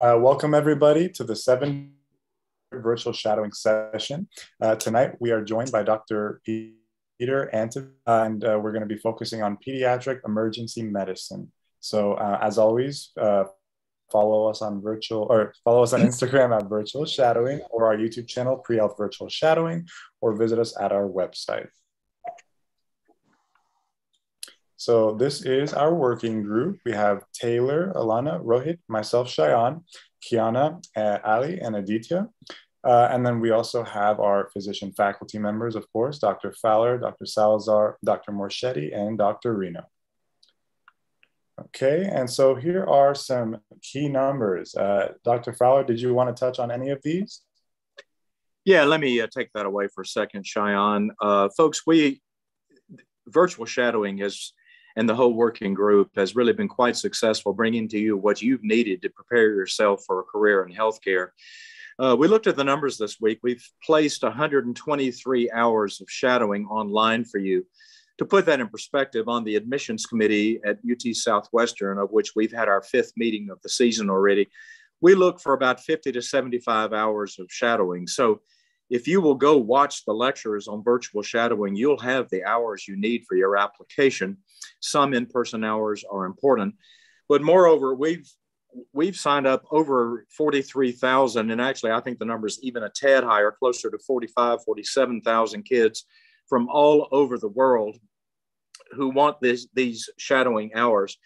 Uh, welcome everybody to the seventh virtual shadowing session. Uh, tonight we are joined by Dr. Peter Antevy, and uh, we're going to be focusing on pediatric emergency medicine. So uh, as always, uh, follow us on virtual or follow us on Instagram at virtual shadowing or our YouTube channel, Pre-Health Virtual Shadowing, or visit us at our website. So this is our working group. We have Taylor, Alana, Rohit, myself, Shayan, Kiana, uh, Ali, and Aditya. Uh, and then we also have our physician faculty members, of course, Dr. Fowler, Dr. Salazar, Dr. Morchetti, and Dr. Reno. Okay, and so here are some key numbers. Uh, Dr. Fowler, did you want to touch on any of these? Yeah, let me uh, take that away for a second, Cheyenne. Uh, folks, we virtual shadowing has and the whole working group has really been quite successful bringing to you what you've needed to prepare yourself for a career in healthcare. Uh, we looked at the numbers this week. We've placed 123 hours of shadowing online for you. To put that in perspective, on the admissions committee at UT Southwestern, of which we've had our fifth meeting of the season already, we look for about 50 to 75 hours of shadowing. So if you will go watch the lectures on virtual shadowing, you'll have the hours you need for your application. Some in-person hours are important, but moreover, we've we've signed up over 43,000 and actually I think the number is even a tad higher, closer to 45, 47,000 kids from all over the world who want this, these shadowing hours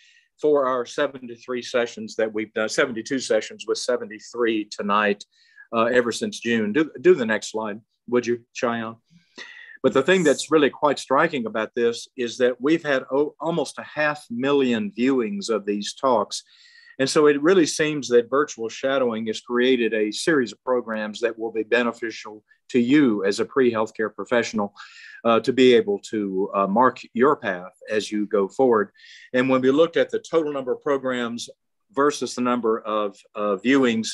for our 73 sessions that we've done, 72 sessions with 73 tonight uh, ever since June. Do, do the next slide, would you, Cheyenne? But the thing that's really quite striking about this is that we've had oh, almost a half million viewings of these talks. And so it really seems that virtual shadowing has created a series of programs that will be beneficial to you as a pre healthcare professional uh, to be able to uh, mark your path as you go forward. And when we looked at the total number of programs versus the number of uh, viewings,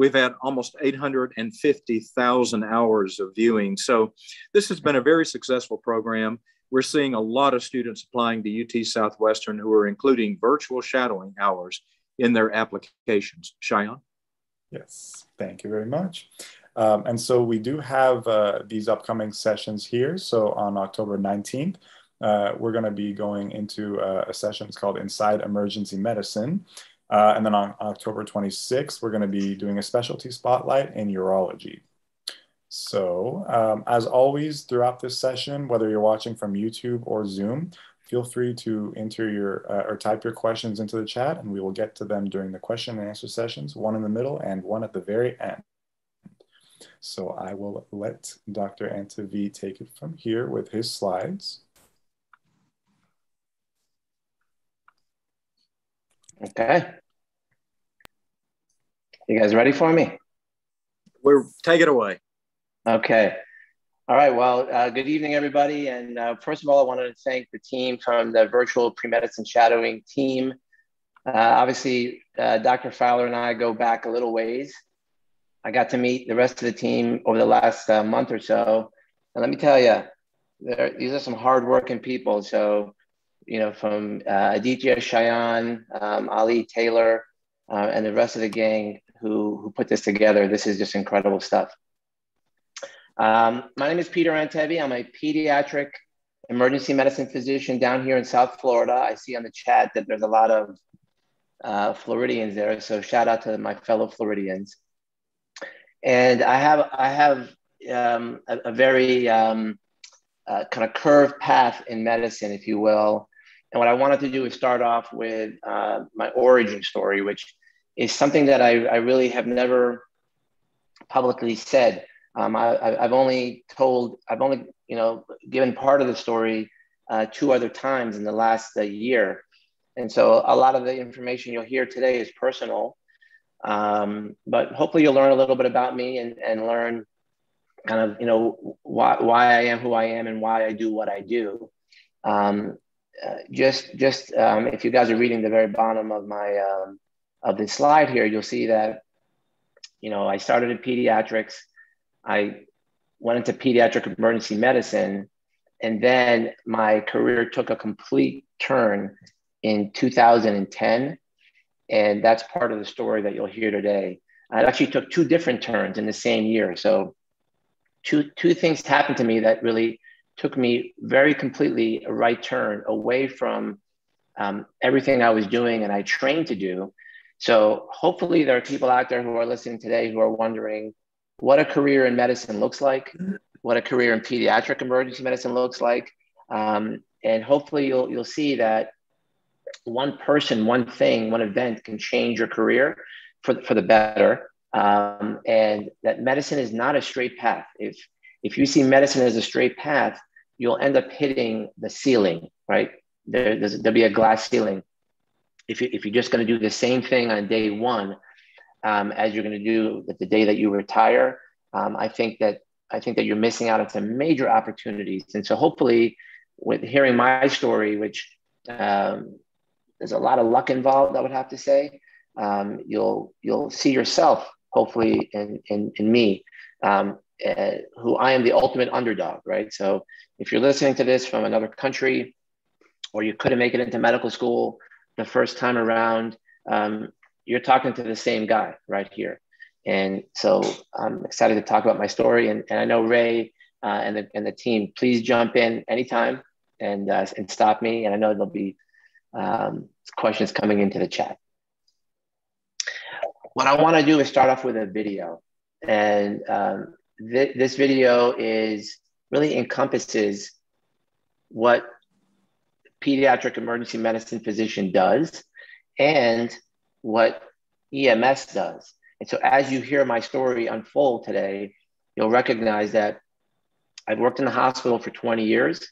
We've had almost 850,000 hours of viewing. So this has been a very successful program. We're seeing a lot of students applying to UT Southwestern who are including virtual shadowing hours in their applications. Cheyenne? Yes, thank you very much. Um, and so we do have uh, these upcoming sessions here. So on October 19th, uh, we're going to be going into uh, a session it's called Inside Emergency Medicine. Uh, and then on October 26th, we're going to be doing a specialty spotlight in urology. So um, as always, throughout this session, whether you're watching from YouTube or Zoom, feel free to enter your uh, or type your questions into the chat and we will get to them during the question and answer sessions, one in the middle and one at the very end. So I will let Dr. Antevy take it from here with his slides. Okay. You guys ready for me? We're take it away. Okay. All right. Well, uh, good evening, everybody. And uh, first of all, I wanted to thank the team from the virtual pre-medicine shadowing team. Uh, obviously, uh, Dr. Fowler and I go back a little ways. I got to meet the rest of the team over the last uh, month or so. And let me tell you, these are some hardworking people. So, you know, from uh, Aditya Cheyenne, um, Ali Taylor, and the rest of the gang, who, who put this together. This is just incredible stuff. Um, my name is Peter Antevy. I'm a pediatric emergency medicine physician down here in South Florida. I see on the chat that there's a lot of uh, Floridians there. So shout out to my fellow Floridians. And I have, I have um, a, a, very um, uh, kind of curved path in medicine, if you will. And what I wanted to do is start off with uh, my origin story, which is something that I, I really have never publicly said. Um, I, have only told, I've only, you know, given part of the story uh, two other times in the last uh, year. And so a lot of the information you'll hear today is personal. Um, but hopefully you'll learn a little bit about me and, and learn kind of, you know, why, why I am who I am and why I do what I do. Um, just, just um, if you guys are reading the very bottom of my, um, of this slide here, you'll see that, you know, I started in pediatrics. I went into pediatric emergency medicine. And then my career took a complete turn in 2010. and that's part of the story that you'll hear today. It actually took two different turns in the same year. So two, two things happened to me that really took me very completely a right turn away from um, everything I was doing and I trained to do. So hopefully there are people out there who are listening today who are wondering what a career in medicine looks like, what a career in pediatric emergency medicine looks like. Um, and hopefully you'll, you'll see that one person, one thing, one event can change your career for, for the better. Um, and that medicine is not a straight path. If, if you see medicine as a straight path, you'll end up hitting the ceiling, right? There, there'll be a glass ceiling. If, you, if you're just going to do the same thing on day one um, as you're going to do the day that you retire, um, I think that I think that you're missing out on some major opportunities. And so hopefully, with hearing my story, which um, there's a lot of luck involved, I would have to say. Um, you'll you'll see yourself hopefully in in, in me, um, uh, who I am the ultimate underdog, right? So if you're listening to this from another country, or you couldn't make it into medical school the first time around, um, you're talking to the same guy right here. And so I'm excited to talk about my story. And, and I know Ray uh, and, the, and the team, please jump in anytime and, uh, and stop me. And I know there'll be um, questions coming into the chat. What I want to do is start off with a video. And um, th this video is really encompasses what pediatric emergency medicine physician does and what EMS does. And so as you hear my story unfold today, you'll recognize that I've worked in the hospital for 20 years.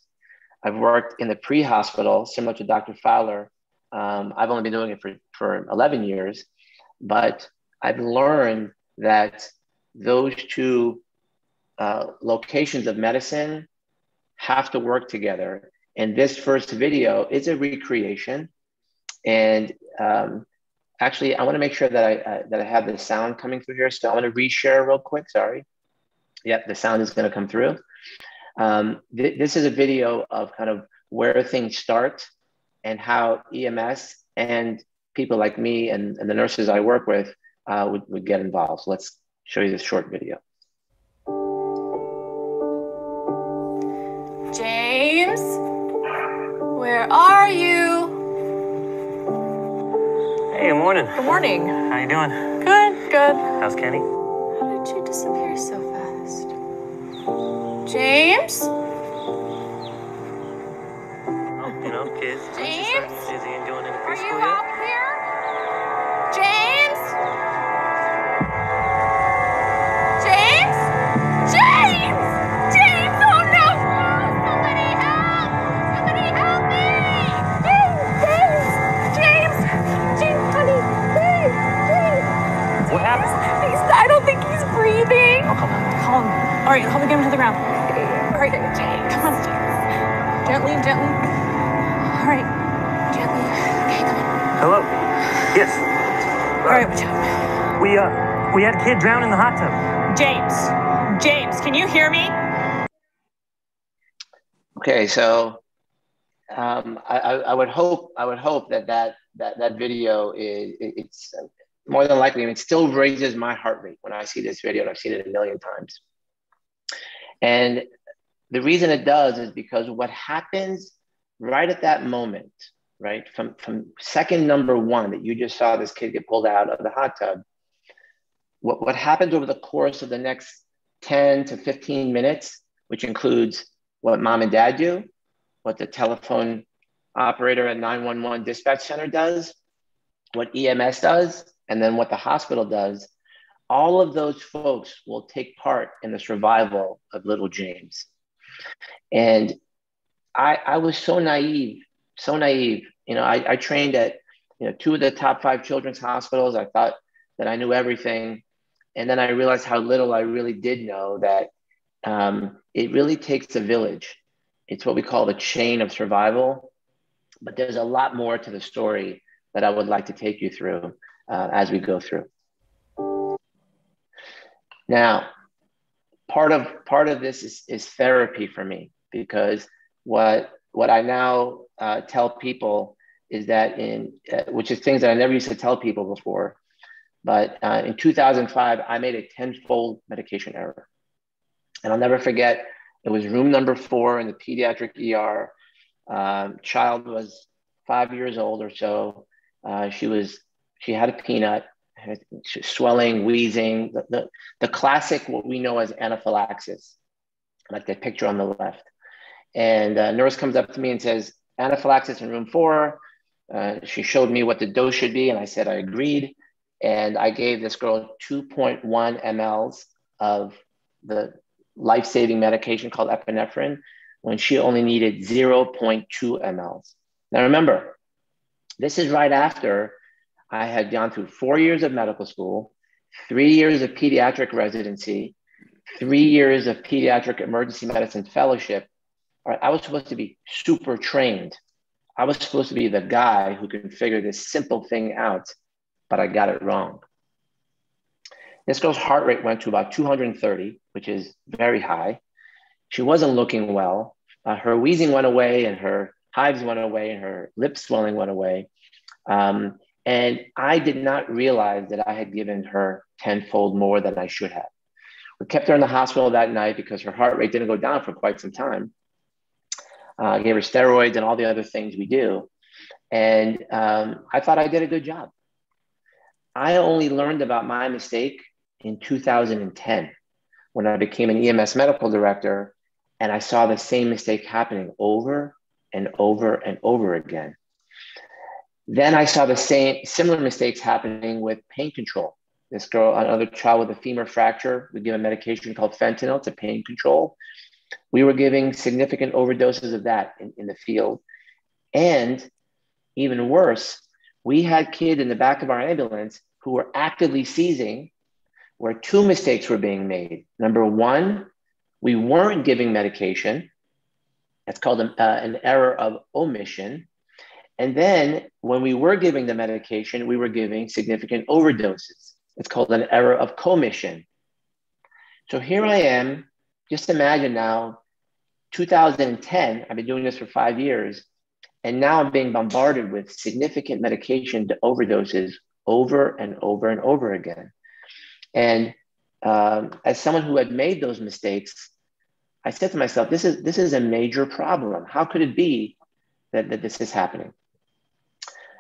I've worked in the pre-hospital, similar to Dr. Fowler. Um, I've only been doing it for, for 11 years, but I've learned that those two uh, locations of medicine have to work together. And this first video is a recreation. And um, actually, I want to make sure that I uh, that I have the sound coming through here. So I want to reshare real quick. Sorry. Yep, the sound is going to come through. Um, th this is a video of kind of where things start and how EMS and people like me and, and the nurses I work with uh, would, would get involved. So let's show you this short video. Where are you? Hey, good morning. Good morning. How you doing? Good, good. How's Kenny? How did you disappear so fast? James? Oh, you know, kids. James? Busy and doing in the Are you preschool yet? All right, help me get him to the ground. All right, James. Come on, James. Gently, gently. All right, gently. Okay, come on. Hello. Yes. All right, watch out. We uh, we had a kid drown in the hot tub. James. James, can you hear me? Okay, so um, I, I, I would hope I would hope that that that, that video is it- it's more than likely. I mean, it still raises my heart rate when I see this video, and I've seen it a million times. And the reason it does is because what happens right at that moment, right from from second number one that you just saw this kid get pulled out of the hot tub, what what happens over the course of the next 10 to 15 minutes, which includes what mom and dad do, what the telephone operator at 911 dispatch center does, what EMS does, and then what the hospital does, all of those folks will take part in the survival of little James. And I, I was so naive, so naive. You know, I, I trained at you know two of the top five children's hospitals. I thought that I knew everything. And then I realized how little I really did know that um, it really takes a village. It's what we call the chain of survival. But there's a lot more to the story that I would like to take you through uh, as we go through. Now, part of part of this is, is therapy for me because what what I now uh, tell people is that in, uh, which is things that I never used to tell people before, but uh, in 2005, I made a tenfold medication error. And I'll never forget, it was room number four in the pediatric ER. Um, child was five years old or so. Uh, she was, she had a peanut, swelling, wheezing, the, the, the classic, what we know as anaphylaxis, like the picture on the left. And a nurse comes up to me and says, anaphylaxis in room four. Uh, she showed me what the dose should be, and I said I agreed. And I gave this girl 2.1 mLs of the life saving medication called epinephrine when she only needed 0.2 mLs. Now, remember, this is right after I had gone through four years of medical school, three years of pediatric residency, three years of pediatric emergency medicine fellowship. I was supposed to be super trained. I was supposed to be the guy who can figure this simple thing out, but I got it wrong. This girl's heart rate went to about 230, which is very high. She wasn't looking well. Uh, her wheezing went away, and her hives went away, and her lip swelling went away. Um, and I did not realize that I had given her tenfold more than I should have. We kept her in the hospital that night because her heart rate didn't go down for quite some time. Uh, gave her steroids and all the other things we do. And um, I thought I did a good job. I only learned about my mistake in 2010 when I became an EMS medical director and I saw the same mistake happening over and over and over again. Then I saw the same similar mistakes happening with pain control. This girl, another child with a femur fracture, we give a medication called fentanyl to pain control. We were giving significant overdoses of that in, in the field. And even worse, we had kids in the back of our ambulance who were actively seizing where two mistakes were being made. Number one, we weren't giving medication. That's called uh, an error of omission. And then when we were giving the medication, we were giving significant overdoses. It's called an error of commission. So here I am. Just imagine now, 2010, I've been doing this for five years, and now I'm being bombarded with significant medication to overdoses over and over and over again. And um, as someone who had made those mistakes, I said to myself, this is, this is a major problem. How could it be that, that this is happening?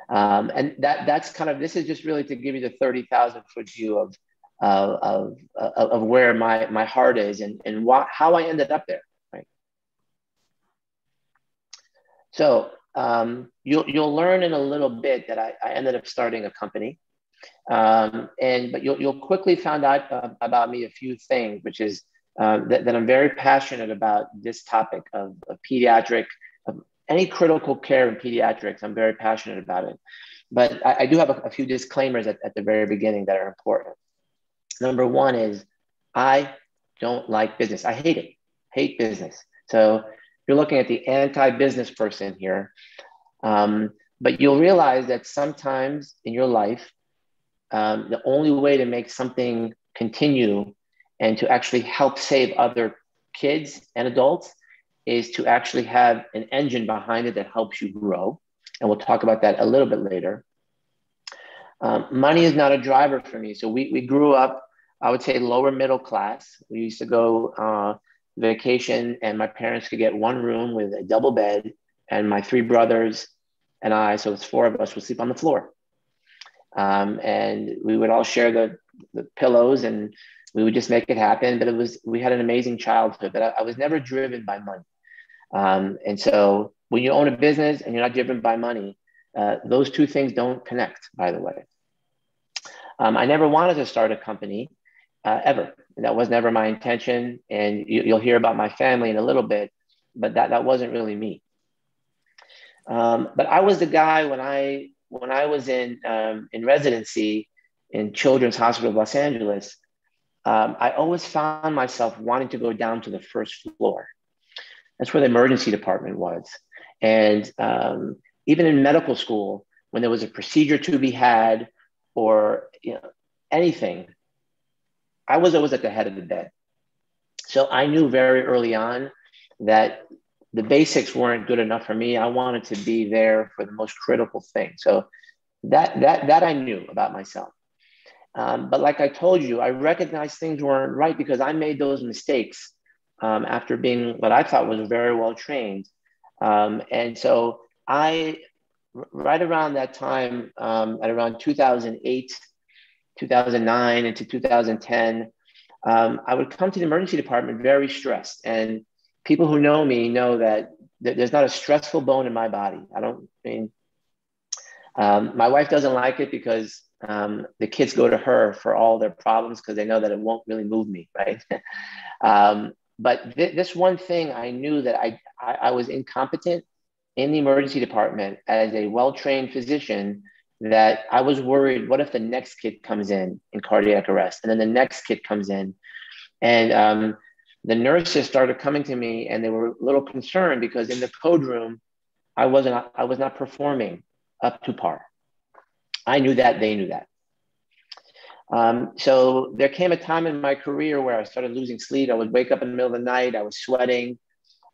Um, and that, that's kind of, this is just really to give you the 30,000 foot view of, of, of, of where my, my heart is and, and why, how I ended up there, right? So um, you'll, you'll learn in a little bit that I, I ended up starting a company. Um, and but you'll, you'll quickly find out uh, about me a few things, which is uh, that, that, I'm very passionate about this topic of, of pediatric, any critical care in pediatrics. I'm very passionate about it. But I, I do have a, a few disclaimers at, at the very beginning that are important. Number one is I don't like business. I hate it, hate business. So you're looking at the anti-business person here. Um, but you'll realize that sometimes in your life, um, the only way to make something continue and to actually help save other kids and adults is to actually have an engine behind it that helps you grow. And we'll talk about that a little bit later. Um, money is not a driver for me. So we, we grew up, I would say, lower middle class. We used to go uh, vacation, and my parents could get one room with a double bed, and my three brothers and I, so it's four of us, would sleep on the floor. Um, and we would all share the, the pillows and we would just make it happen. But it was, we had an amazing childhood, but I, I was never driven by money. Um, and so when you own a business and you're not driven by money, uh, those two things don't connect, by the way. Um, I never wanted to start a company uh, ever. That was never my intention. And you, will hear about my family in a little bit, but that, that wasn't really me. Um, but I was the guy when I when I was in um, in residency in Children's Hospital of Los Angeles, um, I always found myself wanting to go down to the first floor. That's where the emergency department was. And um, even in medical school, when there was a procedure to be had or you know, anything, I was always at the head of the bed. So I knew very early on that the basics weren't good enough for me. I wanted to be there for the most critical thing. So that that that I knew about myself. Um, but like I told you, I recognized things weren't right because I made those mistakes um, after being what I thought was very well trained. Um, and so I, right around that time, um, at around 2008, 2009 into 2010, um, I would come to the emergency department very stressed. And people who know me know that, that there's not a stressful bone in my body. I don't I mean, um, my wife doesn't like it because um, the kids go to her for all their problems because they know that it won't really move me, right? um, but th- this one thing I knew that I, I, I was incompetent in the emergency department as a well trained physician that I was worried what if the next kid comes in in cardiac arrest and then the next kid comes in and um, the nurses started coming to me and they were a little concerned because in the code room I wasn't I was not performing up to par. I knew that they knew that. Um, so there came a time in my career where I started losing sleep. I would wake up in the middle of the night. I was sweating.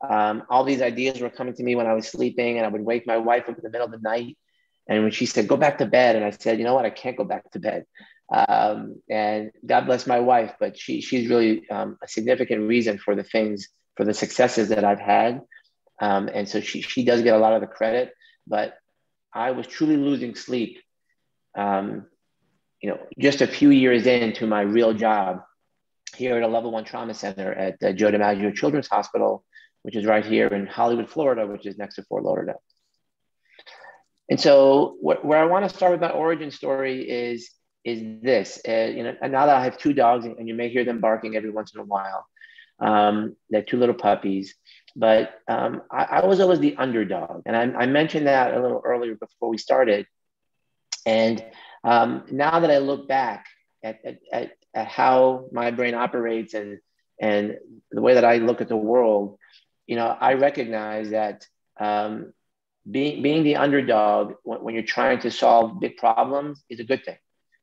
Um, all these ideas were coming to me when I was sleeping, and I would wake my wife up in the middle of the night and when she said, go back to bed, and I said, you know what, I can't go back to bed. Um, and God bless my wife, but she, she's really um, a significant reason for the things, for the successes that I've had. Um, and so she, she does get a lot of the credit, but I was truly losing sleep. Um, you know, just a few years into my real job here at a level one trauma center at uh, Joe DiMaggio Children's Hospital, which is right here in Hollywood, Florida, which is next to Fort Lauderdale. And so wh- where I want to start with my origin story is is this. Uh, you know, now that I have two dogs, and you may hear them barking every once in a while. Um, they're two little puppies, but um, I, I, was always the underdog, and I, I, mentioned that a little earlier before we started. And um, now that I look back at, at, at, how my brain operates and and the way that I look at the world, you know, I recognize that um, being being the underdog when, when, you're trying to solve big problems is a good thing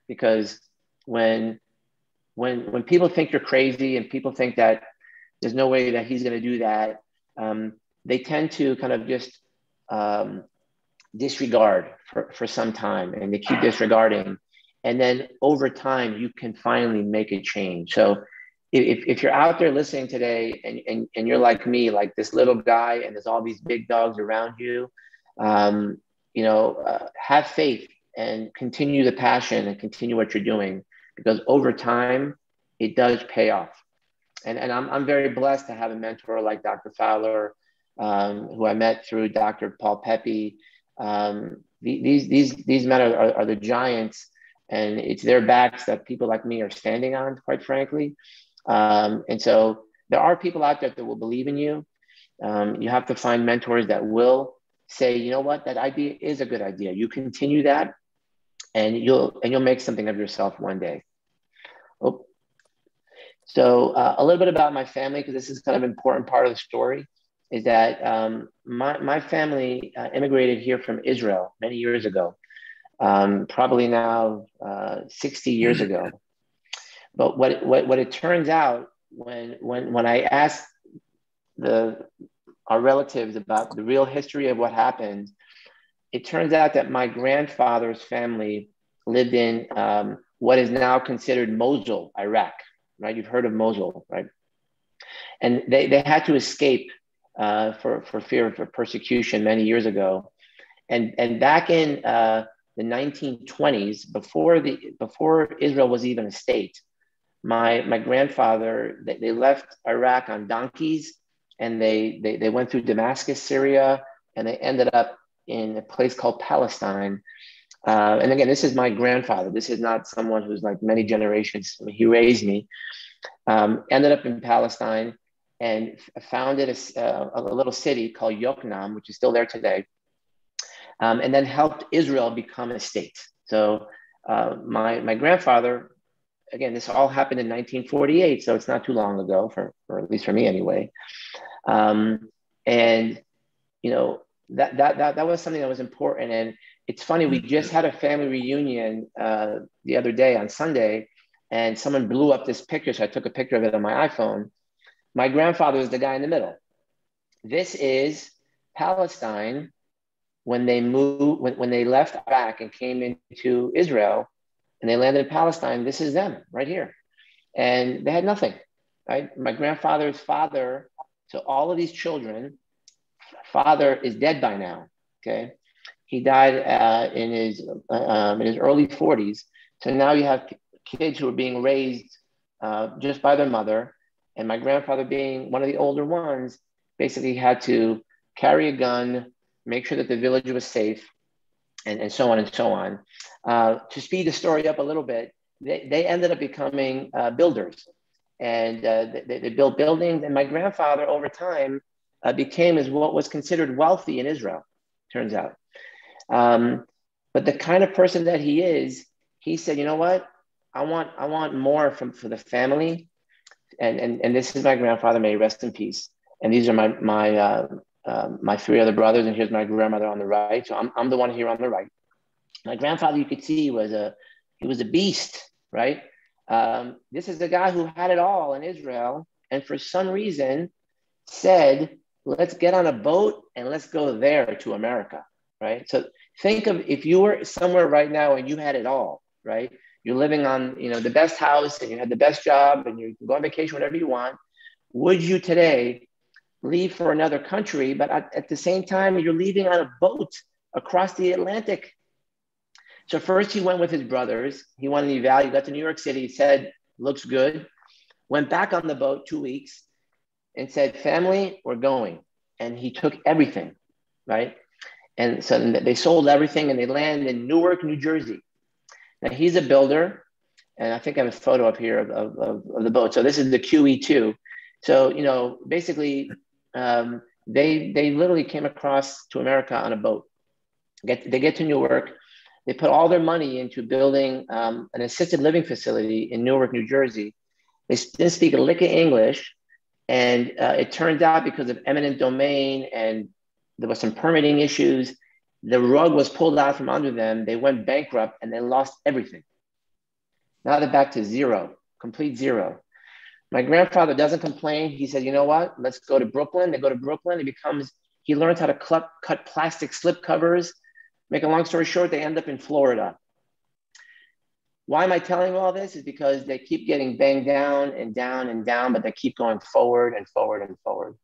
because when when when people think you're crazy and people think that there's no way that he's going to do that um, they tend to kind of just um, disregard for, for some time and they keep disregarding and then over time you can finally make a change so if, if you're out there listening today and, and, and you're like me like this little guy and there's all these big dogs around you um, you know, uh, have faith and continue the passion and continue what you're doing because over time it does pay off. And, and I'm, I'm very blessed to have a mentor like Dr. Fowler, um, who I met through Dr. Paul Pepe. Um, these, these, these men are, are, are, the giants, and it's their backs that people like me are standing on, quite frankly. Um, and so there are people out there that will believe in you. Um, you have to find mentors that will say, you know what, that idea is a good idea. You continue that and you'll and you'll make something of yourself one day. Oh. So uh, a little bit about my family, because this is kind of an important part of the story, is that um, my, my family uh, immigrated here from Israel many years ago, um, probably now uh, 60 years ago. But what, what, what it turns out when, when, when I asked the our relatives about the real history of what happened, it turns out that my grandfather's family lived in um, what is now considered Mosul, Iraq, right? You've heard of Mosul, right? And they, they had to escape uh, for, for fear of persecution many years ago. And, and back in uh, the 1920s, before, the, before Israel was even a state, my, my grandfather, they, they left Iraq on donkeys and they, they, they went through Damascus, Syria, and they ended up in a place called Palestine. Uh, and again, this is my grandfather. This is not someone who's like many generations. I mean, he raised me. Um, ended up in Palestine and founded a, a, little city called Yokneam, which is still there today. Um, and then helped Israel become a state. So uh, my, my grandfather, again, this all happened in 1948, so it's not too long ago, for, or at least for me anyway. Um, and you know that, that that that was something that was important. And it's funny, we just had a family reunion uh, the other day on Sunday, and someone blew up this picture. So I took a picture of it on my iPhone. My grandfather is the guy in the middle, this is Palestine when they moved, when, when they left back and came into Israel and they landed in Palestine. This is them right here. And they had nothing, right? My grandfather's father to all of these children, father is dead by now, okay? He died uh, in, his, um, in his early 40s. So now you have kids who are being raised uh, just by their mother. And my grandfather, being one of the older ones, basically had to carry a gun, make sure that the village was safe, and, and so on and so on. Uh, to speed the story up a little bit, they, they ended up becoming uh, builders. And uh, they, they, built buildings. And my grandfather, over time, uh, became as what was considered wealthy in Israel, turns out. Um, but the kind of person that he is, he said, you know what? I want, I want more from, for the family. And, and, and this is my grandfather, may rest in peace. And these are my, my, uh, um, my three other brothers, and here's my grandmother on the right. So I'm, I'm the one here on the right. My grandfather, you could see, was a he was a beast, right? Um, this is the guy who had it all in Israel, and for some reason said, "Let's get on a boat and let's go there to America." Right. So think of if you were somewhere right now and you had it all, right? You're living on, you know, the best house and you had the best job and you can go on vacation whenever you want. Would you today leave for another country, but at, at the same time, you're leaving on a boat across the Atlantic. So first he went with his brothers. He wanted to evaluate, got to New York City, said, looks good. Went back on the boat two weeks and said, family, we're going. And he took everything, right? And so they sold everything and they landed in Newark, New Jersey. Now he's a builder. And I think I have a photo up here of, of, of the boat. So this is the QE2. So, you know, basically um, they they literally came across to America on a boat. Get they get to Newark, they put all their money into building um, an assisted living facility in Newark, New Jersey. They didn't speak a lick of English, and uh, it turns out because of eminent domain and there was some permitting issues, the rug was pulled out from under them. They went bankrupt and they lost everything. Now they're back to zero, complete zero. My grandfather doesn't complain. He said, you know what? Let's go to Brooklyn. They go to Brooklyn. He becomes, he learns how to cut, cut plastic slip covers. Make a long story short, they end up in Florida. Why am I telling all this? Is because they keep getting banged down and down and down, but they keep going forward and forward and forward.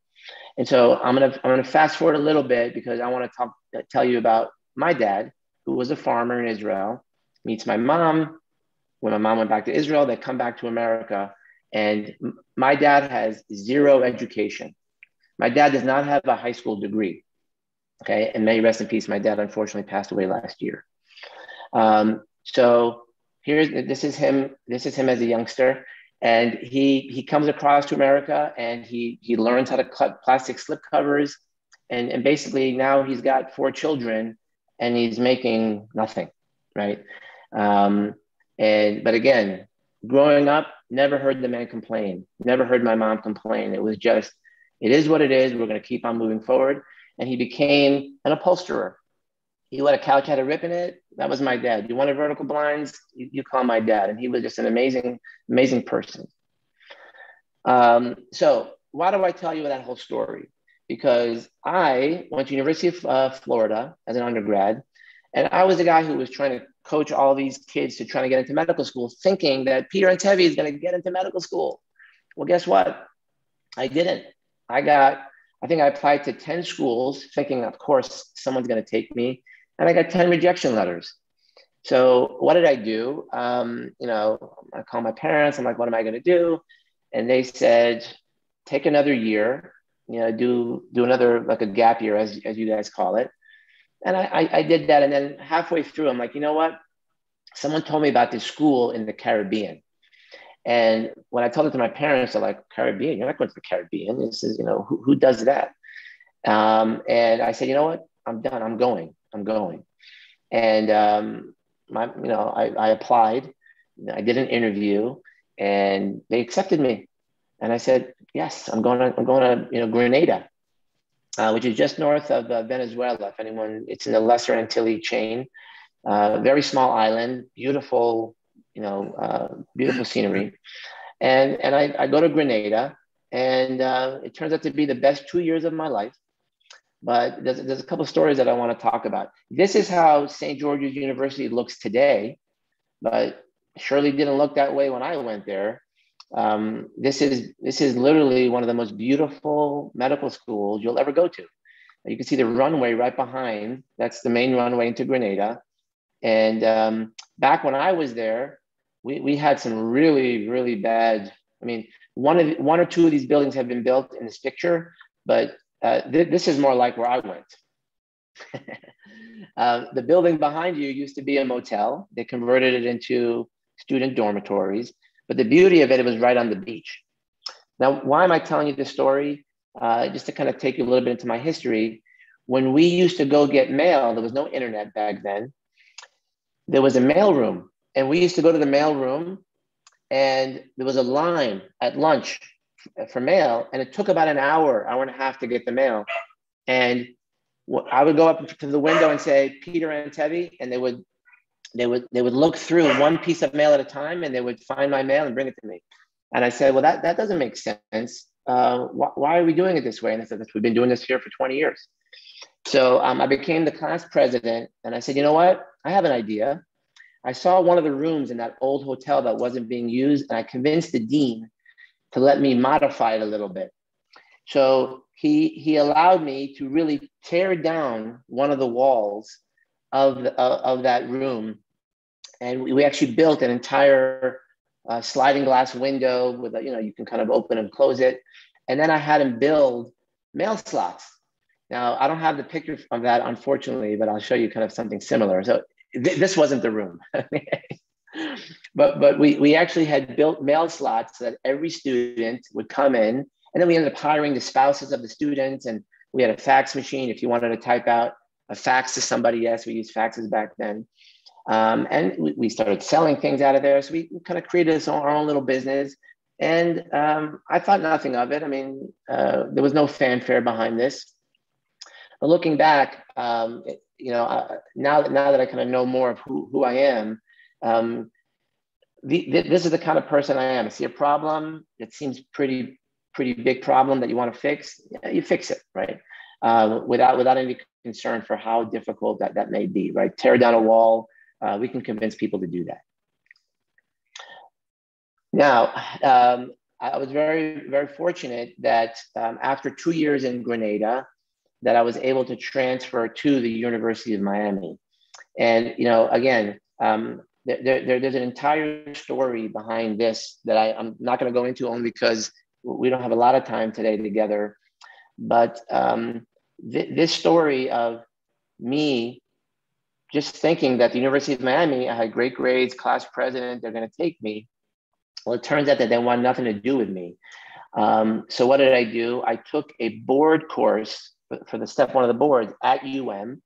And so I'm gonna I'm gonna fast forward a little bit because I want to talk tell you about my dad, who was a farmer in Israel, meets my mom. When my mom went back to Israel, they come back to America and my dad has zero education. My dad does not have a high school degree. Okay. And may rest in peace. My dad unfortunately passed away last year. Um, so here's this is him. This is him as a youngster. And he he comes across to America and he he learns how to cut plastic slip covers. And, and basically now he's got four children and he's making nothing. Right. Um, and but again, growing up, never heard the man complain, never heard my mom complain. It was just, it is what it is. We're going to keep on moving forward. And he became an upholsterer. He let a couch had a rip in it. That was my dad. You wanted vertical blinds? You, you call my dad. And he was just an amazing, amazing person. Um, so why do I tell you that whole story? Because I went to University of uh, Florida as an undergrad, and I was the guy who was trying to coach all these kids to try to get into medical school, thinking that Peter Antevy is going to get into medical school. Well, guess what? I didn't. I got, I think I applied to 10 schools, thinking, of course, someone's going to take me. And I got 10 rejection letters. So what did I do? Um, you know, I called my parents. I'm like, what am I going to do? And they said, take another year, you know, do, do another, like a gap year, as, as you guys call it. And I, I, I did that. And then halfway through, I'm like, you know what? Someone told me about this school in the Caribbean. And when I told it to my parents, they're like, Caribbean, you're not going to the Caribbean. This is, you know, who, who does that? Um, and I said, you know what? I'm done. I'm going. I'm going. And um, my, you know, I, I applied. I did an interview, and they accepted me. And I said, yes, I'm going to, I'm going to, you know, Grenada uh, which is just north of uh, Venezuela. If anyone, it's in the Lesser Antilles chain. Uh, very small island, beautiful, you know, uh, beautiful scenery. And and I, I go to Grenada, And uh, it turns out to be the best two years of my life. But there's, there's a couple of stories that I want to talk about. This is how St. George's University looks today, but surely didn't look that way when I went there. Um, this is this is literally one of the most beautiful medical schools you'll ever go to. You can see the runway right behind. That's the main runway into Grenada. And um, back when I was there, we, we had some really, really bad. I mean, one of one or two of these buildings have been built in this picture, but uh, th- this is more like where I went. uh, the building behind you used to be a motel. They converted it into student dormitories, but the beauty of it, it was right on the beach. Now, why am I telling you this story? Uh, just to kind of take you a little bit into my history. When we used to go get mail, there was no internet back then. There was a mail room, and we used to go to the mail room, and there was a line at lunch for mail, and it took about an hour, hour and a half to get the mail. And I would go up to the window and say, Peter Antevy, and they would they would they would look through one piece of mail at a time and they would find my mail and bring it to me. And I said, well, that, that doesn't make sense. Uh, wh- why are we doing it this way? And they said, we've been doing this here for 20 years. So um, I became the class president and I said, you know what? I have an idea. I saw one of the rooms in that old hotel that wasn't being used and I convinced the dean to let me modify it a little bit. So he, he allowed me to really tear down one of the walls of, the, uh, of that room. And we, we actually built an entire uh, sliding glass window with, a, you know, you can kind of open and close it. And then I had him build mail slots. Now, I don't have the picture of that, unfortunately, but I'll show you kind of something similar. So th- this wasn't the room. but but we, we actually had built mail slots so that every student would come in. And then we ended up hiring the spouses of the students. And we had a fax machine if you wanted to type out a fax to somebody. Yes, we used faxes back then. Um, and we, we, started selling things out of there. So we kind of created our own little business. And um, I thought nothing of it. I mean, uh, there was no fanfare behind this. But looking back, um, it, you know, uh, now that now that I kind of know more of who, who I am, um, the, the, this is the kind of person I am. I see a problem that seems pretty pretty big problem that you want to fix, yeah, you fix it, right? Uh, without without any concern for how difficult that, that may be, right? Tear down a wall, uh, we can convince people to do that. Now, um, I was very, very fortunate that um, after two years in Grenada, that I was able to transfer to the University of Miami. And, you know, again, um, there, there, there's an entire story behind this that I, I'm not going to go into only because we don't have a lot of time today together. But um, th- this story of me just thinking that the University of Miami, I had great grades, class president, they're going to take me. Well, it turns out that they want nothing to do with me. Um, so what did I do? I took a board course for the step one of the boards at UM,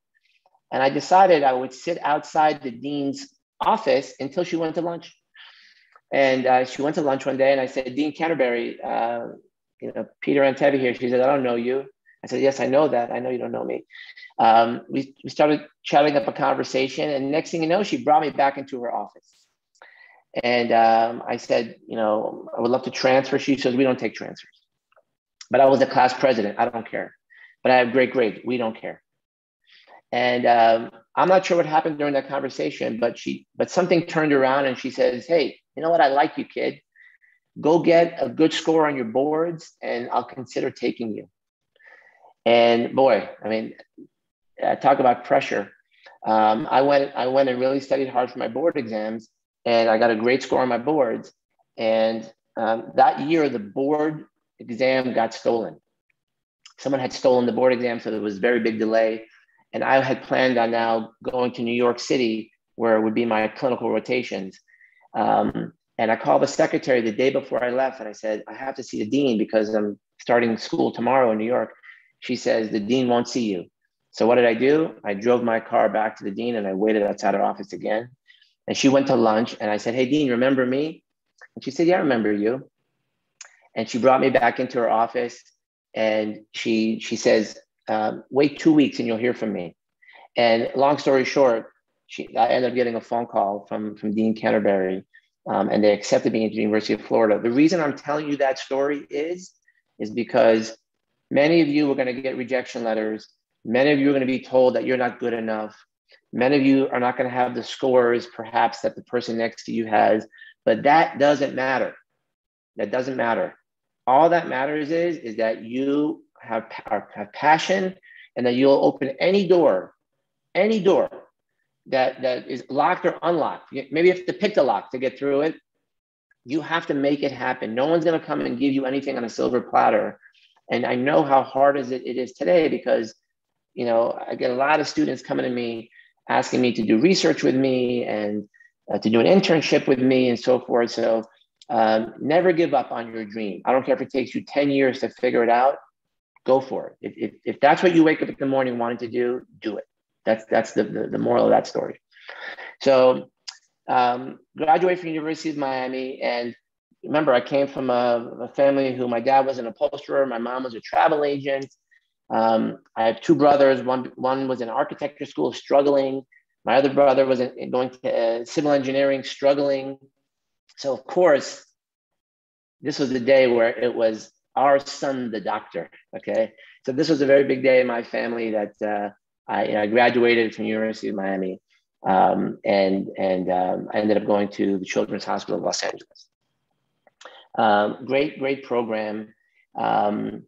and I decided I would sit outside the dean's office until she went to lunch. And uh, she went to lunch one day, and I said, Dean Canterbury, uh, you know, Peter Antevy here. She said, I don't know you. I said, Yes, I know that. I know you don't know me. Um, we, we started chatting up a conversation, and next thing you know, she brought me back into her office. And um, I said, You know, I would love to transfer. She says, We don't take transfers. But I was the class president. I don't care. But I have great grades. We don't care. And um, I'm not sure what happened during that conversation, but she, but something turned around and she says, "Hey, you know what? I like you, kid. Go get a good score on your boards, and I'll consider taking you." And boy, I mean, uh, talk about pressure. Um, I went, I went and really studied hard for my board exams, and I got a great score on my boards. And um, that year, the board exam got stolen. Someone had stolen the board exam, so there was a very big delay. And I had planned on now going to New York City, where it would be my clinical rotations. Um, and I called the secretary the day before I left, and I said, I have to see the dean because I'm starting school tomorrow in New York. She says, The dean won't see you. So what did I do? I drove my car back to the dean and I waited outside her office again. And she went to lunch and I said, Hey, Dean, remember me? And she said, Yeah, I remember you. And she brought me back into her office and she, she says, um, Wait two weeks and you'll hear from me. And long story short, she, I ended up getting a phone call from, from Dean Canterbury um, and they accepted me into the University of Florida. The reason I'm telling you that story is is because many of you are going to get rejection letters. Many of you are going to be told that you're not good enough. Many of you are not going to have the scores, perhaps, that the person next to you has, but that doesn't matter. That doesn't matter. All that matters is, is that you have, have passion and that you'll open any door, any door that, that is locked or unlocked. Maybe you have to pick the lock to get through it. You have to make it happen. No one's going to come and give you anything on a silver platter. And I know how hard is it, it is today because, you know, I get a lot of students coming to me asking me to do research with me and uh, to do an internship with me and so forth. So um, never give up on your dream. I don't care if it takes you 10 years to figure it out, go for it. If, if, if that's what you wake up in the morning wanting to do, do it. That's, that's the, the, the moral of that story. So um, graduated from University of Miami and remember I came from a, a, family who my dad was an upholsterer, my mom was a travel agent. Um, I have two brothers. One, one was in architecture school, struggling. My other brother was in, going to uh, civil engineering, struggling. So, of course, this was the day where it was our son, the doctor. Okay. So, this was a very big day in my family that uh, I, you know, I, graduated from University of Miami. Um, and and um, I ended up going to the Children's Hospital of Los Angeles. Um, great, great program. Um,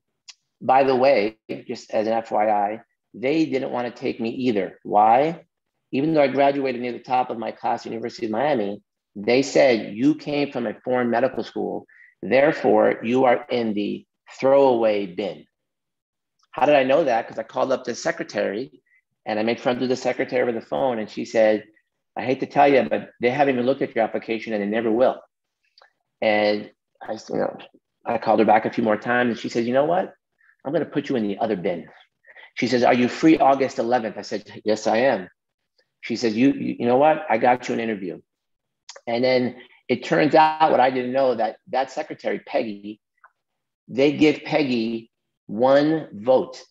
by the way, just as an FYI, they didn't want to take me either. Why? Even though I graduated near the top of my class, University of Miami, they said you came from a foreign medical school, therefore you are in the throwaway bin. How did I know that? Because I called up the secretary and I made friends with the secretary over the phone, and she said, I hate to tell you, but they haven't even looked at your application and they never will. And I, you know, I called her back a few more times and she said, you know what? I'm going to put you in the other bin. She says, are you free August 11th? I said, yes, I am. She says, you, you, you know what? I got you an interview. And then it turns out what I didn't know that that secretary, Peggy, they give Peggy one vote.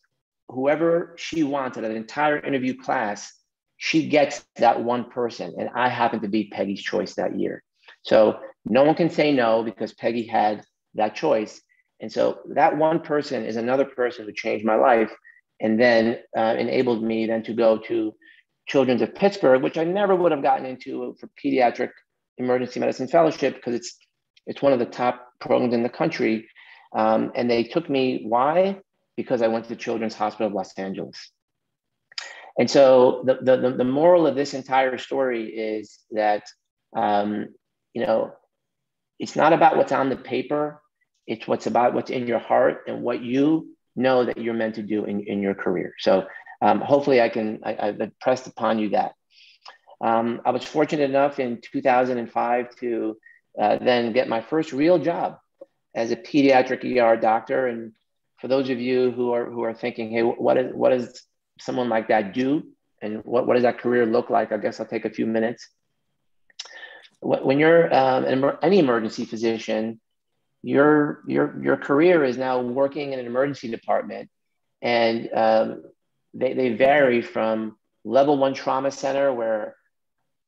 Whoever she wanted, at an entire interview class, she gets that one person. And I happened to be Peggy's choice that year. So no one can say no because Peggy had that choice. And so that one person is another person who changed my life and then uh, enabled me then to go to Children's of Pittsburgh, which I never would have gotten into for pediatric emergency medicine fellowship because it's it's one of the top programs in the country. Um, and they took me. Why? Because I went to Children's Hospital of Los Angeles. And so the, the, the moral of this entire story is that, um, you know, it's not about what's on the paper. It's what's about what's in your heart and what you know that you're meant to do in, in your career. So um, hopefully I can, I, have pressed upon you that. Um, I was fortunate enough in 2005 to uh, then get my first real job as a pediatric ER doctor. And for those of you who are, who are thinking, hey, what, is, what does someone like that do? And what, what does that career look like? I guess I'll take a few minutes when you're um, an, any emergency physician, your your your career is now working in an emergency department, and um, they they vary from level one trauma center where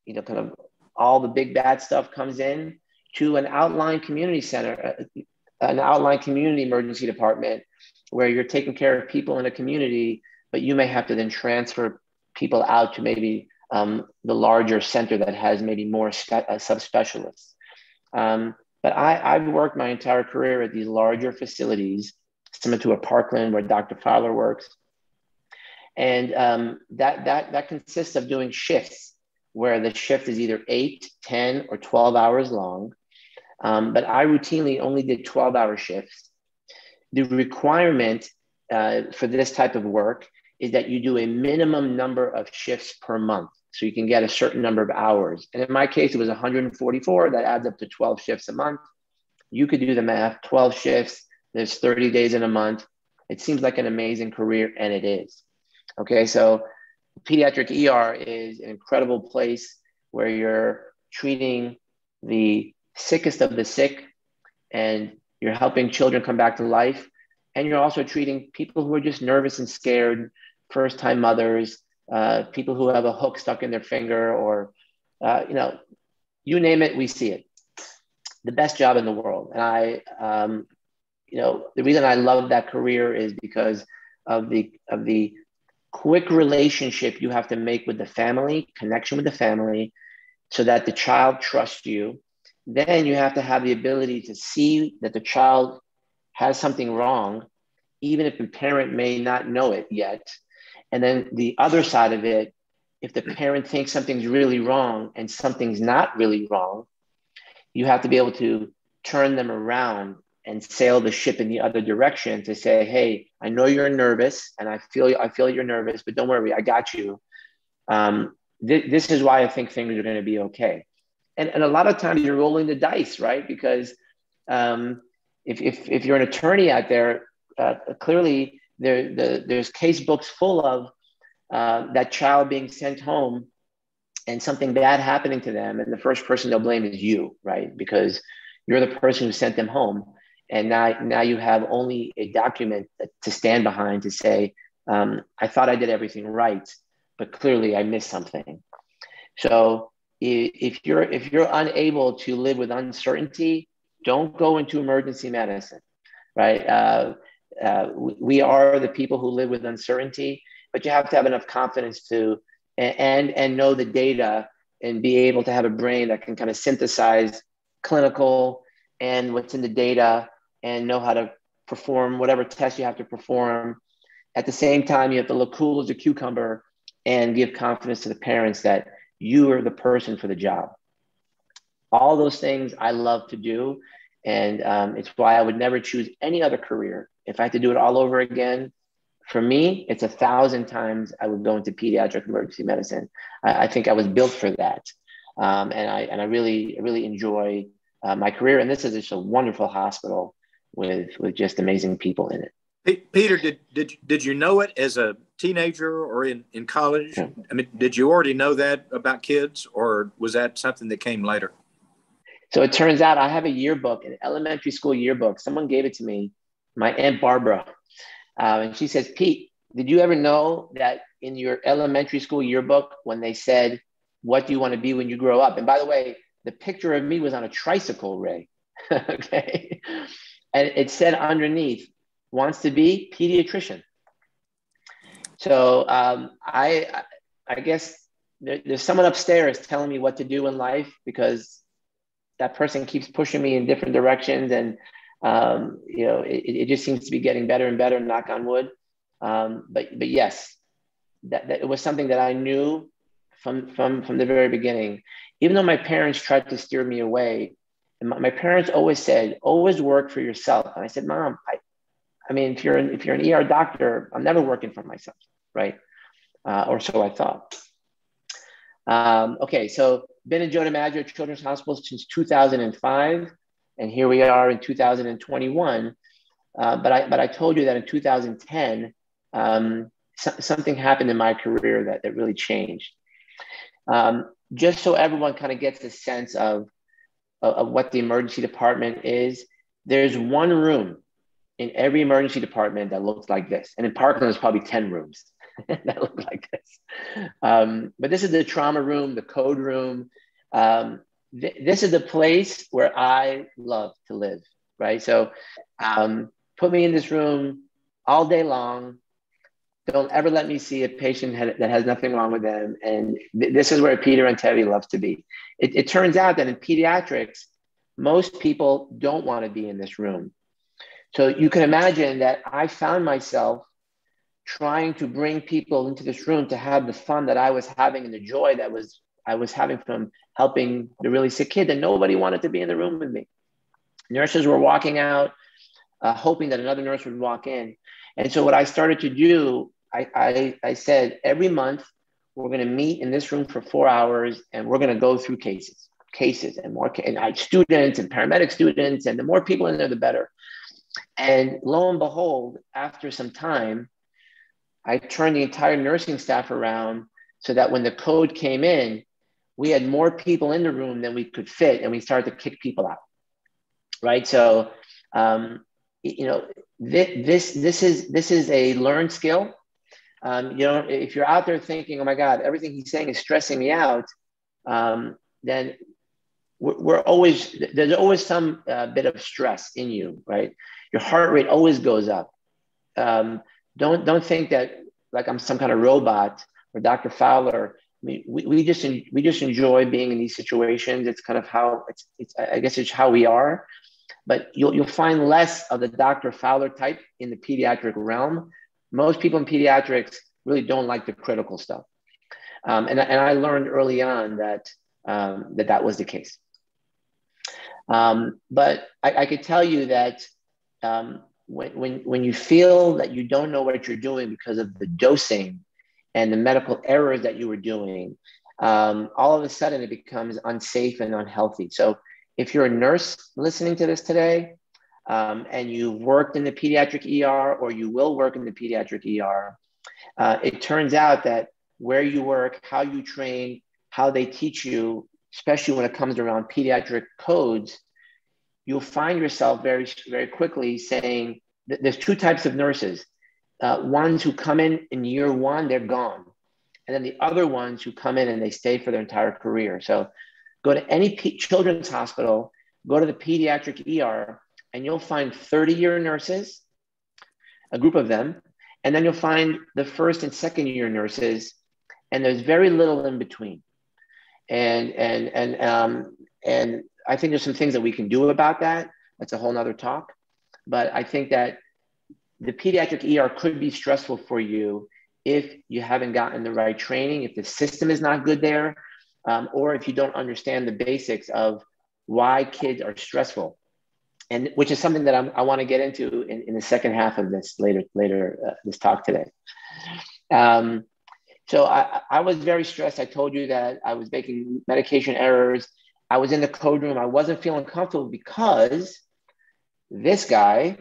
you know kind of all the big bad stuff comes in to an outlying community center, uh, an outlying community emergency department where you're taking care of people in a community, but you may have to then transfer people out to maybe um, the larger center that has maybe more spe- uh, subspecialists. Um, but I, I've worked my entire career at these larger facilities, similar to a Parkland where Dr. Fowler works. And um, that, that, that consists of doing shifts where the shift is either 8, 10, or 12 hours long. Um, but I routinely only did 12 hour shifts. The requirement uh, for this type of work is that you do a minimum number of shifts per month. So you can get a certain number of hours. And in my case, it was 144. That adds up to 12 shifts a month. You could do the math 12 shifts, there's 30 days in a month. It seems like an amazing career, and it is. Okay, so pediatric ER is an incredible place where you're treating the sickest of the sick and you're helping children come back to life. And you're also treating people who are just nervous and scared, first time mothers, uh, people who have a hook stuck in their finger, or uh, you know, you name it, we see it. The best job in the world, and I, um, you know, the reason I love that career is because of the of the quick relationship you have to make with the family, connection with the family, so that the child trusts you. Then you have to have the ability to see that the child has something wrong, even if the parent may not know it yet. And then the other side of it, if the parent thinks something's really wrong and something's not really wrong, you have to be able to turn them around and sail the ship in the other direction to say, "Hey, I know you're nervous, and I feel I feel you're nervous, but don't worry, I got you." Um, th- this is why I think things are going to be okay. And and a lot of times you're rolling the dice, right? Because um, if, if if you're an attorney out there, uh, clearly there the, there's case books full of uh, that child being sent home and something bad happening to them, and the first person they'll blame is you, right? Because you're the person who sent them home and now now you have only a document to stand behind to say um, i thought i did everything right but clearly i missed something. So if you're if you're unable to live with uncertainty don't go into emergency medicine right? Uh, uh, we are the people who live with uncertainty but you have to have enough confidence to and and know the data and be able to have a brain that can kind of synthesize clinical and what's in the data and know how to perform whatever test you have to perform. At the same time, you have to look cool as a cucumber and give confidence to the parents that you are the person for the job. All those things I love to do. And um, it's why I would never choose any other career. If I had to do it all over again, for me, it's a thousand times I would go into pediatric emergency medicine. I, I think I was built for that. Um, and I, and I really, really enjoy uh, my career. And this is just a wonderful hospital with with just amazing people in it. Peter, did did did you know it as a teenager or in in college? Yeah. I mean, did you already know that about kids, or was that something that came later? So it turns out I have a yearbook, an elementary school yearbook. Someone gave it to me, my aunt Barbara, uh, and she says, "Pete, did you ever know that in your elementary school yearbook when they said, "What do you want to be when you grow up?" And by the way, the picture of me was on a tricycle, Ray. okay and it said underneath wants to be pediatrician. So um, i i guess there, there's someone upstairs telling me what to do in life because that person keeps pushing me in different directions and um, you know it, it, just seems to be getting better and better knock on wood. Um, but but yes that, that it was something that i knew from from from the very beginning. Even though my parents tried to steer me away my, my, parents always said, always work for yourself. And I said, Mom, I, I mean, if you're an, if you're an ER doctor, I'm never working for myself, right? Uh, or so I thought. Um, okay, so been in Joe DiMaggio Children's Hospital since 2005, and here we are in 2021. Uh, but I but I told you that in 2010, um, so, something happened in my career that that really changed. Um, just so everyone kind of gets a sense of of, what the emergency department is, there's one room in every emergency department that looks like this. And in Parkland, there's probably 10 rooms that look like this. Um, but this is the trauma room, the code room. Um, th- this is the place where I love to live, right? So um, put me in this room all day long. Don't ever let me see a patient that has nothing wrong with them. And th- this is where Peter and Terry love to be. It, it turns out that in pediatrics, most people don't want to be in this room. So you can imagine that I found myself trying to bring people into this room to have the fun that I was having and the joy that was I was having from helping the really sick kid, and nobody wanted to be in the room with me. Nurses were walking out, uh, hoping that another nurse would walk in. And so what I started to do, I, I, I said every month we're going to meet in this room for four hours and we're going to go through cases, cases and more, and I, students and paramedic students, and the more people in there, the better. And lo and behold, after some time, I turned the entire nursing staff around so that when the code came in, we had more people in the room than we could fit, and we started to kick people out. Right. So, um, you know, this, this is this is a learned skill um, you know, if you're out there thinking, oh my God, everything he's saying is stressing me out, um, then we're, we're always, there's always some uh, bit of stress in you, right? Your heart rate always goes up. Um, don't, don't think that like I'm some kind of robot or Dr. Fowler. I mean, we, we just we just enjoy being in these situations. It's kind of how it's, it's I guess it's how we are. But you'll you'll find less of the Dr. Fowler type in the pediatric realm. Most people in pediatrics really don't like the critical stuff. Um, and, and I learned early on that um, that that was the case. Um, but I, I, could tell you that um, when, when, when you feel that you don't know what you're doing because of the dosing and the medical errors that you were doing, um, all of a sudden it becomes unsafe and unhealthy. So if you're a nurse listening to this today um, and you've worked in the pediatric ER or you will work in the pediatric ER, uh, it turns out that where you work, how you train, how they teach you, especially when it comes around pediatric codes, you'll find yourself very, very quickly saying that there's two types of nurses. Uh, ones who come in in year one, they're gone. And then the other ones who come in and they stay for their entire career. So go to any P- children's hospital, go to the pediatric ER, and you'll find 30 year nurses, a group of them. And then you'll find the first and second year nurses, and there's very little in between. And, and, and, um, and I think there's some things that we can do about that. That's a whole nother talk. But I think that the pediatric ER could be stressful for you if you haven't gotten the right training, if the system is not good there, um, or if you don't understand the basics of why kids are stressful. And which is something that I'm, i want to get into in, in, the second half of this later, later uh, this talk today. Um, so I, I was very stressed. I told you that I was making medication errors. I was in the code room. I wasn't feeling comfortable because this guy,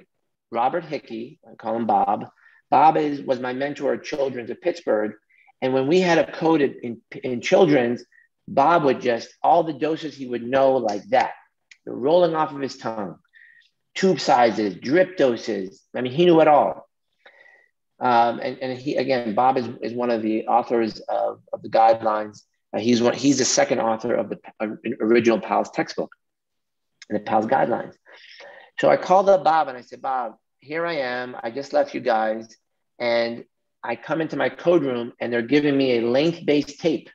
Robert Hickey, I call him Bob. Bob is was my mentor at Children's of Pittsburgh. And when we had a code in, in Children's, Bob would just, all the doses he would know like that, They're rolling off of his tongue, tube sizes, drip doses. I mean, he knew it all. Um, and, and he, again, Bob is, is one of the authors of, of the guidelines uh, he's one. He's the second author of the uh, original PALS textbook and the PALS guidelines. So I called up Bob and I said, Bob, here I am. I just left you guys, and I come into my code room and they're giving me a length-based tape.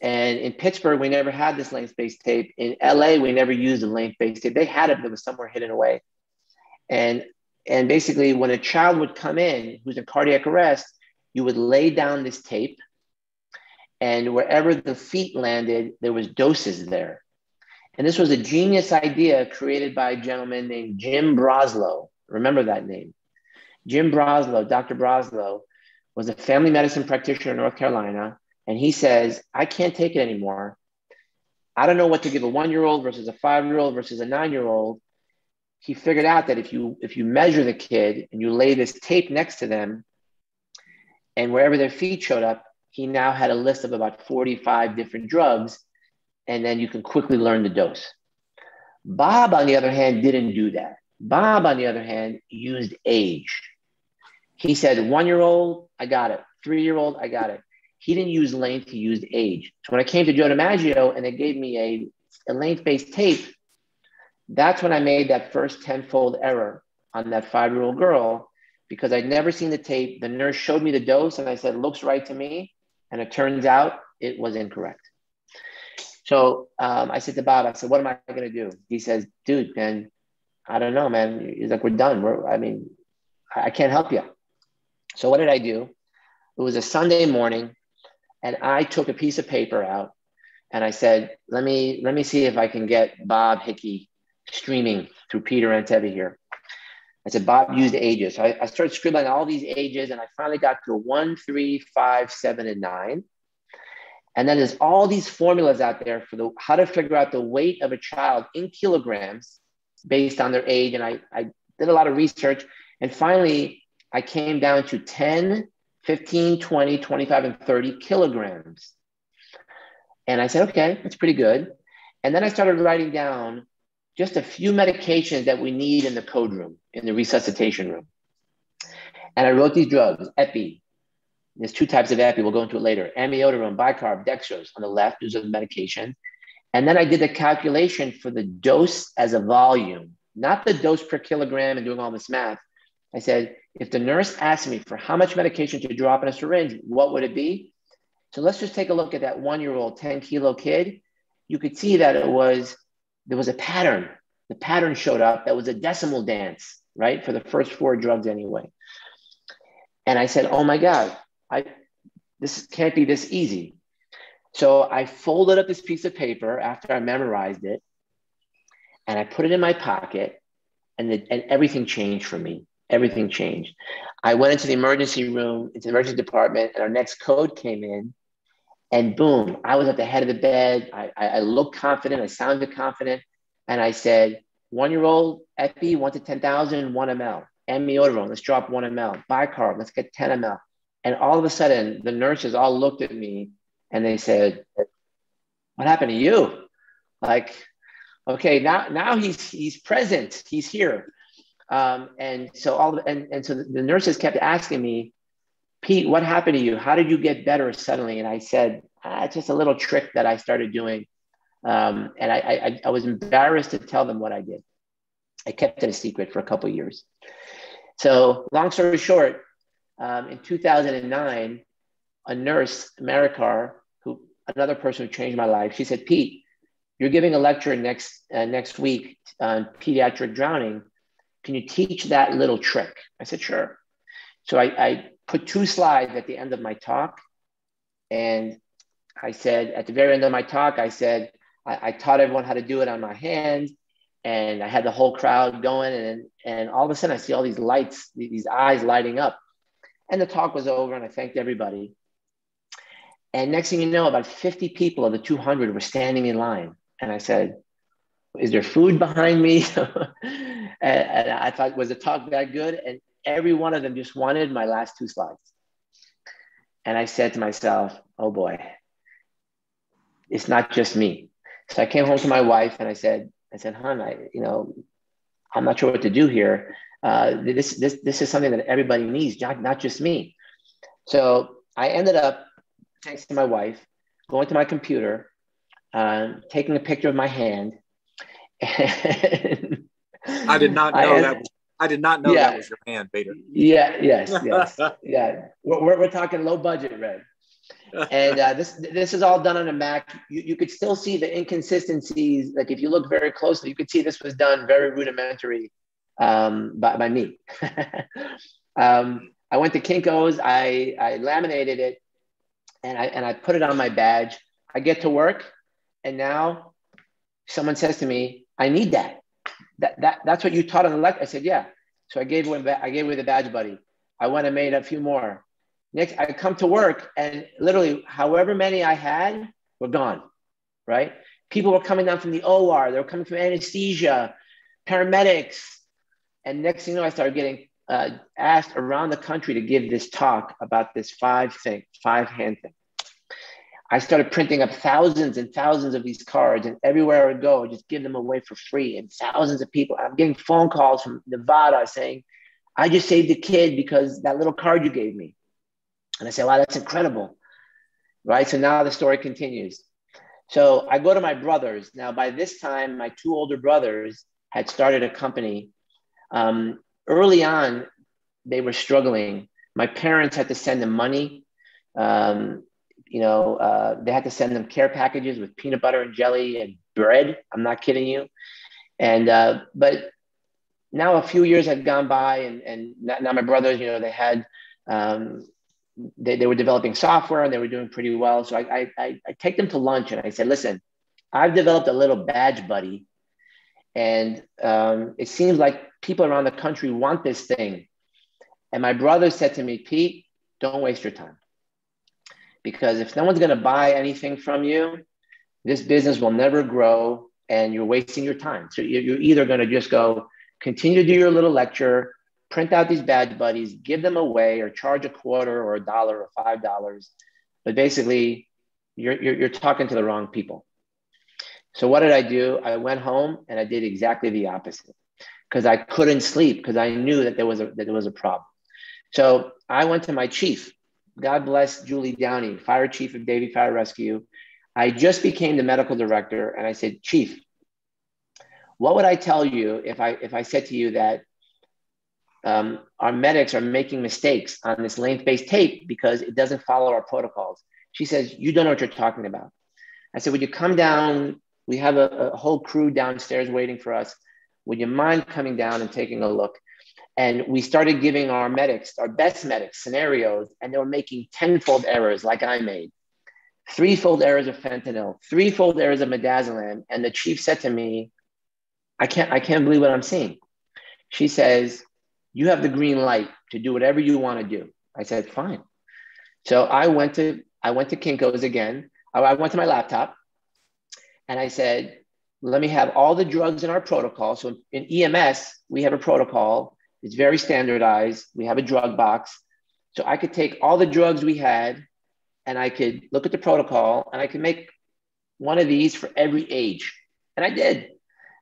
And in Pittsburgh, we never had this length-based tape. In LA, we never used a length-based tape. They had it, but it was somewhere hidden away. And and basically, when a child would come in who's in cardiac arrest, you would lay down this tape and wherever the feet landed, there was doses there. And this was a genius idea created by a gentleman named Jim Broselow. Remember that name. Jim Broselow, Dr. Broselow, was a family medicine practitioner in North Carolina. And he says, I can't take it anymore. I don't know what to give a one-year-old versus a five-year-old versus a nine-year-old. He figured out that if you if you measure the kid and you lay this tape next to them, and wherever their feet showed up, he now had a list of about 45 different drugs, and then you can quickly learn the dose. Bob, on the other hand, didn't do that. Bob, on the other hand, used age. He said, one year old, I got it. Three year old, I got it. He didn't use length, he used age. So when I came to Joe DiMaggio and they gave me a, a length based tape, that's when I made that first tenfold error on that five year old girl because I'd never seen the tape. The nurse showed me the dose and I said, looks right to me. And it turns out it was incorrect. So um, I said to Bob, I said, what am I going to do? He says, dude, man, I don't know, man. He's like, we're done. We're, I mean, I can't help you. So what did I do? It was a Sunday morning and I took a piece of paper out and I said, let me, let me see if I can get Bob Hickey streaming through Peter Antevy here. I said, Bob used ages. So I, I started scribbling all these ages and I finally got to one, three, five, seven, and nine. And then there's all these formulas out there for the how to figure out the weight of a child in kilograms based on their age. And I, I did a lot of research. And finally, I came down to 10, 15, 20, 25, and 30 kilograms. And I said, okay, that's pretty good. And then I started writing down just a few medications that we need in the code room, in the resuscitation room. And I wrote these drugs, epi. There's two types of epi. We'll go into it later. Amiodarone, bicarb, dextrose on the left, are the medication. And then I did the calculation for the dose as a volume, not the dose per kilogram and doing all this math. I said, if the nurse asked me for how much medication to drop in a syringe, what would it be? So let's just take a look at that one year old 10 kilo kid. You could see that it was, there was a pattern. The pattern showed up that was a decimal dance, right? For the first four drugs anyway. And I said, oh my God, I, this can't be this easy. So I folded up this piece of paper after I memorized it and I put it in my pocket and, the, and everything changed for me. Everything changed. I went into the emergency room, into the emergency department, and our next code came in. And boom, I was at the head of the bed. I, I, looked confident. I sounded confident. And I said, one year old epi, one to 10,000, one ml. Amiodarone, let's drop one ml. Bicarb, let's get 10 ml. And all of a sudden, the nurses all looked at me and they said, "What happened to you?" Like, okay, now now he's he's present, he's here, um, and so all and and so the nurses kept asking me, Pete, what happened to you? How did you get better suddenly? And I said, ah, it's just a little trick that I started doing, um, and I, I I was embarrassed to tell them what I did. I kept it a secret for a couple years. So long story short, um, in 2009, a nurse, Maricar, who another person who changed my life. She said, Pete, you're giving a lecture next uh, next week on pediatric drowning. Can you teach that little trick? I said, sure. So I, I put two slides at the end of my talk. And I said, at the very end of my talk, I said, I, I taught everyone how to do it on my hand. And I had the whole crowd going. And, and all of a sudden, I see all these lights, these eyes lighting up. And the talk was over, and I thanked everybody. And next thing you know, about 50 people of the 200 were standing in line. And I said, Is there food behind me? and, and, I thought, Was the talk that good? And every one of them just wanted my last two slides. And I said to myself, Oh boy, it's not just me. So I came home to my wife and I said, I said, hon, I, you know, I'm not sure what to do here. Uh, this, this, this is something that everybody needs, not, not just me. So I ended up thanks to my wife, going to my computer, um, taking a picture of my hand. I did not know I, that. Was, I did not know yeah, that was your hand, Peter. Yeah. Yes. Yes. yeah. We're, we're, talking low budget, red. and uh, this this is all done on a Mac. You, you could still see the inconsistencies. Like if you look very closely, you could see this was done very rudimentary um, by, by me. um, I went to Kinko's. I, I laminated it and I and I put it on my badge. I get to work, and now someone says to me, "I need that. That that that's what you taught on the lecture." I said, "Yeah." So I gave away I gave away the badge buddy. I went and made a few more. Next, I come to work, and literally, however many I had were gone. Right? People were coming down from the OR. They were coming from anesthesia, paramedics, and next thing you know, I started getting uh, asked around the country to give this talk about this five thing, five hand thing. I started printing up thousands and thousands of these cards, and everywhere I would go, I just give them away for free. And thousands of people, I'm getting phone calls from Nevada saying, I just saved a kid because that little card you gave me. And I say, wow, that's incredible. Right. So now the story continues. So I go to my brothers. Now, by this time, my two older brothers had started a company. Um, early on, they were struggling. My parents had to send them money. Um, you know, uh, they had to send them care packages with peanut butter and jelly and bread. I'm not kidding you. And uh, but now a few years had gone by, and and now my brothers, you know, they had um, they, they were developing software and they were doing pretty well. So I, I I take them to lunch and I said, listen, I've developed a little badge buddy, and um, it seems like people around the country want this thing. And my brother said to me, Pete, don't waste your time. Because if no one's going to buy anything from you, this business will never grow and you're wasting your time. So you're either going to just go continue to do your little lecture, print out these badge buddies, give them away, or charge a quarter or a dollar or five dollars. But basically, you're, you're, you're talking to the wrong people. So what did I do? I went home and I did exactly the opposite because I couldn't sleep because I knew that there was a that there was a problem. So I went to my chief. God bless Julie Downey, fire chief of Davie Fire Rescue. I just became the medical director and I said, Chief, what would I tell you if I if I said to you that um, our medics are making mistakes on this length-based tape because it doesn't follow our protocols? She says, You don't know what you're talking about. I said, Would you come down? We have a, a whole crew downstairs waiting for us. Would you mind coming down and taking a look? And we started giving our medics, our best medics, scenarios, and they were making tenfold errors like I made. Threefold errors of fentanyl, threefold errors of midazolam. And the chief said to me, I can't, I can't believe what I'm seeing. She says, You have the green light to do whatever you want to do. I said, Fine. So I went to I went to Kinko's again. I went to my laptop and I said, let me have all the drugs in our protocol. So in EMS, we have a protocol. It's very standardized. We have a drug box. So I could take all the drugs we had and I could look at the protocol and I could make one of these for every age. And I did.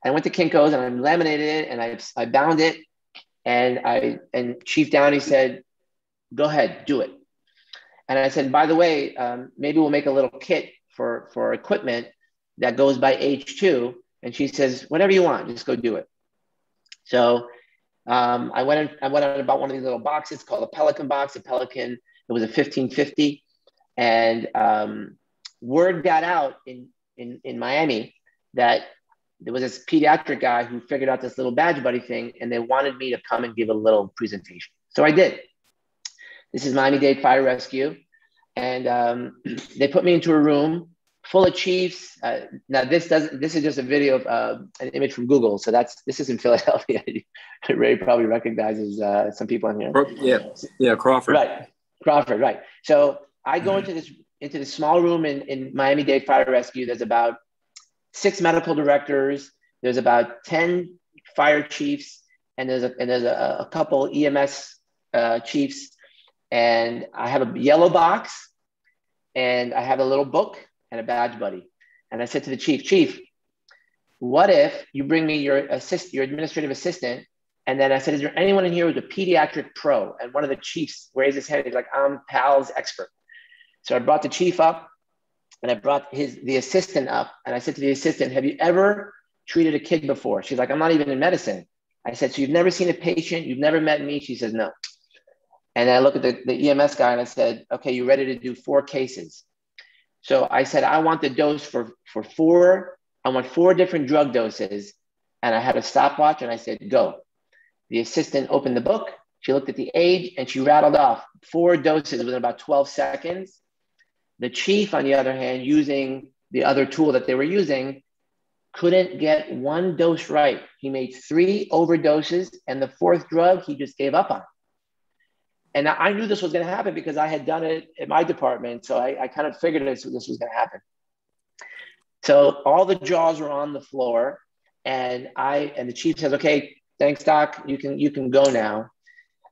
I went to Kinko's and I laminated it and I, I bound it. And I and Chief Downey said, go ahead, do it. And I said, by the way, um, maybe we'll make a little kit for, for equipment that goes by age two. And she says, whatever you want, just go do it. So um, I went in, I went out and bought one of these little boxes called a Pelican box. A Pelican, it was a 1550. And um, word got out in, in, in Miami that there was this pediatric guy who figured out this little badge buddy thing and they wanted me to come and give a little presentation. So I did. This is Miami Dade Fire Rescue. And um, they put me into a room full of chiefs. Uh, now this doesn't. This is just a video of uh, an image from Google. So that's this is in Philadelphia. Ray probably recognizes uh, some people in here. Yeah, yeah, Crawford. Right, Crawford. Right. So I go into this into this small room in, in Miami Dade Fire Rescue. There's about six medical directors. There's about ten fire chiefs, and there's a and there's a, a couple EMS uh, chiefs and I have a yellow box and I have a little book and a badge buddy. And I said to the chief, Chief, what if you bring me your assist, your administrative assistant? And then I said, Is there anyone in here who's a pediatric pro? And one of the chiefs raised his hand. He's like, I'm PALS expert. So I brought the chief up and I brought his the assistant up. And I said to the assistant, Have you ever treated a kid before? She's like, I'm not even in medicine. I said, So you've never seen a patient? You've never met me? She says, No. And I looked at the, the EMS guy and I said, okay, you're ready to do four cases? So I said, I want the dose for, for four, I want four different drug doses. And I had a stopwatch and I said, go. The assistant opened the book. She looked at the age and she rattled off four doses within about 12 seconds. The chief, on the other hand, using the other tool that they were using, couldn't get one dose right. He made three overdoses, and the fourth drug he just gave up on and I knew this was going to happen because I had done it in my department. So I, I kind of figured this, this was going to happen. So all the jaws were on the floor, and I and the chief says, "Okay, thanks, doc. You can you can go now."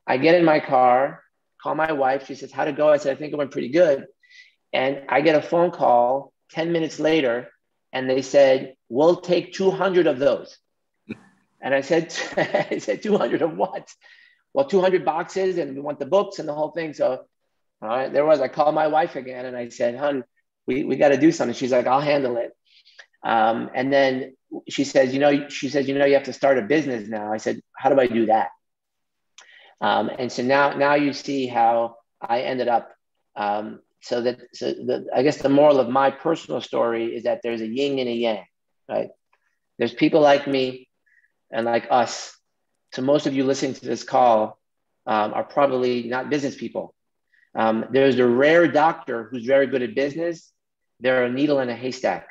I get in my car, call my wife. She says, "How'd it go?" I said, "I think it went pretty good." And I get a phone call ten minutes later, and they said, "We'll take 200 of those." And I said, "I said 200 of what?" Well, 200 boxes and we want the books and the whole thing. So all right, there was, I called my wife again and I said, hun, we, we got to do something. She's like, I'll handle it. Um, and then she says, you know, she says, you know, you have to start a business now. I said, how do I do that? Um, and so now, now you see how I ended up. Um, so that, so the, I guess the moral of my personal story is that there's a yin and a yang, right? There's people like me and like us so most of you listening to this call um, are probably not business people. Um, there's a rare doctor who's very good at business. They're a needle in a haystack.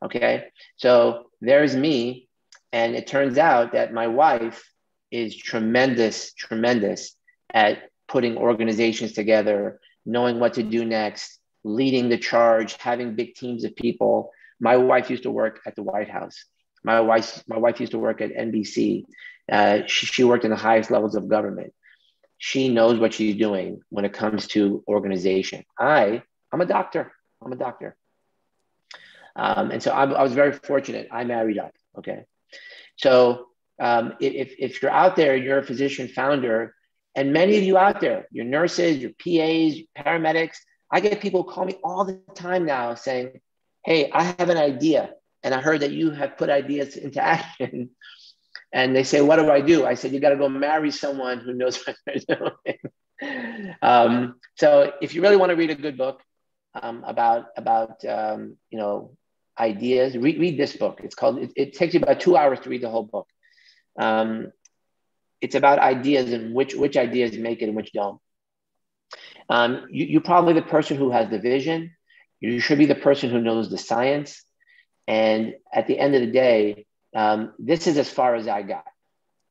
Okay. So there's me. And it turns out that my wife is tremendous, tremendous at putting organizations together, knowing what to do next, leading the charge, having big teams of people. My wife used to work at the White House. My wife, my wife used to work at NBC. Uh, she, she worked in the highest levels of government. She knows what she's doing when it comes to organization. I, I'm a doctor. I'm a doctor. Um, and so I, I, was very fortunate. I married up. Okay. So um, if, if you're out there, you're a physician founder, and many of you out there, your nurses, your PAs, paramedics, I get people call me all the time now saying, hey, I have an idea, and I heard that you have put ideas into action. And they say, what do I do? I said, you got to go marry someone who knows what they're doing. um, so if you really want to read a good book um, about about um, you know ideas, read, read this book. It's called. It, it, takes you about two hours to read the whole book. Um, it's about ideas and which which ideas make it and which don't. Um, you, you're probably the person who has the vision. You should be the person who knows the science. And at the end of the day, um, this is as far as I got.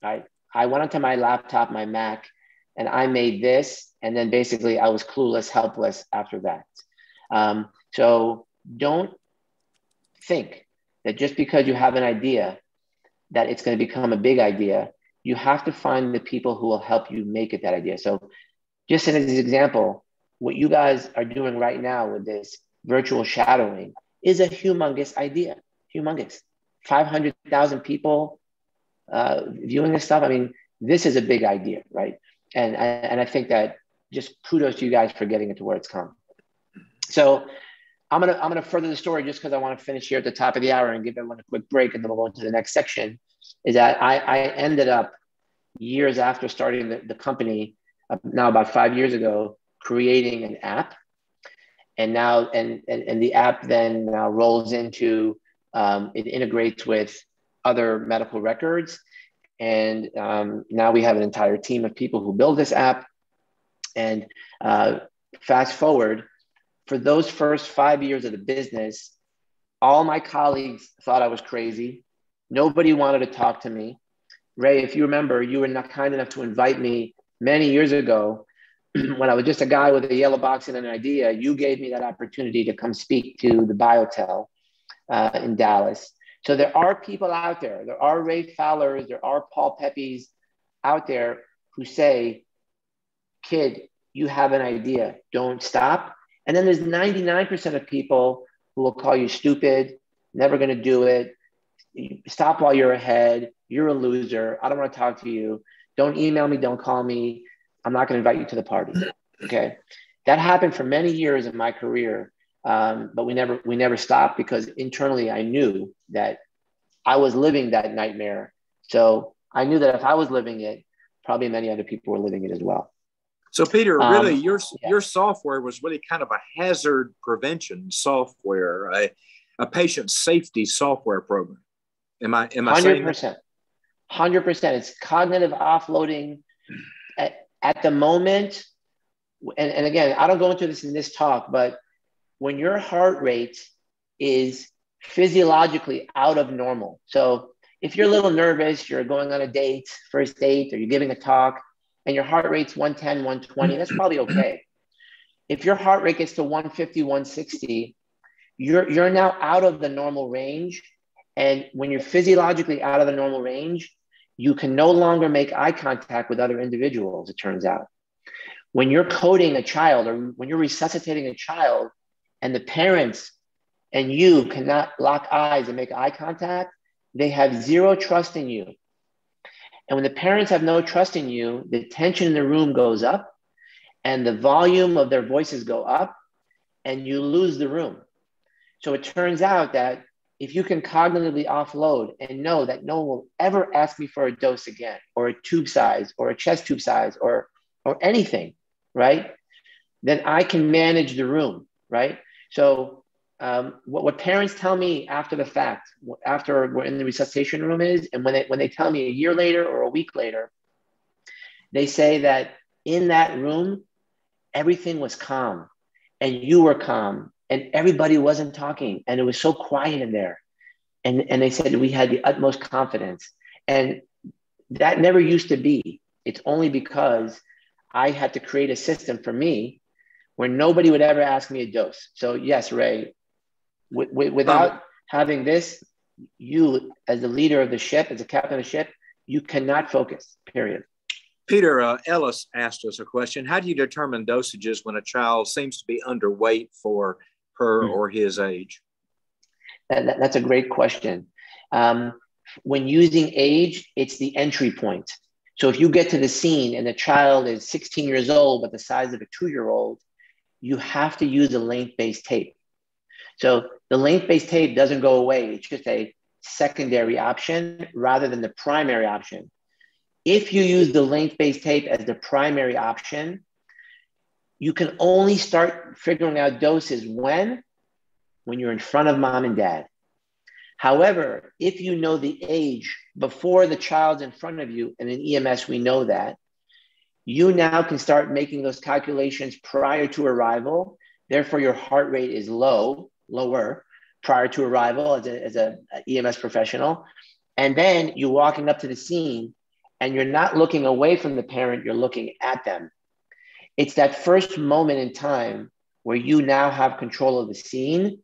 Right? I went onto my laptop, my Mac, and I made this. And then basically, I was clueless, helpless after that. Um, so don't think that just because you have an idea, that it's going to become a big idea. You have to find the people who will help you make it that idea. So, just as an example, what you guys are doing right now with this virtual shadowing is a humongous idea. Humongous. 500,000 people uh, viewing this stuff. I mean, this is a big idea, right? And, and I think that just kudos to you guys for getting it to where it's come. So I'm gonna I'm gonna further the story just because I want to finish here at the top of the hour and give everyone a quick break, and then we'll go into the next section. Is that I, I ended up years after starting the, the company, uh, now about five years ago, creating an app, and now and and, and the app then now rolls into um, it integrates with other medical records. And um, now we have an entire team of people who build this app. And uh, fast forward, for those first five years of the business, all my colleagues thought I was crazy. Nobody wanted to talk to me. Ray, if you remember, you were not kind enough to invite me many years ago when I was just a guy with a yellow box and an idea. You gave me that opportunity to come speak to the Biotel uh, in Dallas. So there are people out there, there are Ray Fowlers, there are Paul Pepes out there who say, kid, you have an idea, don't stop. And then there's 99% of people who will call you stupid, never going to do it. Stop while you're ahead. You're a loser. I don't want to talk to you. Don't email me. Don't call me. I'm not going to invite you to the party. Okay. That happened for many years in my career. Um, but we never we never stopped because internally I knew that I was living that nightmare. So I knew that if I was living it, probably many other people were living it as well. So Peter, really, um, your yeah. your software was really kind of a hazard prevention software, a, a patient safety software program. Am I am I 100%, saying Hundred percent. It's cognitive offloading. At, at the moment, and, and again, I don't go into this in this talk, but when your heart rate is physiologically out of normal. So if you're a little nervous, you're going on a date, first date, or you're giving a talk, and your heart rate's 110, 120, that's probably okay. If your heart rate gets to 150, 160, you're, you're now out of the normal range. And when you're physiologically out of the normal range, you can no longer make eye contact with other individuals, it turns out. When you're coding a child or when you're resuscitating a child, and the parents and you cannot lock eyes and make eye contact, they have zero trust in you. And when the parents have no trust in you, the tension in the room goes up and the volume of their voices go up and you lose the room. So it turns out that if you can cognitively offload and know that no one will ever ask me for a dose again or a tube size or a chest tube size or or anything, right? Then I can manage the room, right? So um, what, what parents tell me after the fact, after we're in the resuscitation room is, and when they, when they tell me a year later or a week later, they say that in that room, everything was calm and you were calm and everybody wasn't talking and it was so quiet in there. And, and they said we had the utmost confidence. And that never used to be. It's only because I had to create a system for me where nobody would ever ask me a dose. So yes, Ray, w- w- without um, having this, you as the leader of the ship, as a captain of the ship, you cannot focus. Period. Peter uh, Ellis asked us a question: How do you determine dosages when a child seems to be underweight for her mm-hmm. or his age? That, that, that's a great question. Um, when using age, it's the entry point. So if you get to the scene and the child is 16 years old but the size of a two-year-old, you have to use a length based tape. So The length-based tape doesn't go away. It's just a secondary option rather than the primary option. If you use the length-based tape as the primary option, you can only start figuring out doses when? When you're in front of mom and dad. However, if you know the age before the child's in front of you, and in EMS we know that, you now can start making those calculations prior to arrival. Therefore, your heart rate is low, lower prior to arrival as a, as a EMS professional. And then you're walking up to the scene and you're not looking away from the parent, you're looking at them. It's that first moment in time where you now have control of the scene,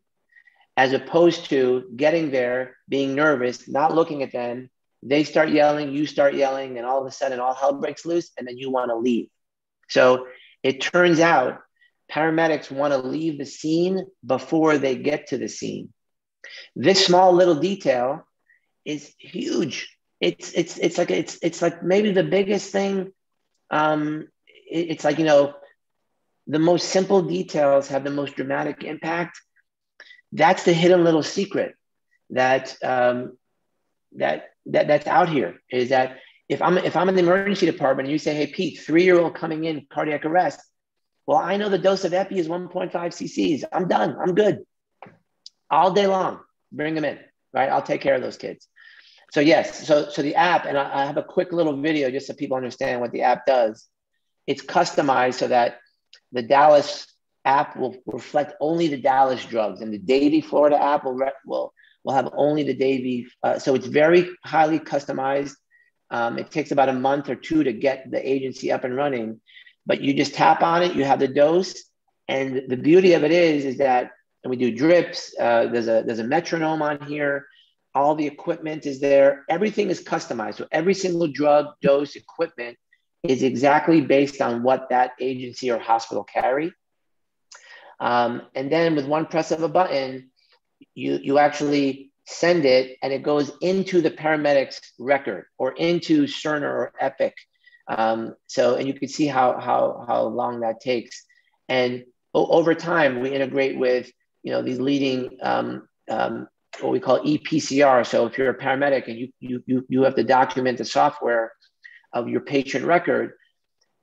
as opposed to getting there, being nervous, not looking at them. They start yelling, you start yelling, and all of a sudden all hell breaks loose, and then you want to leave. So it turns out paramedics want to leave the scene before they get to the scene. This small little detail is huge. It's it's it's like it's it's like maybe the biggest thing. Um, it, it's like you know, the most simple details have the most dramatic impact. That's the hidden little secret that um, that that that's out here. Is that if I'm if I'm in the emergency department and you say, "Hey, Pete, three year old coming in cardiac arrest," well, I know the dose of epi is 1.5 cc's. I'm done. I'm good all day long. Bring them in, right? I'll take care of those kids. So yes, so so the app, and I, I have a quick little video just so people understand what the app does. It's customized so that the Dallas app will reflect only the Dallas drugs, and the Davie, Florida app will will will have only the Davie. Uh, so it's very highly customized. Um, it takes about a month or two to get the agency up and running, but you just tap on it, you have the dose, and the beauty of it is is that and we do drips. Uh, there's a there's a metronome on here. All the equipment is there. Everything is customized. So every single drug dose equipment is exactly based on what that agency or hospital carry. Um, and then with one press of a button, you you actually send it and it goes into the paramedics record or into Cerner or Epic. Um, so and you can see how how how long that takes. And over time, we integrate with you know, these leading um, um, what we call ePCR. So if you're a paramedic and you, you, you, you have to document the software of your patient record,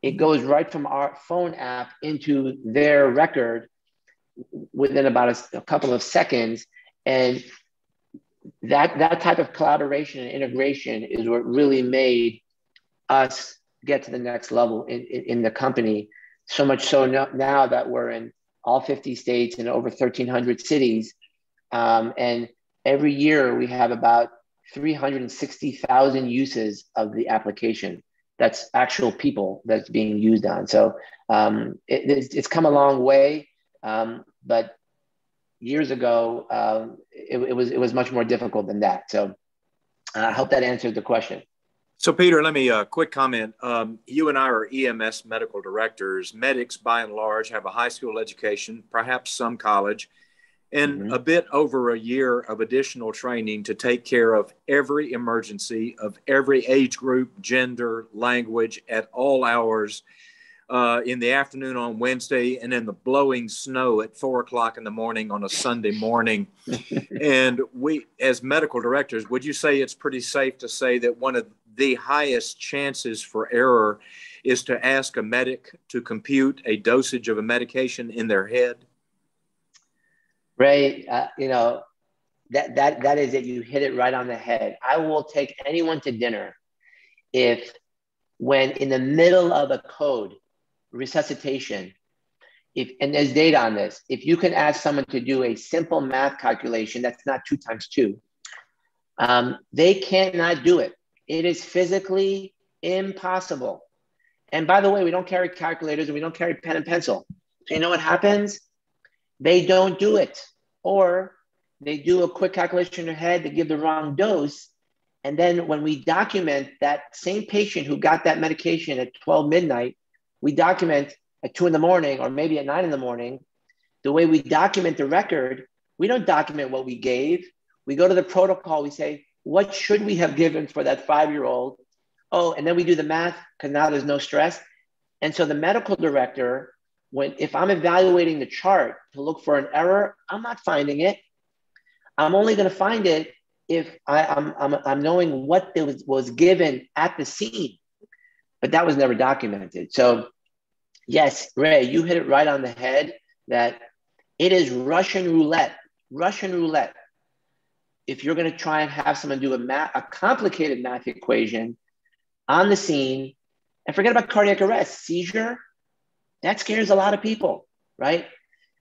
it goes right from our phone app into their record within about a, a couple of seconds. And that, that type of collaboration and integration is what really made us get to the next level in, in, in the company. So much so now, now that we're in all 50 states and over 1,300 cities. Um, and every year we have about 360,000 uses of the application. That's actual people that's being used on. So um, it, it's, it's, come a long way, um, but years ago um, it, it, was it was much more difficult than that. So uh, I hope that answered the question. So, Peter, let me uh, quick comment. Um, you and I are EMS medical directors. Medics, by and large, have a high school education, perhaps some college, and mm-hmm. a bit over a year of additional training to take care of every emergency of every age group, gender, language at all hours. Uh, in the afternoon on Wednesday, and in the blowing snow at four o'clock in the morning on a Sunday morning. and we, as medical directors, would you say it's pretty safe to say that one of the highest chances for error is to ask a medic to compute a dosage of a medication in their head? Ray, uh, you know, that, that, that is it. You hit it right on the head. I will take anyone to dinner if, when in the middle of a code, resuscitation, if, and there's data on this, if you can ask someone to do a simple math calculation, that's not two times two, um, they cannot do it it is physically impossible. And by the way, we don't carry calculators and we don't carry pen and pencil. So you know what happens? They don't do it. Or they do a quick calculation in their head, they give the wrong dose. And then when we document that same patient who got that medication at 12 midnight, we document at two in the morning or maybe at nine in the morning. The way we document the record, we don't document what we gave. We go to the protocol, we say, what should we have given for that five year old? Oh, and then we do the math because now there's no stress. And so the medical director, when if I'm evaluating the chart to look for an error, I'm not finding it. I'm only going to find it if I, am I'm, I'm, I'm knowing what was, was given at the scene. But that was never documented. So, yes, Ray, you hit it right on the head that it is Russian roulette. Russian roulette. If you're going to try and have someone do a, math, a complicated math equation on the scene, and forget about cardiac arrest, seizure, that scares a lot of people, right?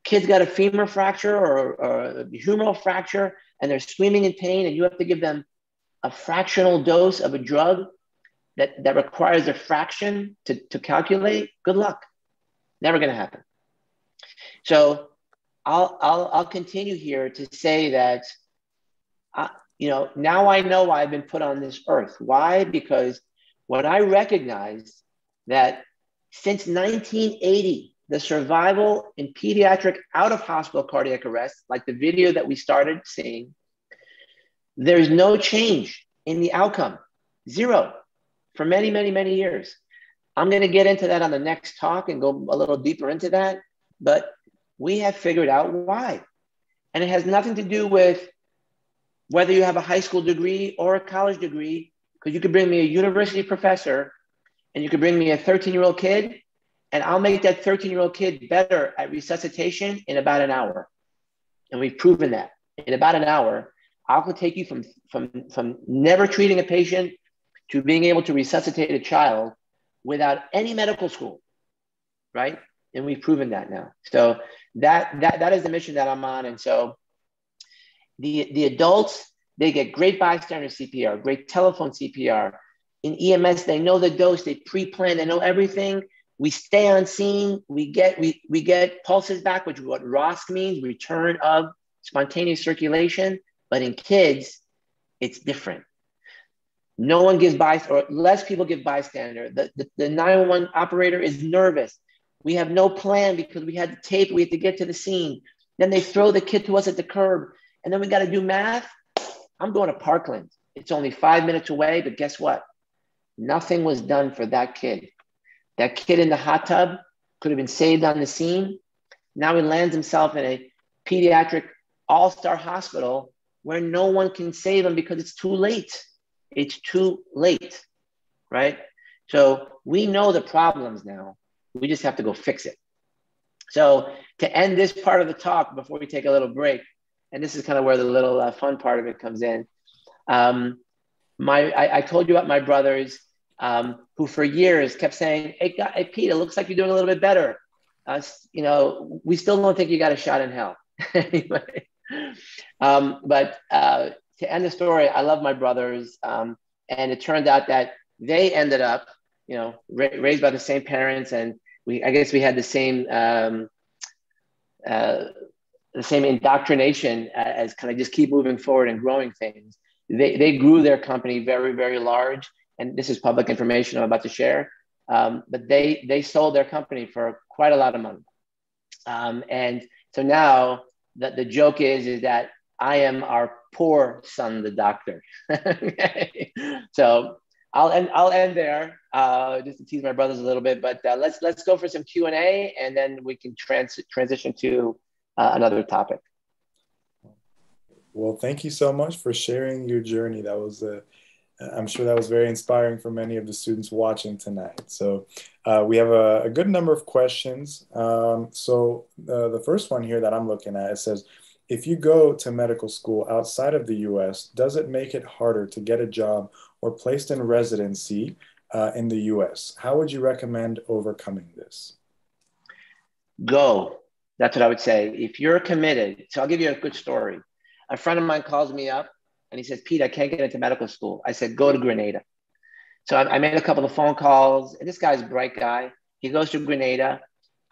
Kids got a femur fracture or, or a humeral fracture, and they're screaming in pain, and you have to give them a fractional dose of a drug that, that requires a fraction to, to calculate, good luck. Never going to happen. So I'll, I'll, I'll continue here to say that, uh, you know, now I know why I've been put on this earth. Why? Because when I recognized that since 1980, the survival in pediatric out of hospital cardiac arrest, like the video that we started seeing, there's no change in the outcome, zero for many, many, many years. I'm going to get into that on the next talk and go a little deeper into that. But we have figured out why. And it has nothing to do with whether you have a high school degree or a college degree, because you could bring me a university professor and you could bring me a 13 year old kid, and I'll make that 13 year old kid better at resuscitation in about an hour. And we've proven that in about an hour, I will take you from, from, from never treating a patient to being able to resuscitate a child without any medical school, right? And we've proven that now. So that that that is the mission that I'm on. And so the the adults they get great bystander CPR, great telephone CPR. In EMS, they know the dose, they pre-plan, they know everything. We stay on scene, we get we we get pulses back, which is what ROSC means, return of spontaneous circulation. But in kids, it's different. No one gives by or less people give bystander. The, the, the 911 operator is nervous. We have no plan because we had the tape, we had to get to the scene. Then they throw the kid to us at the curb. And then we got to do math. I'm going to Parkland. It's only five minutes away, but guess what? Nothing was done for that kid. That kid in the hot tub could have been saved on the scene. Now he lands himself in a pediatric all star hospital where no one can save him because it's too late. It's too late, right? So we know the problems now. We just have to go fix it. So to end this part of the talk before we take a little break, and this is kind of where the little uh, fun part of it comes in. Um, my, I, I, told you about my brothers um, who for years kept saying, "Hey, God, hey, Pete, it looks like you're doing a little bit better. Uh, you know, we still don't think you got a shot in hell." anyway, um, but uh, to end the story, I love my brothers, um, and it turned out that they ended up you know, ra- raised by the same parents, and we, I guess, we had the same, um, uh, the same indoctrination as, kind of just keep moving forward and growing things. They, they grew their company very, very large, and this is public information I'm about to share. Um, but they they sold their company for quite a lot of money, um, and so now the, the joke is is that I am our poor son, the doctor. okay. So I'll end. I'll end there uh, just to tease my brothers a little bit. But uh, let's let's go for some Q and A, and then we can trans- transition to uh, another topic. Well, thank you so much for sharing your journey. That was a, I'm sure that was very inspiring for many of the students watching tonight. So uh, we have a, a, good number of questions. Um, so uh, the first one here that I'm looking at it says, if you go to medical school outside of the U.S., does it make it harder to get a job or placed in residency uh, in the US. How would you recommend overcoming this? Go. That's what I would say. If you're committed, so I'll give you a good story. A friend of mine calls me up and he says, Pete, I can't get into medical school. I said, go to Grenada. So I, I made a couple of phone calls, and this guy's a bright guy. He goes to Grenada.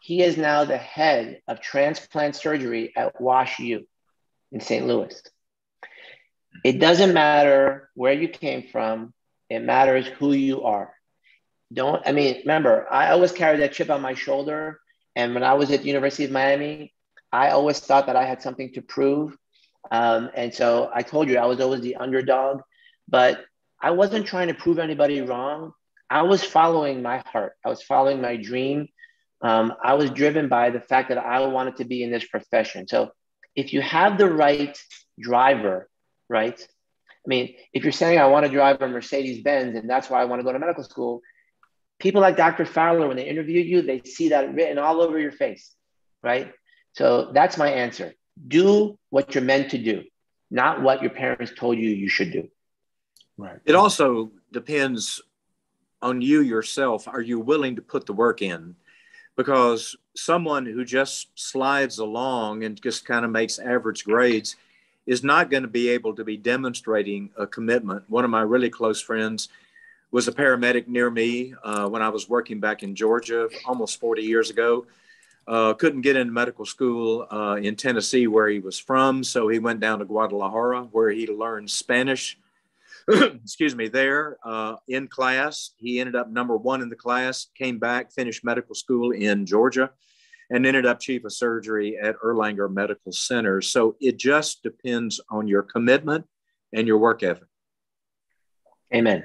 He is now the head of transplant surgery at Wash U in St. Louis. It doesn't matter where you came from, it matters who you are. Don't, I mean, remember, I always carried that chip on my shoulder. And when I was at the University of Miami, I always thought that I had something to prove. Um, and so I told you I was always the underdog, but I wasn't trying to prove anybody wrong. I was following my heart, I was following my dream. Um, I was driven by the fact that I wanted to be in this profession. So if you have the right driver, right? I mean, if you're saying I want to drive a Mercedes Benz and that's why I want to go to medical school, people like Dr. Fowler, when they interview you, they see that written all over your face, right? So that's my answer. Do what you're meant to do, not what your parents told you you should do. Right. It also depends on you yourself. Are you willing to put the work in? Because someone who just slides along and just kind of makes average grades is not going to be able to be demonstrating a commitment. One of my really close friends was a paramedic near me uh, when I was working back in Georgia almost 40 years ago. Uh, couldn't get into medical school uh, in Tennessee, where he was from. So he went down to Guadalajara, where he learned Spanish excuse me, there uh, in class. He ended up number one in the class, came back, finished medical school in Georgia, and ended up chief of surgery at Erlanger Medical Center. So it just depends on your commitment and your work ethic. Amen.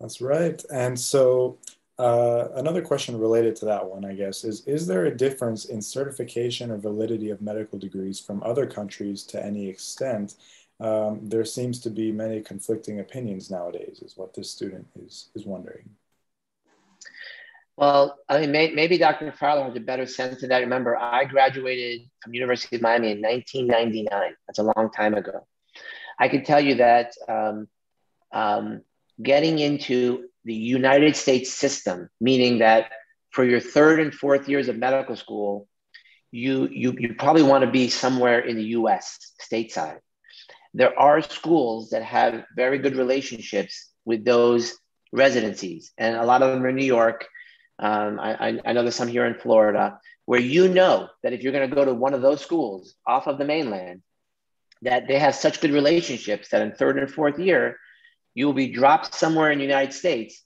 That's right. And so uh, another question related to that one, I guess, is Is there a difference in certification or validity of medical degrees from other countries to any extent? Um, there seems to be many conflicting opinions nowadays, is what this student is, is wondering. Well, I mean, may, maybe Dr. Fowler has a better sense of that. Remember, I graduated from University of Miami in 1999. That's a long time ago. I can tell you that um, um, getting into the United States system, meaning that for your third and fourth years of medical school, you, you, you probably want to be somewhere in the US, stateside there are schools that have very good relationships with those residencies, and a lot of them are in New York. Um, I, I know there's some here in Florida, where you know that if you're going to go to one of those schools off of the mainland, that they have such good relationships that in third and fourth year, you will be dropped somewhere in the United States.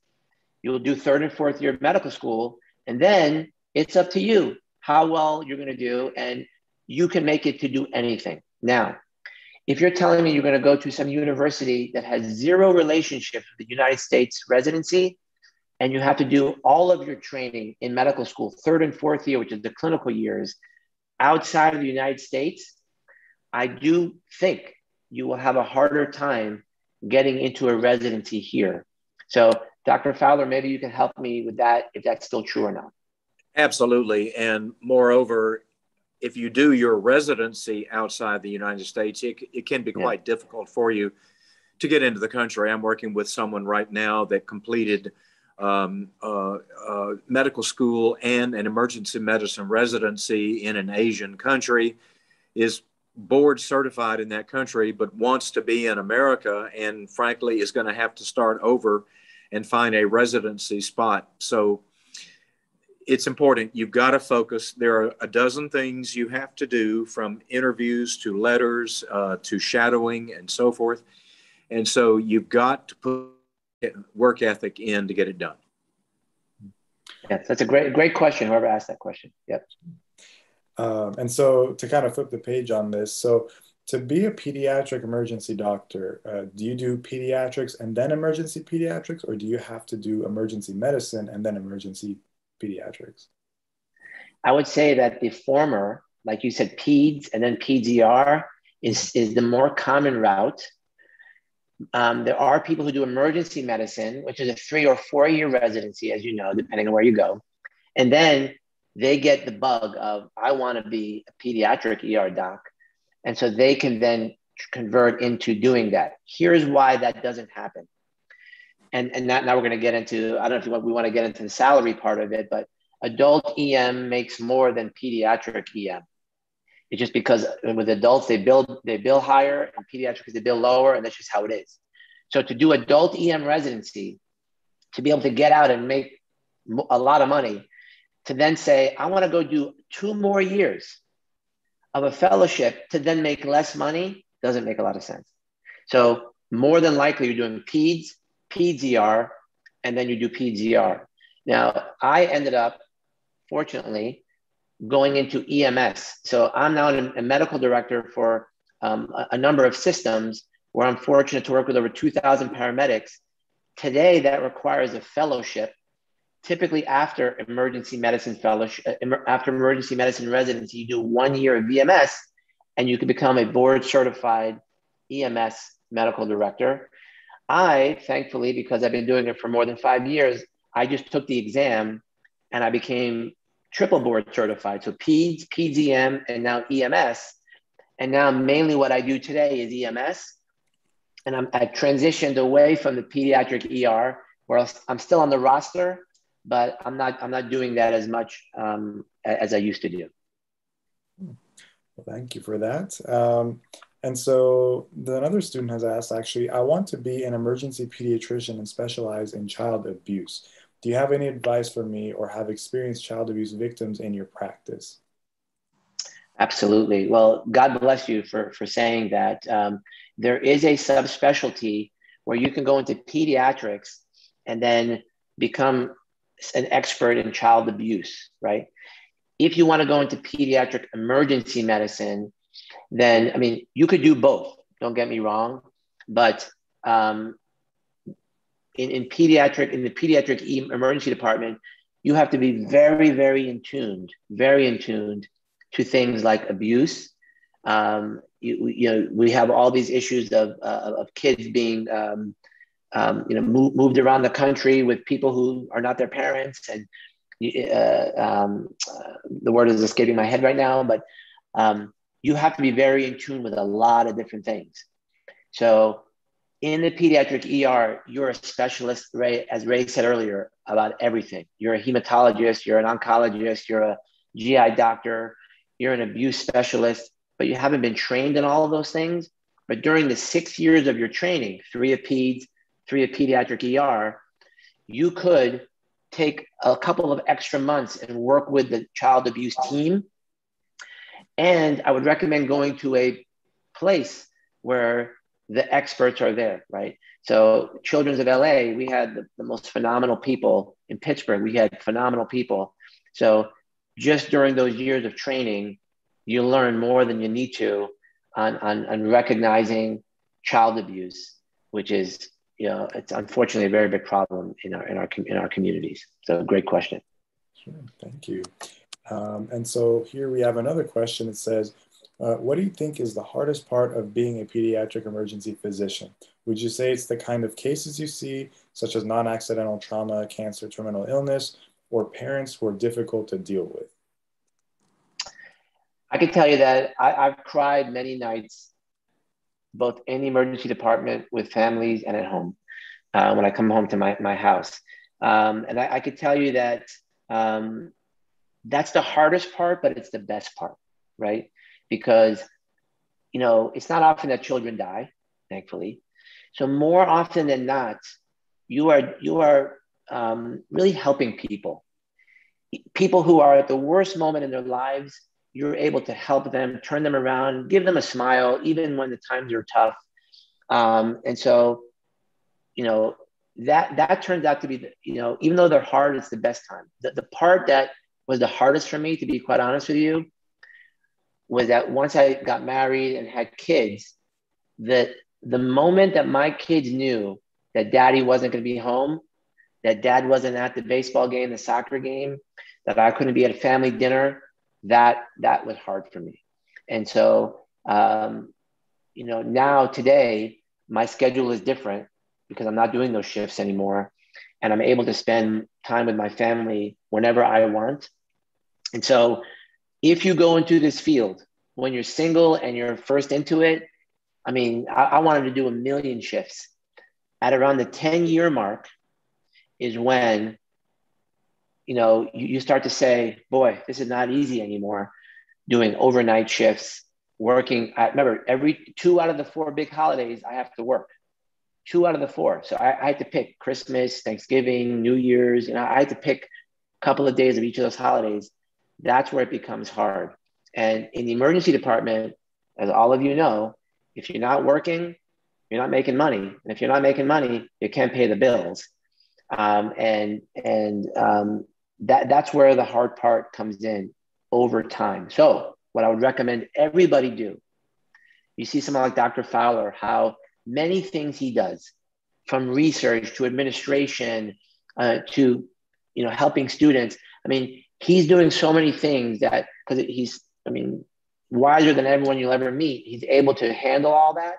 You will do third and fourth year medical school, and then it's up to you how well you're going to do, and you can make it to do anything. Now, if you're telling me you're going to go to some university that has zero relationship with the United States residency, and you have to do all of your training in medical school, third and fourth year, which is the clinical years, outside of the United States, I do think you will have a harder time getting into a residency here. So, Dr. Fowler, maybe you can help me with that if that's still true or not. Absolutely. And moreover, if you do your residency outside the United States, it, it can be quite yeah. difficult for you to get into the country. I'm working with someone right now that completed um, uh, uh, medical school and an emergency medicine residency in an Asian country, is board certified in that country, but wants to be in America and frankly is going to have to start over and find a residency spot. So it's important. You've got to focus. There are a dozen things you have to do from interviews to letters uh, to shadowing and so forth. And so you've got to put work ethic in to get it done. Yes, that's a great, great question. Whoever asked that question. Yep. Um, and so to kind of flip the page on this, so to be a pediatric emergency doctor, uh, do you do pediatrics and then emergency pediatrics, or do you have to do emergency medicine and then emergency pediatrics? I would say that the former, like you said, PEDS and then PDR is, is the more common route. Um, there are people who do emergency medicine, which is a three or four year residency, as you know, depending on where you go. And then they get the bug of, I want to be a pediatric ER doc. And so they can then convert into doing that. Here's why that doesn't happen and and that, now we're going to get into i don't know if want, we want to get into the salary part of it but adult em makes more than pediatric em it's just because with adults they build they bill higher and pediatrics they bill lower and that's just how it is. So to do adult em residency to be able to get out and make a lot of money to then say i want to go do two more years of a fellowship to then make less money doesn't make a lot of sense. So more than likely you're doing peds PDR, and then you do PDR. Now, I ended up, fortunately, going into EMS. So I'm now a medical director for um, a, number of systems where I'm fortunate to work with over 2,000 paramedics. Today, that requires a fellowship. Typically, after emergency medicine fellowship, uh, after emergency medicine residency, you do one year of EMS, and you can become a board certified EMS medical director. I, thankfully, because I've been doing it for more than five years, I just took the exam and I became triple board certified. So PEDS, PDM, and now EMS. And now mainly what I do today is EMS. And I'm, I transitioned away from the pediatric ER, where I'm still on the roster, but I'm not, I'm not doing that as much um, as I used to do. Well, thank you for that. Um, and so the, another student has asked, actually, I want to be an emergency pediatrician and specialize in child abuse. Do you have any advice for me or have experienced child abuse victims in your practice? Absolutely. Well, God bless you for, for saying that. Um, there is a subspecialty where you can go into pediatrics and then become an expert in child abuse, right? If you want to go into pediatric emergency medicine, then I mean, you could do both. Don't get me wrong, but um, in, in pediatric in the pediatric emergency department, you have to be very, very in tuned, very in tuned to things like abuse. Um, you, you know, we have all these issues of, uh, of kids being, um, um, you know, move, moved around the country with people who are not their parents. And uh, um, uh, the word is escaping my head right now, but um, you have to be very in tune with a lot of different things. So in the pediatric ER, you're a specialist, Ray, as Ray said earlier, about everything. You're a hematologist, you're an oncologist, you're a GI doctor, you're an abuse specialist, but you haven't been trained in all of those things. But during the six years of your training, three of peds, three of pediatric ER, you could take a couple of extra months and work with the child abuse team. And I would recommend going to a place where the experts are there, right? So, Children's of LA, we had the, the most phenomenal people in Pittsburgh. We had phenomenal people. So, just during those years of training, you learn more than you need to on, on, on recognizing child abuse, which is, you know, it's unfortunately a very big problem in our, in our, in our communities. So great question. Sure, thank you. Um, and so here we have another question. that says, uh, what do you think is the hardest part of being a pediatric emergency physician? Would you say it's the kind of cases you see, such as non accidental trauma, cancer, terminal illness, or parents who are difficult to deal with? I can tell you that I, have cried many nights, both in the emergency department with families and at home uh, when I come home to my, my house. Um, and I, I could tell you that um, that's the hardest part, but it's the best part, right? because you know it's not often that children die thankfully. So more often than not you are you are um, really helping people. People who are at the worst moment in their lives you're able to help them turn them around give them a smile even when the times are tough. Um, and so you know that that turns out to be the, you know even though they're hard it's the best time. The, the part that was the hardest for me to be quite honest with you was that once I got married and had kids, that the moment that my kids knew that daddy wasn't going to be home, that dad wasn't at the baseball game, the soccer game, that I couldn't be at a family dinner, that that was hard for me. And so, um, you know, now today my schedule is different because I'm not doing those shifts anymore, and I'm able to spend time with my family whenever I want. And so, if you go into this field when you're single and you're first into it, I mean, I, I wanted to do a million shifts. At around the 10 year mark is when, you know, you, you start to say, boy, this is not easy anymore. Doing overnight shifts, working. I remember every two out of the four big holidays, I have to work. Two out of the four. So I, I had to pick Christmas, Thanksgiving, New Year's. You know, I had to pick a couple of days of each of those holidays. That's where it becomes hard. And in the emergency department, as all of you know, if you're not working, you're not making money. And if you're not making money, you can't pay the bills. Um, and and um, that, that's where the hard part comes in over time. So, what I would recommend everybody do, you see someone like Dr. Fowler, how many things he does, from research to administration uh, to you know helping students. I mean, he's doing so many things that because he's I mean, wiser than everyone you'll ever meet. He's able to handle all that.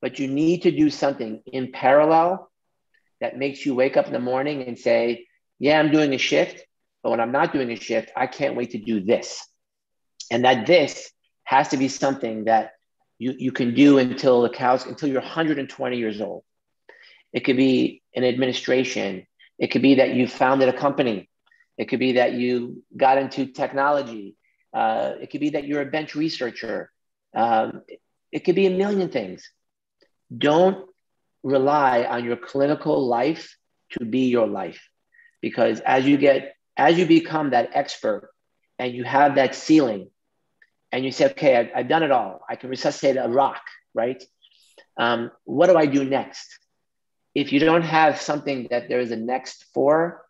But you need to do something in parallel that makes you wake up in the morning and say, Yeah, I'm doing a shift. But when I'm not doing a shift, I can't wait to do this. And that this has to be something that you, you can do until the cows, until you're 120 years old. It could be an administration. It could be that you founded a company. It could be that you got into technology. Uh, it could be that you're a bench researcher. Um, it could be a million things. Don't rely on your clinical life to be your life, because as you get, as you become that expert, and you have that ceiling, and you say, "Okay, I've, I've done it all. I can resuscitate a rock, right? Um, what do I do next?" If you don't have something that there is a next for,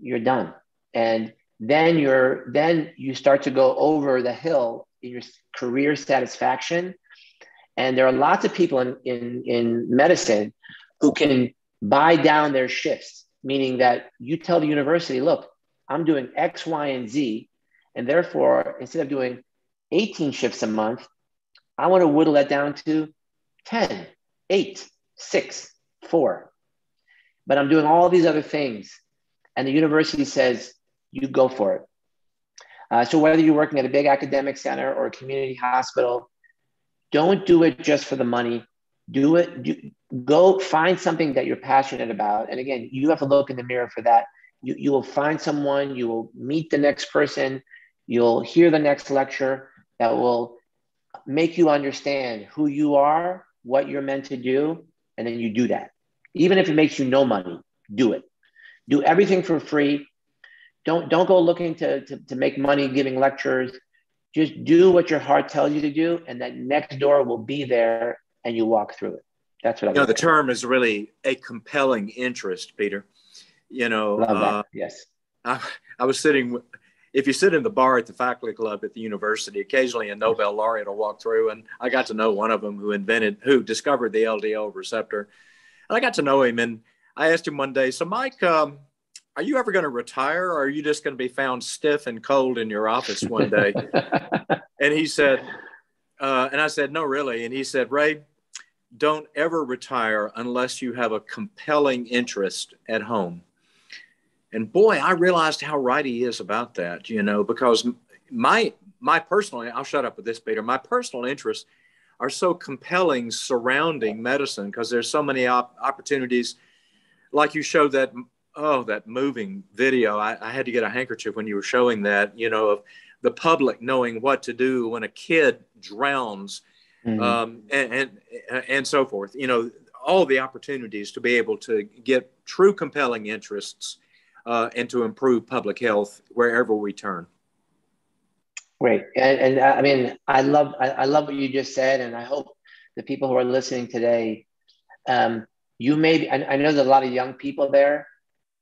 you're done and then you're then you start to go over the hill in your career satisfaction. And there are lots of people in, in, in medicine who can buy down their shifts meaning that you tell the university look i'm doing x y and z and therefore instead of doing 18 shifts a month i want to whittle that down to 10 8 6 4 but i'm doing all these other things. And the university says you go for it. Uh, so whether you're working at a big academic center or a community hospital, don't do it just for the money. Do it. Do, go find something that you're passionate about. And again, you have to look in the mirror for that. You, you will find someone. You will meet the next person. You'll hear the next lecture that will make you understand who you are, what you're meant to do, and then you do that. Even if it makes you no money, do it. Do everything for free don't don't go looking to, to, to make money giving lectures. Just do what your heart tells you to do and that next door will be there and you walk through it. That's what i you know the term is really a compelling interest peter. You know uh, yes. I, I was sitting if you sit in the bar at the faculty club at the university occasionally a nobel laureate will walk through and i got to know one of them who invented who discovered the ldl receptor. And i got to know him and i asked him one day so mike um, are you ever going to retire or are you just going to be found stiff and cold in your office one day? and he said, uh, and I said, no, really. And he said, Ray, don't ever retire unless you have a compelling interest at home. And boy, I realized how right he is about that, you know, because my, my personal, I'll shut up with this, Peter, my personal interests are so compelling surrounding medicine because there's so many op- opportunities like you showed that oh, that moving video. I, I, had to get a handkerchief when you were showing that, you know, of the public knowing what to do when a kid drowns mm-hmm. um, and, and, and so forth. You know, all the opportunities to be able to get true compelling interests uh, and to improve public health wherever we turn. Great. And, and uh, I mean, I love, I, I, love what you just said. And I hope the people who are listening today, um, you may be, I, I know there's a lot of young people there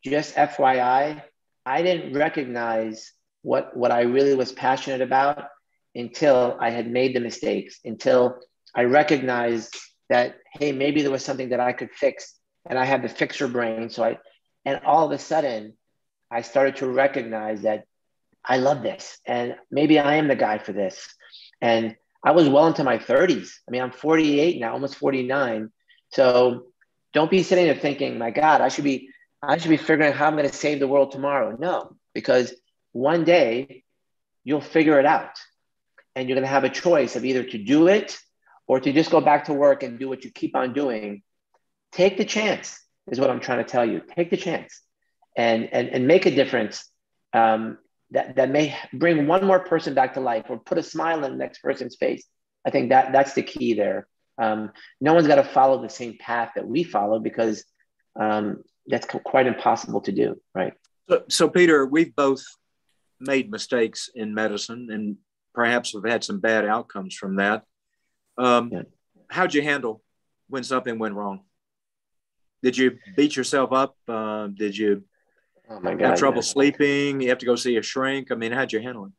just FYI, I didn't recognize what what I really was passionate about until I had made the mistakes, until I recognized that hey, maybe there was something that I could fix, and I had the fixer brain. So I, and all of a sudden, I started to recognize that I love this, and maybe I am the guy for this. And I was well into my 30s. I mean, I'm 48 now, almost 49. So don't be sitting there thinking, my God, I should be I should be figuring out how I'm going to save the world tomorrow. No, because one day you'll figure it out and you're going to have a choice of either to do it or to just go back to work and do what you keep on doing. Take the chance, is what I'm trying to tell you. Take the chance and, and, and make a difference um, that, that may bring one more person back to life or put a smile on the next person's face. I think that that's the key there. Um, no one's got to follow the same path that we follow because um, that's quite impossible to do, right? So, so, Peter, we've both made mistakes in medicine, and perhaps have had some bad outcomes from that. Um, yeah. How'd you handle when something went wrong? Did you beat yourself up? Uh, did you oh my God, have trouble sleeping? You have to go see a shrink. I mean, how'd you handle it?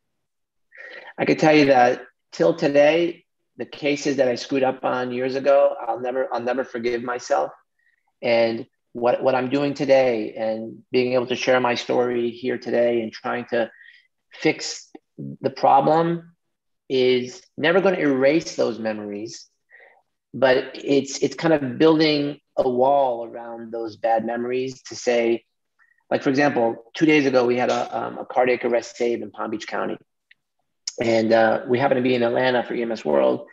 I could tell you that till today, the cases that I screwed up on years ago, I'll never, I'll never forgive myself. And what, what I'm doing today and being able to share my story here today and trying to fix the problem is never going to erase those memories, but it's it's kind of building a wall around those bad memories to say, like for example, two days ago we had a, um, a cardiac arrest save in Palm Beach County, and uh, we happened to be in Atlanta for EMS World,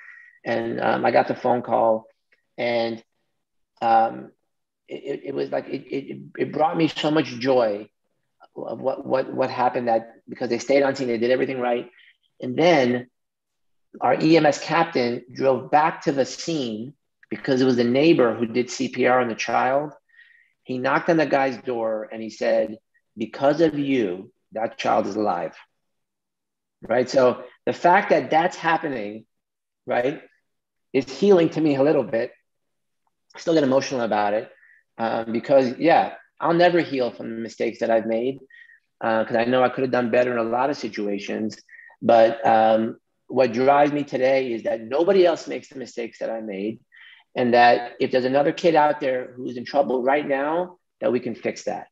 and um, I got the phone call, and um, it, it was like it, it, it brought me so much joy of what what what happened that because they stayed on scene, they did everything right, and then our EMS captain drove back to the scene because it was the neighbor who did CPR on the child. He knocked on the guy's door and he said, "Because of you, that child is alive." Right. So the fact that that's happening, right, is healing to me a little bit. I still get emotional about it um, because, yeah, I'll never heal from the mistakes that I've made because uh, I know I could have done better in a lot of situations. But um, what drives me today is that nobody else makes the mistakes that I made. And that if there's another kid out there who's in trouble right now, that we can fix that.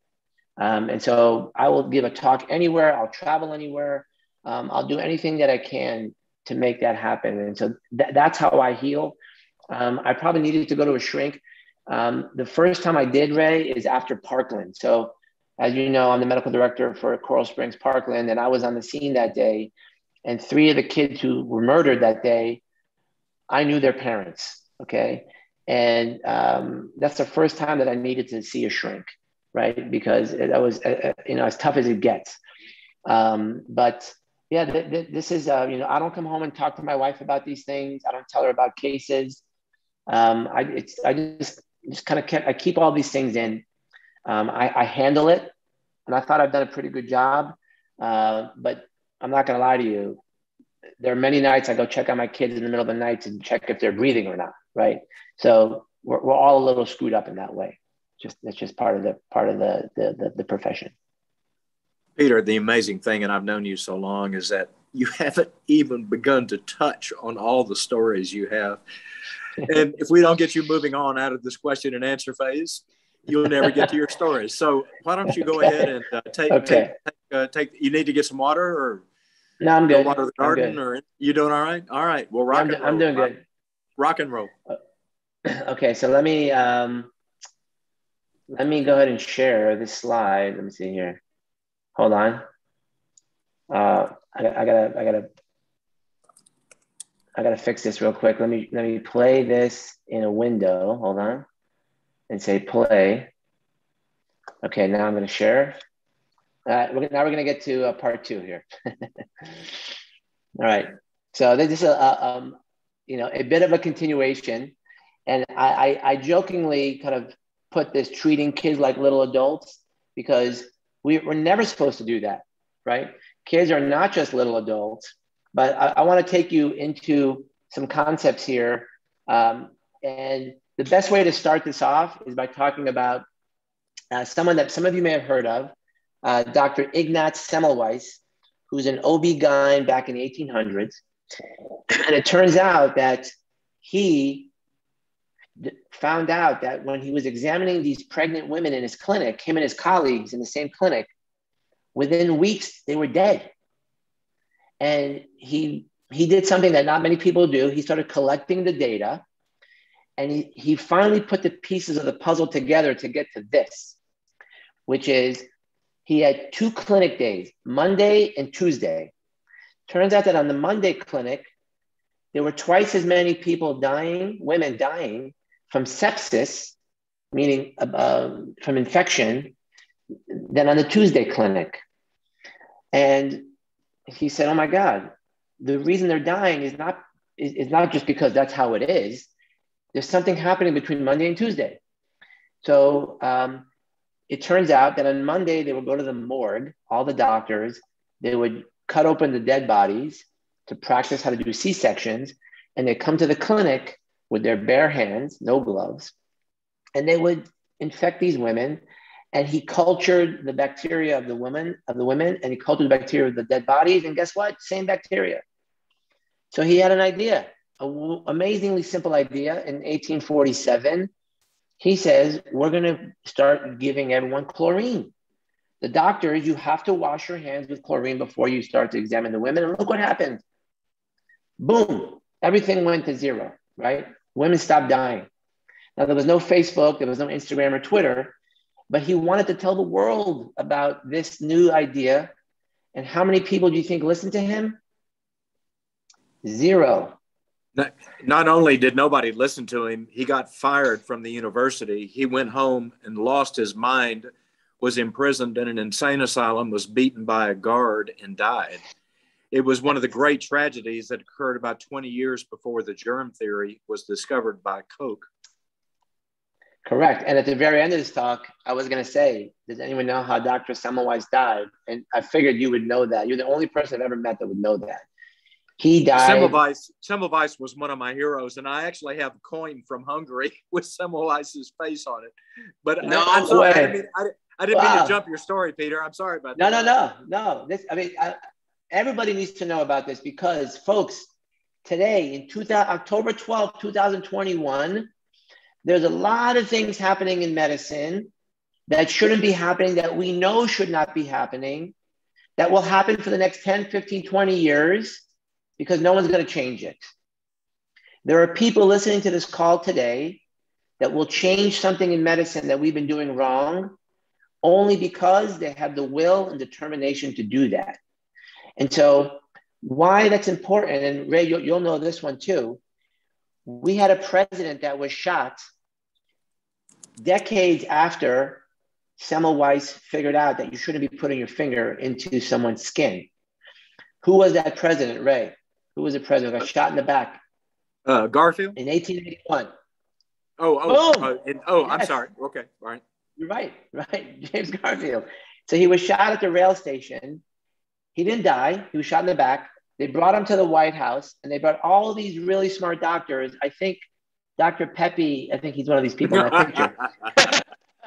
Um, and so I will give a talk anywhere, I'll travel anywhere, um, I'll do anything that I can to make that happen. And so th- that's how I heal. Um, I probably needed to go to a shrink. Um, the first time I did, Ray, is after Parkland. So, as you know, I'm the medical director for Coral Springs Parkland, and I was on the scene that day. And three of the kids who were murdered that day, I knew their parents. Okay. And um, that's the first time that I needed to see a shrink, right? Because that was, uh, uh, you know, as tough as it gets. Um, but yeah, th- th- this is, uh, you know, I don't come home and talk to my wife about these things. I don't tell her about cases. Um, I, I just, just kind of kept, I keep all these things in. Um, I, I, handle it, and I thought I've done a pretty good job. Uh, but I'm not going to lie to you. There are many nights I go check on my kids in the middle of the night to check if they're breathing or not. Right. So we're, we're all a little screwed up in that way. Just that's just part of the part of the the, the, the profession. Peter, the amazing thing, and I've known you so long, is that you haven't even begun to touch on all the stories you have. And if we don't get you moving on out of this question and answer phase, you'll never get to your stories. So why don't you go okay. ahead and uh, take, okay. take, take, uh, take, you need to get some water or no, I'm good. water the garden or you doing all right? All right. Well, rock I'm, and roll. I'm doing rock, good. Rock and roll. Okay. So let me, um, let me go ahead and share this slide. Let me see here. Hold on. Uh, I, I gotta, I gotta, I gotta fix this real quick. Let me, let me play this in a window. Hold on, and say play. Okay, now I'm gonna share. Uh, we're, now we're gonna get to uh, part two here. All right. So this is a, a um, you know, a bit of a continuation, and I, I, I jokingly kind of put this treating kids like little adults because we, we're never supposed to do that, right? Kids are not just little adults, but I, I want to take you into some concepts here. Um, and the best way to start this off is by talking about uh, someone that some of you may have heard of, uh, Dr. Ignatz Semmelweis, who's an OB-GYN back in the 1800s. And it turns out that he found out that when he was examining these pregnant women in his clinic, him and his colleagues in the same clinic, within weeks they were dead. And he he did something that not many people do. He started collecting the data and he, he finally put the pieces of the puzzle together to get to this, which is he had two clinic days, Monday and Tuesday. Turns out that on the Monday clinic, there were twice as many people dying, women dying from sepsis, meaning uh, from infection, than on the Tuesday clinic. And he said, Oh my God, the reason they're dying is not, is, is not just because that's how it is. There's something happening between Monday and Tuesday. So um, it turns out that on Monday, they would go to the morgue, all the doctors, they would cut open the dead bodies to practice how to do C sections. And they come to the clinic with their bare hands, no gloves, and they would infect these women. And he cultured the bacteria of the women of the women, and he cultured the bacteria of the dead bodies. And guess what? Same bacteria. So he had an idea, an amazingly simple idea. In 1847, he says we're going to start giving everyone chlorine. The doctors, you have to wash your hands with chlorine before you start to examine the women. And look what happened. boom, everything went to zero, right? Women stopped dying. Now, there was no Facebook, there was no Instagram or Twitter, but he wanted to tell the world about this new idea. And how many people do you think listened to him? Zero. Not, not only did nobody listen to him, he got fired from the university. He went home and lost his mind, was imprisoned in an insane asylum, was beaten by a guard, and died. It was one of the great tragedies that occurred about 20 years before the germ theory was discovered by Koch. Correct. And at the very end of this talk, I was going to say, does anyone know how Dr. Semmelweis died? And I figured you would know that. You're the only person I've ever met that would know that. He died. Semmelweis, Semmelweis was one of my heroes, and I actually have a coin from Hungary with Semmelweis's face on it. But No I, am sorry, I way. didn't, mean, I, I didn't mean to jump your story, Peter. I'm sorry about No, that. no, no, no. No. This, I mean, I, everybody needs to know about this because, folks, today in 2000, October 12th, 2021, there's a lot of things happening in medicine that shouldn't be happening, that we know should not be happening, that will happen for the next 10, 15, 20 years because no one's going to change it. There are people listening to this call today that will change something in medicine that we've been doing wrong only because they have the will and determination to do that. And so, why that's important, and Ray, you'll, you'll know this one too. We had a president that was shot decades after Semmelweis figured out that you shouldn't be putting your finger into someone's skin. Who was that president, Ray? Who was the president? Got shot in the back Uh, Garfield? in 1881. Oh, oh, Boom. oh, and- oh I'm sorry. Okay, all right. You're right, right. James Garfield. So he was shot at the rail station. He didn't die. He was shot in the back. They brought him to the White House and they brought all these really smart doctors. I think Dr. Pepe, I think he's one of these people in that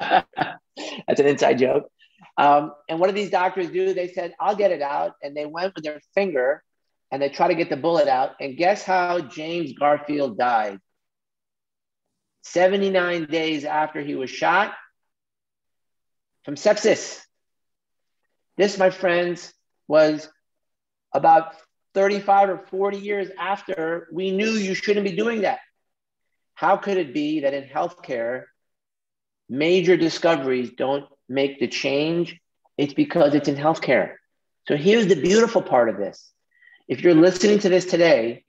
picture. That's an inside joke. Um, and what did these doctors do? They said, I'll get it out. And they went with their finger and they try to get the bullet out. And guess how James Garfield died? 79 days after he was shot from sepsis. This, my friends, was about 35 or 40 years after we knew you shouldn't be doing that. How could it be that in healthcare, major discoveries don't make the change? It's because it's in healthcare. So here's the beautiful part of this. If you're listening to this today,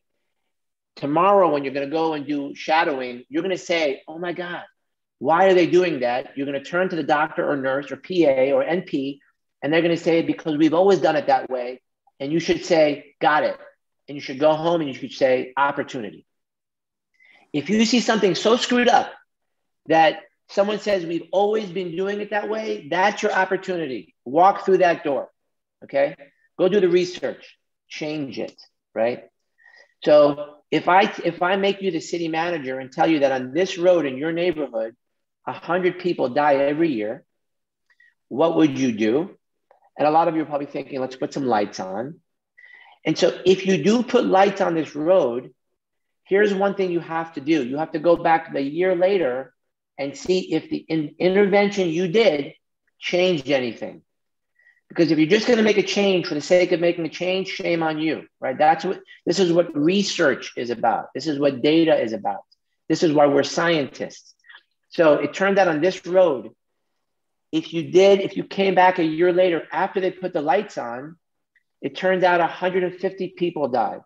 tomorrow when you're going to go and do shadowing, you're going to say, oh my God, why are they doing that? You're going to turn to the doctor or nurse or PA or NP, and they're going to say, because we've always done it that way. And you should say, got it. And you should go home and you should say, opportunity. If you see something so screwed up that someone says, we've always been doing it that way, that's your opportunity. Walk through that door. Okay. Go do the research, change it. Right. So if I if I make you the city manager and tell you that on this road in your neighborhood, hundred people die every year, what would you do? And a lot of you are probably thinking, let's put some lights on. And so if you do put lights on this road, here's one thing you have to do. You have to go back the year later and see if the in- intervention you did changed anything. Because if you're just going to make a change for the sake of making a change, shame on you, right? That's what this is what research is about. This is what data is about. This is why we're scientists. So it turned out on this road, if you did, if you came back a year later after they put the lights on, it turned out 150 people died.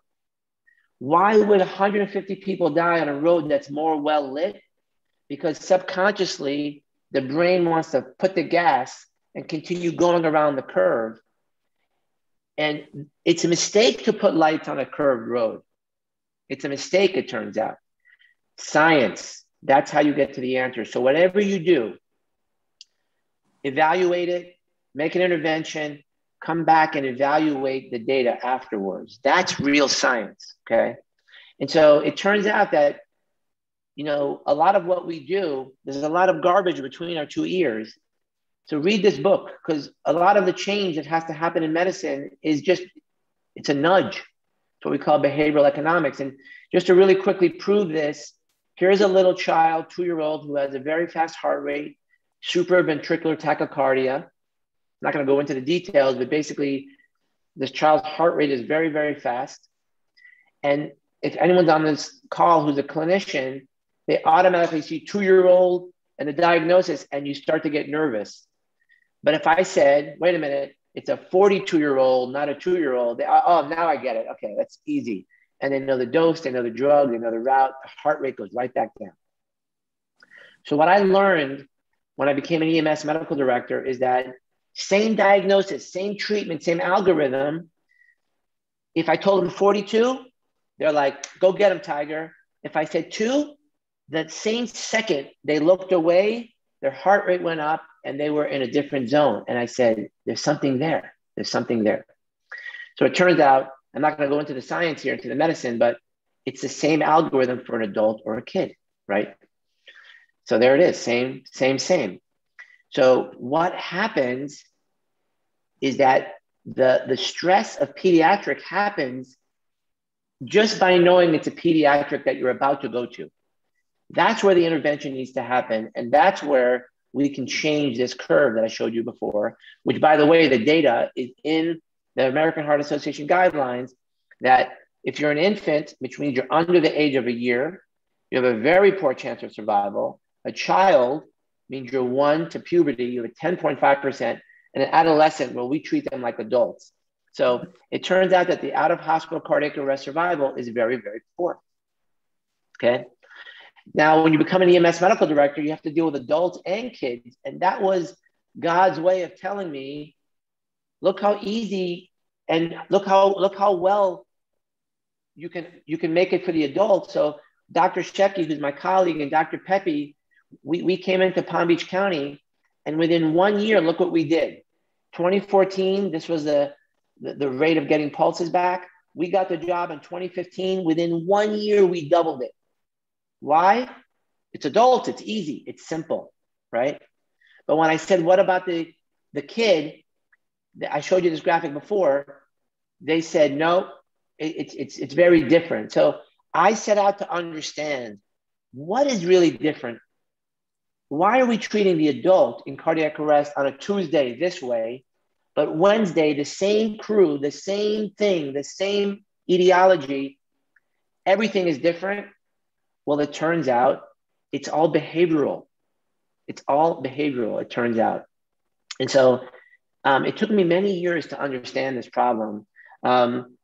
Why would 150 people die on a road that's more well lit? Because subconsciously, the brain wants to put the gas and continue going around the curve. And it's a mistake to put lights on a curved road. It's a mistake, it turns out. Science, that's how you get to the answer. So, whatever you do, evaluate it, make an intervention, come back and evaluate the data afterwards. That's real science. Okay. And so it turns out that, you know, a lot of what we do, there's a lot of garbage between our two ears. So read this book because a lot of the change that has to happen in medicine is just, it's a nudge. It's what we call behavioral economics. And just to really quickly prove this, here's a little child, two year old, who has a very fast heart rate, supraventricular tachycardia. Not going to go into the details, but basically, this child's heart rate is very, very fast. And if anyone's on this call who's a clinician, they automatically see two year old and the diagnosis, and you start to get nervous. But if I said, wait a minute, it's a 42 year old, not a two year old, oh, oh, now I get it. Okay, that's easy. And they know the dose, they know the drug, they know the route, the heart rate goes right back down. So, what I learned when I became an EMS medical director is that same diagnosis, same treatment, same algorithm. If I told them 42, they're like, go get him, Tiger. If I said two, that same second they looked away, their heart rate went up and they were in a different zone. And I said, there's something there. There's something there. So it turns out, I'm not going to go into the science here, into the medicine, but it's the same algorithm for an adult or a kid, right? So there it is, same, same, same. So what happens is that the, the stress of pediatric happens just by knowing it's a pediatric that you're about to go to. That's where the intervention needs to happen. And that's where we can change this curve that I showed you before, which, by the way, the data is in the American Heart Association guidelines that if you're an infant, which means you're under the age of a year, you have a very poor chance of survival. A child means you're one to puberty, you have a 10.5%, and an adolescent, well, we treat them like adults. So it turns out that the out of hospital cardiac arrest survival is very, very poor. Okay. Now, when you become an EMS medical director, you have to deal with adults and kids. And that was God's way of telling me, look how easy and look how look how well you can you can make it for the adults. So Dr. Shecky, who's my colleague, and Dr. Pepe, we, we came into Palm Beach County, and within one year, look what we did. 2014, this was the, the, the rate of getting pulses back. We got the job in 2015. Within one year, we doubled it. Why? It's adult, it's easy, it's simple, right? But when I said, what about the, the kid? I showed you this graphic before. They said, no, it, it's, it's, it's very different. So I set out to understand what is really different. Why are we treating the adult in cardiac arrest on a Tuesday this way, but Wednesday, the same crew, the same thing, the same etiology, everything is different? Well, it turns out it's all behavioral. It's all behavioral, it turns out. And so um, it took me many years to understand this problem. Um,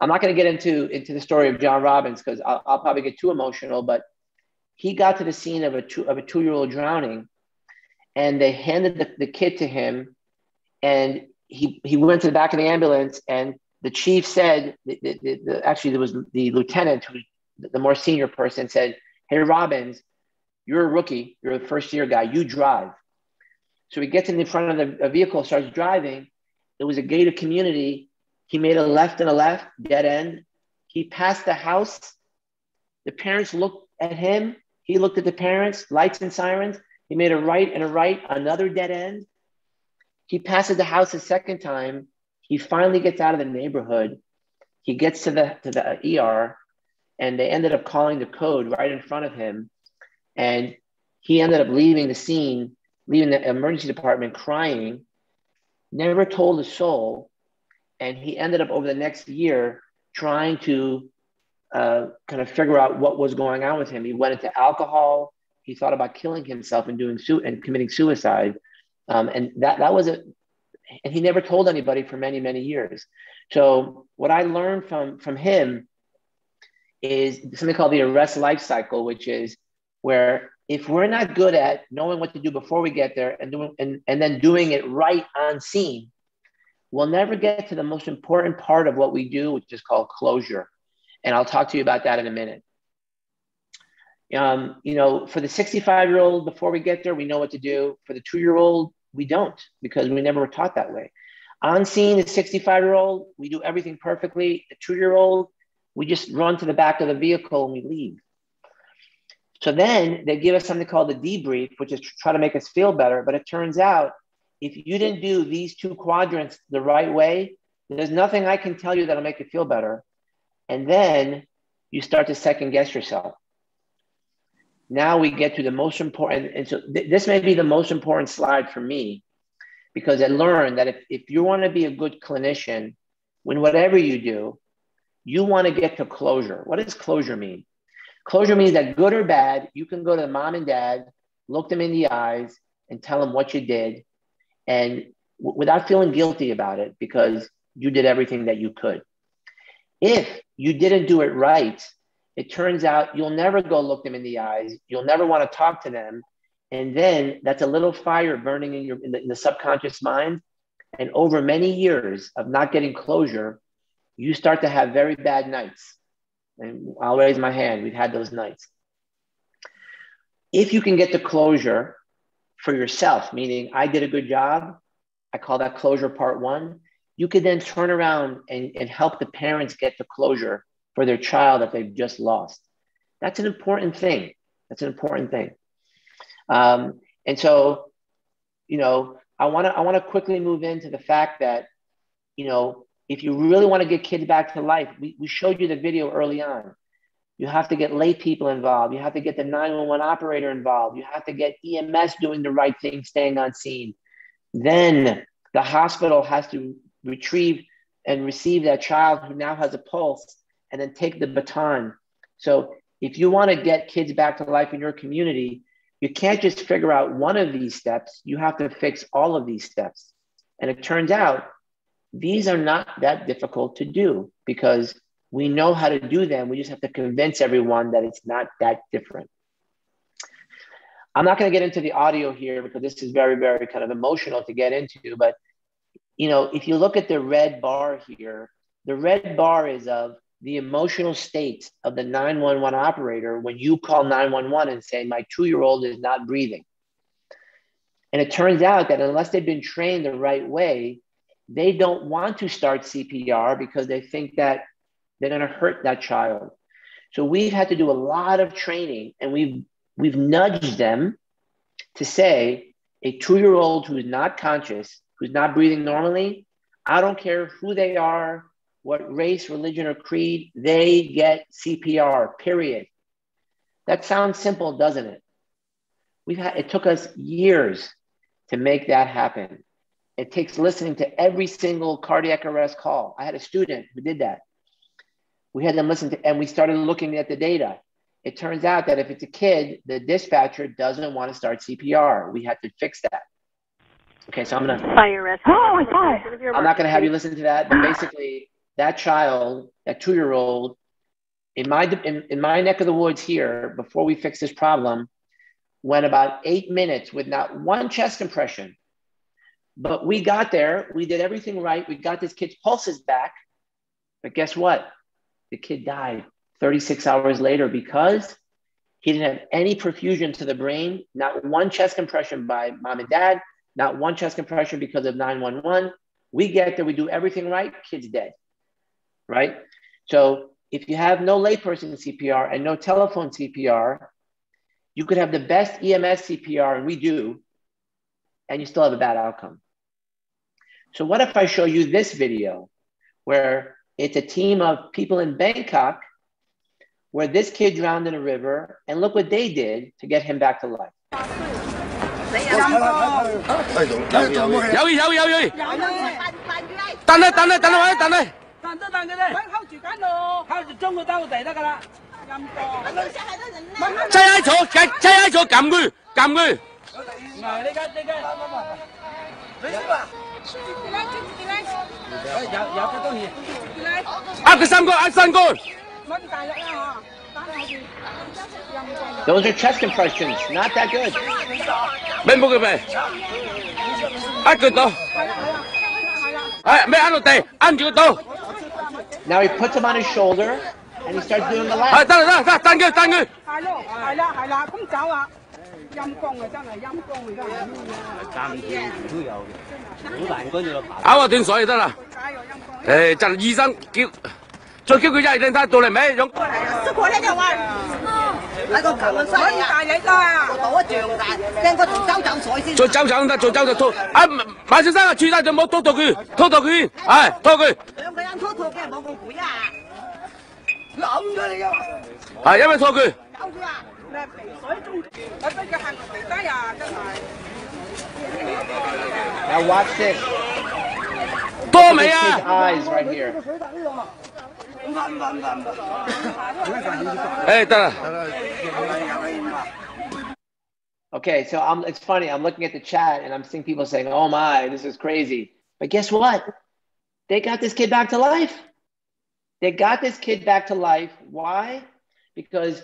I'm not going to get into, into the story of John Robbins because I'll, I'll, probably get too emotional, but he got to the scene of a two, of a two year old drowning and they handed the, the kid to him and he, he went to the back of the ambulance and the chief said, the, the, the, actually, there was the lieutenant who the more senior person said, Hey, Robbins, you're a rookie. You're a first year guy. You drive. So he gets in the front of the vehicle, starts driving. It was a gated community. He made a left and a left, dead end. He passed the house. The parents looked at him. He looked at the parents, lights and sirens. He made a right and a right, another dead end. He passes the house a second time. He finally gets out of the neighborhood. He gets to the, to the ER and they ended up calling the code right in front of him. And he ended up leaving the scene, leaving the emergency department crying, never told a soul. And he ended up over the next year trying to uh, kind of figure out what was going on with him. He went into alcohol. He thought about killing himself and doing su- and committing suicide. Um, and that that was a, and he never told anybody for many many years. So what I learned from from him is something called the arrest life cycle, which is where if we're not good at knowing what to do before we get there and doing and, and then doing it right on scene, we'll never get to the most important part of what we do, which is called closure. And I'll talk to you about that in a minute. Um, you know, for the 65 year old, before we get there, we know what to do. For the two year old, we don't because we never were taught that way. On scene, the 65 year old, we do everything perfectly. The two year old, we just run to the back of the vehicle and we leave. So then they give us something called the debrief, which is to try to make us feel better. But it turns out if you didn't do these two quadrants the right way, there's nothing I can tell you that'll make you feel better. And then you start to second guess yourself. Now we get to the most important, and so th- this may be the most important slide for me because I learned that if, if you want to be a good clinician, when whatever you do, you want to get to closure. What does closure mean? Closure means that good or bad, you can go to the mom and dad, look them in the eyes, and tell them what you did, and w- without feeling guilty about it because you did everything that you could. If you didn't do it right, it turns out you'll never go look them in the eyes. You'll never want to talk to them. And then that's a little fire burning in your in the, in the subconscious mind. And over many years of not getting closure, you start to have very bad nights. And I'll raise my hand. We've had those nights. If you can get the closure for yourself, meaning I did a good job, I call that closure part one. You could then turn around and, and help the parents get the closure for their child that they've just lost. That's an important thing. That's an important thing. Um, and so, you know, I want to I want to quickly move into the fact that, you know, if you really want to get kids back to life, we, we showed you the video early on. You have to get lay people involved. You have to get the 911 operator involved. You have to get EMS doing the right thing, staying on scene. Then the hospital has to retrieve and receive that child who now has a pulse and then take the baton. So if you want to get kids back to life in your community, you can't just figure out one of these steps. You have to fix all of these steps. And it turns out these are not that difficult to do because we know how to do them. We just have to convince everyone that it's not that different. I'm not going to get into the audio here because this is very, very kind of emotional to get into. But, you know, if you look at the red bar here, the red bar is of the emotional state of the 911 operator when you call 911 and say, my two year old is not breathing. And it turns out that unless they've been trained the right way, they don't want to start CPR because they think that they're going to hurt that child. So we've had to do a lot of training and we've, we've nudged them to say, a two year old who's not conscious, who's not breathing normally, I don't care who they are, what race, religion, or creed, they get CPR, period. That sounds simple, doesn't it? We've had, it took us years to make that happen. It takes listening to every single cardiac arrest call. I had a student who did that. We had them listen to, and we started looking at the data. It turns out that if it's a kid, the dispatcher doesn't want to start CPR. We had to fix that. Okay, so I'm gonna. Fire rescue. Oh my God. I'm not gonna have you listen to that, but basically, that child, that two-year-old, in my in, in my neck of the woods here, before we fix this problem, went about eight minutes with not one chest compression. But we got there, we did everything right. We got this kid's pulses back. But guess what? The kid died 36 hours later because he didn't have any perfusion to the brain, not one chest compression by mom and dad, not one chest compression because of 911. We get there, we do everything right, kid's dead, right? So if you have no layperson CPR and no telephone CPR, you could have the best EMS CPR, and we do, and you still have a bad outcome. So what if I show you this video where it's a team of people in Bangkok where this kid drowned in a river and look what they did to get him back to life. 有嘢有嘢有嘢，等咧等咧等咧等咧，弹得弹嘅咧，睺住紧咯，睺住将佢兜地得噶啦，阴公。挤喺坐，挤喺坐揿佢揿佢，唔系呢家呢家，你识嘛？有有嘅当然，呃佢三个呃三个，揾大力啦吓，打下住，阴公。 Those are chest compressions, not that good. 咩冇佢咩？呃佢到，系啦系啦系啦，诶咩呃落地，按住佢到， Now he puts him on his shoulder and he starts doing the 系 lap. 得啦得啦，等佢等佢，系咯，系啦系啦，咁走啊！阴公啊，真系阴公啊，真系。咬下断水就得啦。解又阴公。诶就医生叫， 再叫佢一阵睇到嚟未？用sức khỏe thế nào anh? Lại còn cảm ơn 揾 sai 大 à? 力啊！ Có tổ trường tại, đem có cháu chậm sỏi xin. 再走走得，再走就拖。啊马先生啊，处低就冇拖到佢，拖到佢，系拖佢， Em thấy anh thuốc thuộc cái bọn con quỷ à? Lộn cho đi không? 系因为拖佢。 Cháu chưa à? 你系鼻水中，喺边个行地低啊？真系。 Now watch this. 多 Look 未 at this kid's 啊？ eyes right here. Hey, Okay, so I'm, it's funny. I'm looking at the chat and I'm seeing people saying, "Oh my, this is crazy." But guess what? They got this kid back to life. They got this kid back to life. Why? Because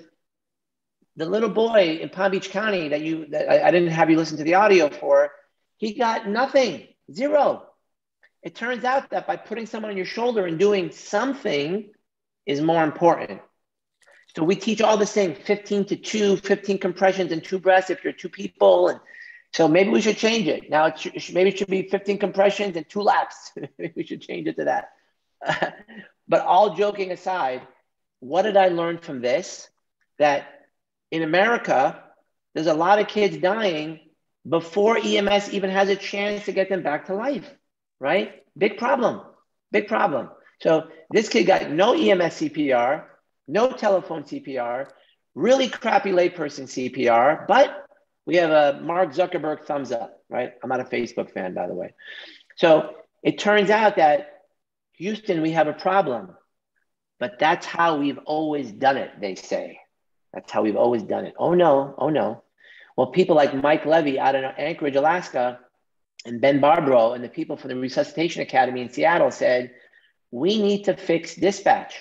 the little boy in Palm Beach County that you that I, I didn't have you listen to the audio for, he got nothing, zero. It turns out that by putting someone on your shoulder and doing something is more important. So we teach all this thing 15 to 2, 15 compressions and two breaths if you're two people. And so maybe we should change it. Now, it should, maybe it should be 15 compressions and two laps. we should change it to that. but all joking aside, what did I learn from this? That in America, there's a lot of kids dying before EMS even has a chance to get them back to life, right? Big problem, big problem. So this kid got no EMS CPR, no telephone CPR, really crappy layperson CPR, but we have a Mark Zuckerberg thumbs up, right? I'm not a Facebook fan, by the way. So it turns out that Houston, we have a problem, but that's how we've always done it, they say. That's how we've always done it. Oh no, oh no. Well, people like Mike Levy out in Anchorage, Alaska, and Ben Bobrow and the people from the Resuscitation Academy in Seattle said, we need to fix dispatch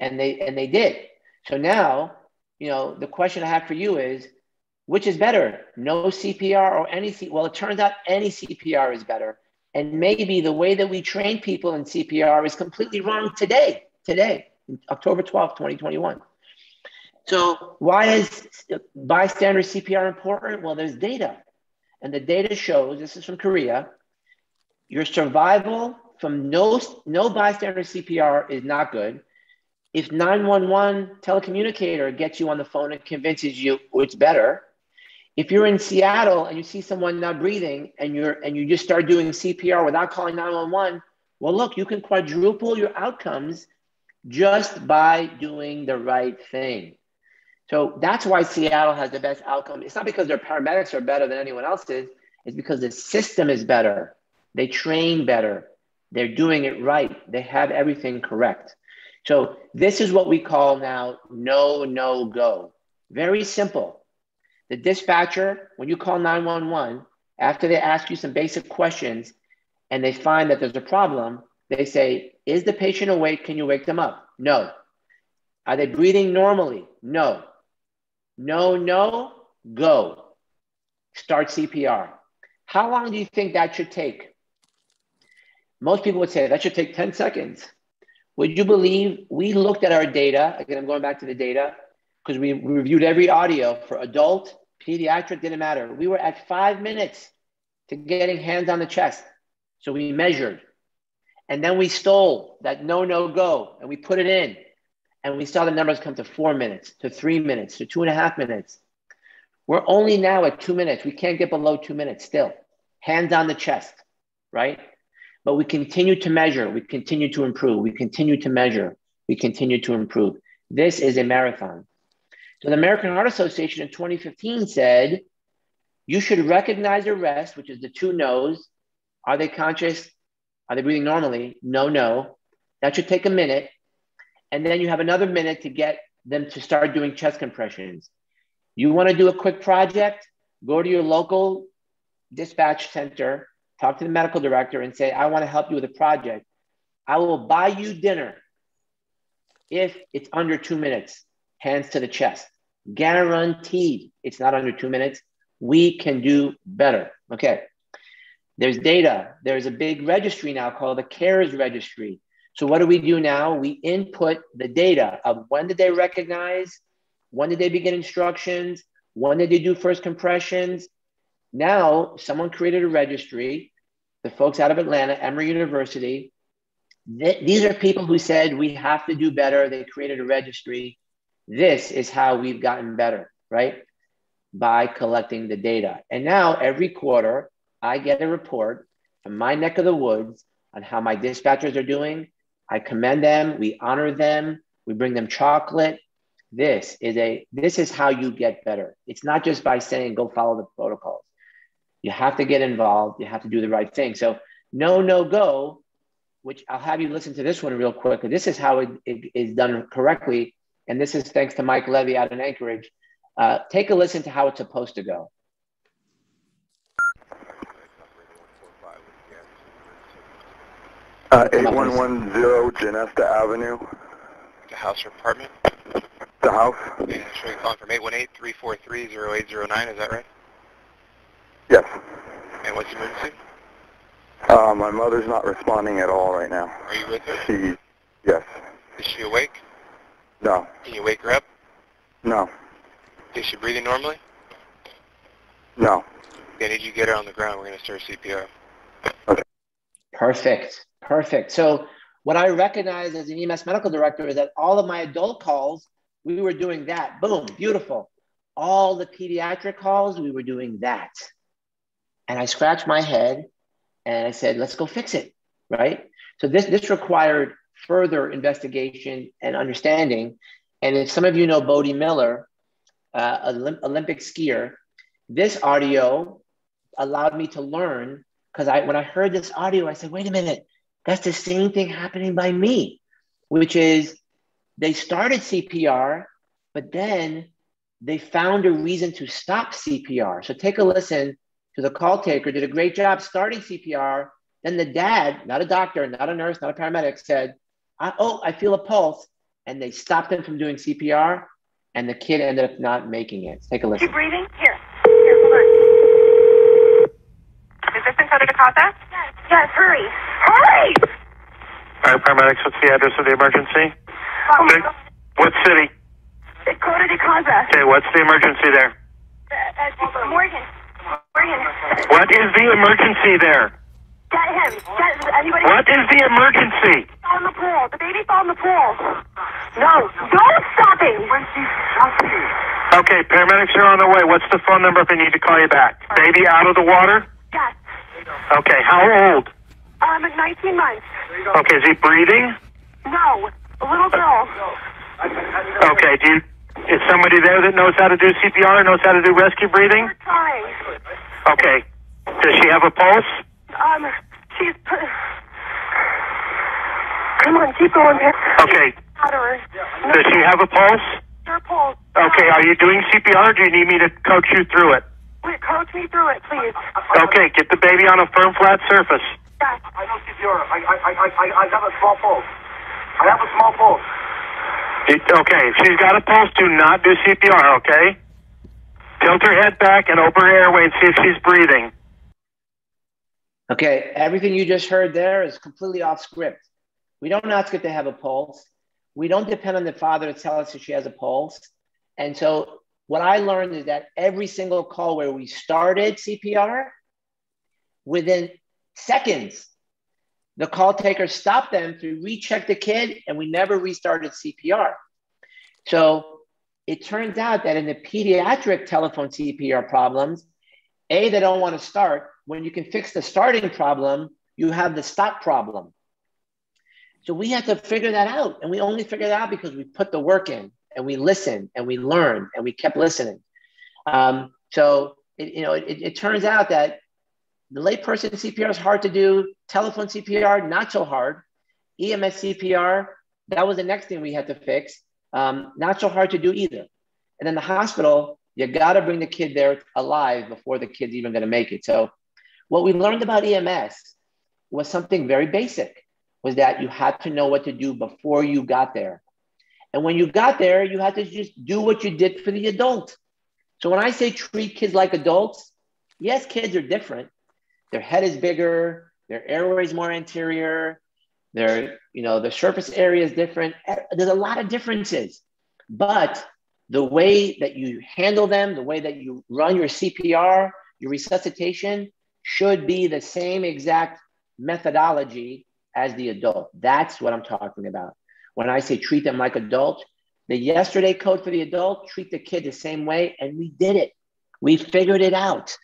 and they and they did. So now, you know, the question I have for you is, which is better, no CPR or any C? Well, it turns out any CPR is better, and maybe the way that we train people in CPR is completely wrong today. Today, October twelfth, twenty twenty one. So why is bystander CPR important? Well, there's data, and the data shows this is from Korea. Your survival from no no bystander CPR is not good if 911 telecommunicator gets you on the phone and convinces you it's better if you're in seattle and you see someone not breathing and you're and you just start doing cpr without calling 911 well look you can quadruple your outcomes just by doing the right thing so that's why seattle has the best outcome it's not because their paramedics are better than anyone else's, it's because the system is better they train better they're doing it right they have everything correct so this is what we call now no, no, go. Very simple. The dispatcher, when you call 911, after they ask you some basic questions and they find that there's a problem, they say, is the patient awake? Can you wake them up? No. Are they breathing normally? No. No, no, go. Start CPR. How long do you think that should take? Most people would say that should take 10 seconds. Would you believe we looked at our data? Again, I'm going back to the data because we reviewed every audio for adult, pediatric, didn't matter. We were at five minutes to getting hands on the chest. So we measured. And then we stole that no, no, go, and we put it in. And we saw the numbers come to four minutes, to three minutes, to two and a half minutes. We're only now at two minutes. We can't get below two minutes still. Hands on the chest, right? But we continue to measure, we continue to improve, we continue to measure, we continue to improve. This is a marathon. So the American Heart Association in 2015 said, you should recognize arrest, which is the two no's. Are they conscious? Are they breathing normally? No, no. That should take a minute. And then you have another minute to get them to start doing chest compressions. You want to do a quick project? Go to your local dispatch center talk to the medical director and say, I want to help you with a project. I will buy you dinner if it's under two minutes, hands to the chest. Guaranteed it's not under two minutes. We can do better. Okay. There's data. There's a big registry now called the CARES registry. So what do we do now? We input the data of when did they recognize, when did they begin instructions, when did they do first compressions. Now someone created a registry the folks out of Atlanta, Emory University. Th- these are people who said we have to do better. They created a registry. This is how we've gotten better, right? By collecting the data. And now every quarter, I get a report from my neck of the woods on how my dispatchers are doing. I commend them, we honor them, we bring them chocolate. This is a this is how you get better. It's not just by saying go follow the protocols. You have to get involved. You have to do the right thing. So no, no, go which I'll have you listen to this one real quick. This is how it, it is done correctly. And this is thanks to Mike Levy out in Anchorage. Uh, take a listen to how it's supposed to go. Uh, 8110 Genesta Avenue. The house or apartment? The house? Yeah, showing calling from 818-343-0809, is that right? Yes. And what's the emergency? Uh, my mother's not responding at all right now. Are you with her? She, yes. Is she awake? No. Can you wake her up? No. Is she breathing normally? No. Okay, did you get her on the ground. We're going to start CPR. Okay. Perfect. Perfect. So what I recognize as an EMS medical director is that all of my adult calls, we were doing that. Boom, beautiful. All the pediatric calls, we were doing that. And I scratched my head and I said, let's go fix it. Right. So this this required further investigation and understanding. And if some of you know Bode Miller, uh, Olymp- Olympic skier, this audio allowed me to learn because I when I heard this audio, I said, wait a minute, that's the same thing happening by me, which is they started CPR, but then they found a reason to stop CPR. So take a listen to the call taker, did a great job starting CPR. Then the dad, not a doctor, not a nurse, not a paramedic, said, I, Oh, I feel a pulse. And they stopped him from doing CPR, and the kid ended up not making it. Take a listen. You breathing? Here. Here, hold on. Is this in Coto de Caza? Yes. Yes, hurry. Hurry! All right, paramedics, what's the address of the emergency? Um, Big- What city? Dakota Dakota. Okay, what's the emergency there? Uh, uh, Morgan. Morgan. What is the emergency there? Get him. Get anybody. What is the emergency? Fell in the pool. The baby fell in the pool. No, don't stop him. When she's Okay, paramedics are on their way. What's the phone number if they need to call you back? Baby out of the water? Yes. Okay, how old? Um, 19 months. Okay, is he breathing? No, a little girl. Okay, do you, is somebody there that knows how to do CPR knows how to do rescue breathing? Trying. Okay, does she have a pulse? Um, she's. Come on, keep going. Okay, does she have a pulse? Her pulse. Okay, are you doing CPR or do you need me to coach you through it? Wait, coach me through it, please. Okay, get the baby on a firm, flat surface. Yes. I know CPR. I, I, I, I, I have a small pulse. I have a small pulse. It- okay, if she's got a pulse, do not do CPR, okay? Tilt her head back and open her airway and see if she's breathing. Okay, everything you just heard there is completely off script. We don't ask if they have a pulse. We don't depend on the father to tell us if she has a pulse. And so, what I learned is that every single call where we started CPR, within seconds, the call taker stopped them to recheck the kid, and we never restarted CPR. So, it turns out that in the pediatric telephone CPR problems, A, they don't want to start. When you can fix the starting problem, you have the stop problem. So we had to figure that out. And we only figured it out because we put the work in and we listened and we learned and we kept listening. Um, so, it, you know, it, it turns out that the layperson CPR is hard to do. Telephone CPR, not so hard. EMS CPR, that was the next thing we had to fix. Um, not so hard to do either. And then the hospital, you got to bring the kid there alive before the kid's even going to make it. So, what we learned about EMS was something very basic was that you had to know what to do before you got there. And when you got there, you had to just do what you did for the adult. So when I say treat kids like adults, yes, kids are different. Their head is bigger, their airway is more anterior, their, you know, the surface area is different. There's a lot of differences. But the way that you handle them, the way that you run your CPR, your resuscitation should be the same exact methodology as the adult. That's what I'm talking about. When I say treat them like adult, the yesterday code for the adult, treat the kid the same way. And we did it. We figured it out.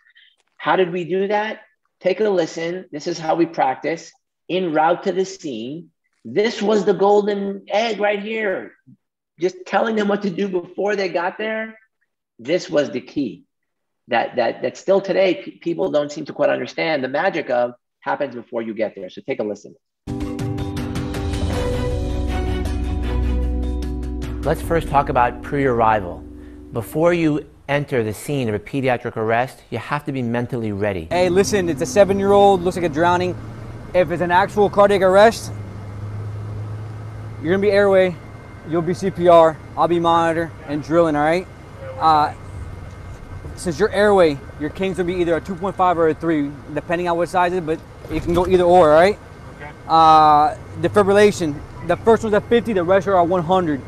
How did we do that? take a listen. This is how we practice in route to the scene. This was the golden egg right here. Just telling them what to do before they got there. This was the key that that that still today p- people don't seem to quite understand the magic of happens before you get there. So take a listen. Let's first talk about pre-arrival. Before you enter the scene of a pediatric arrest, you have to be mentally ready. Hey, listen, it's a seven year old, looks like a drowning. If it's an actual cardiac arrest, you're gonna be airway, you'll be CPR, I'll be monitor and drilling, all right? Uh, since you're airway, your king's gonna be either a 2.5 or a 3, depending on what size it is, but it can go either or, all right? Okay. Uh, defibrillation, the first one's at 50, the rest are at 100.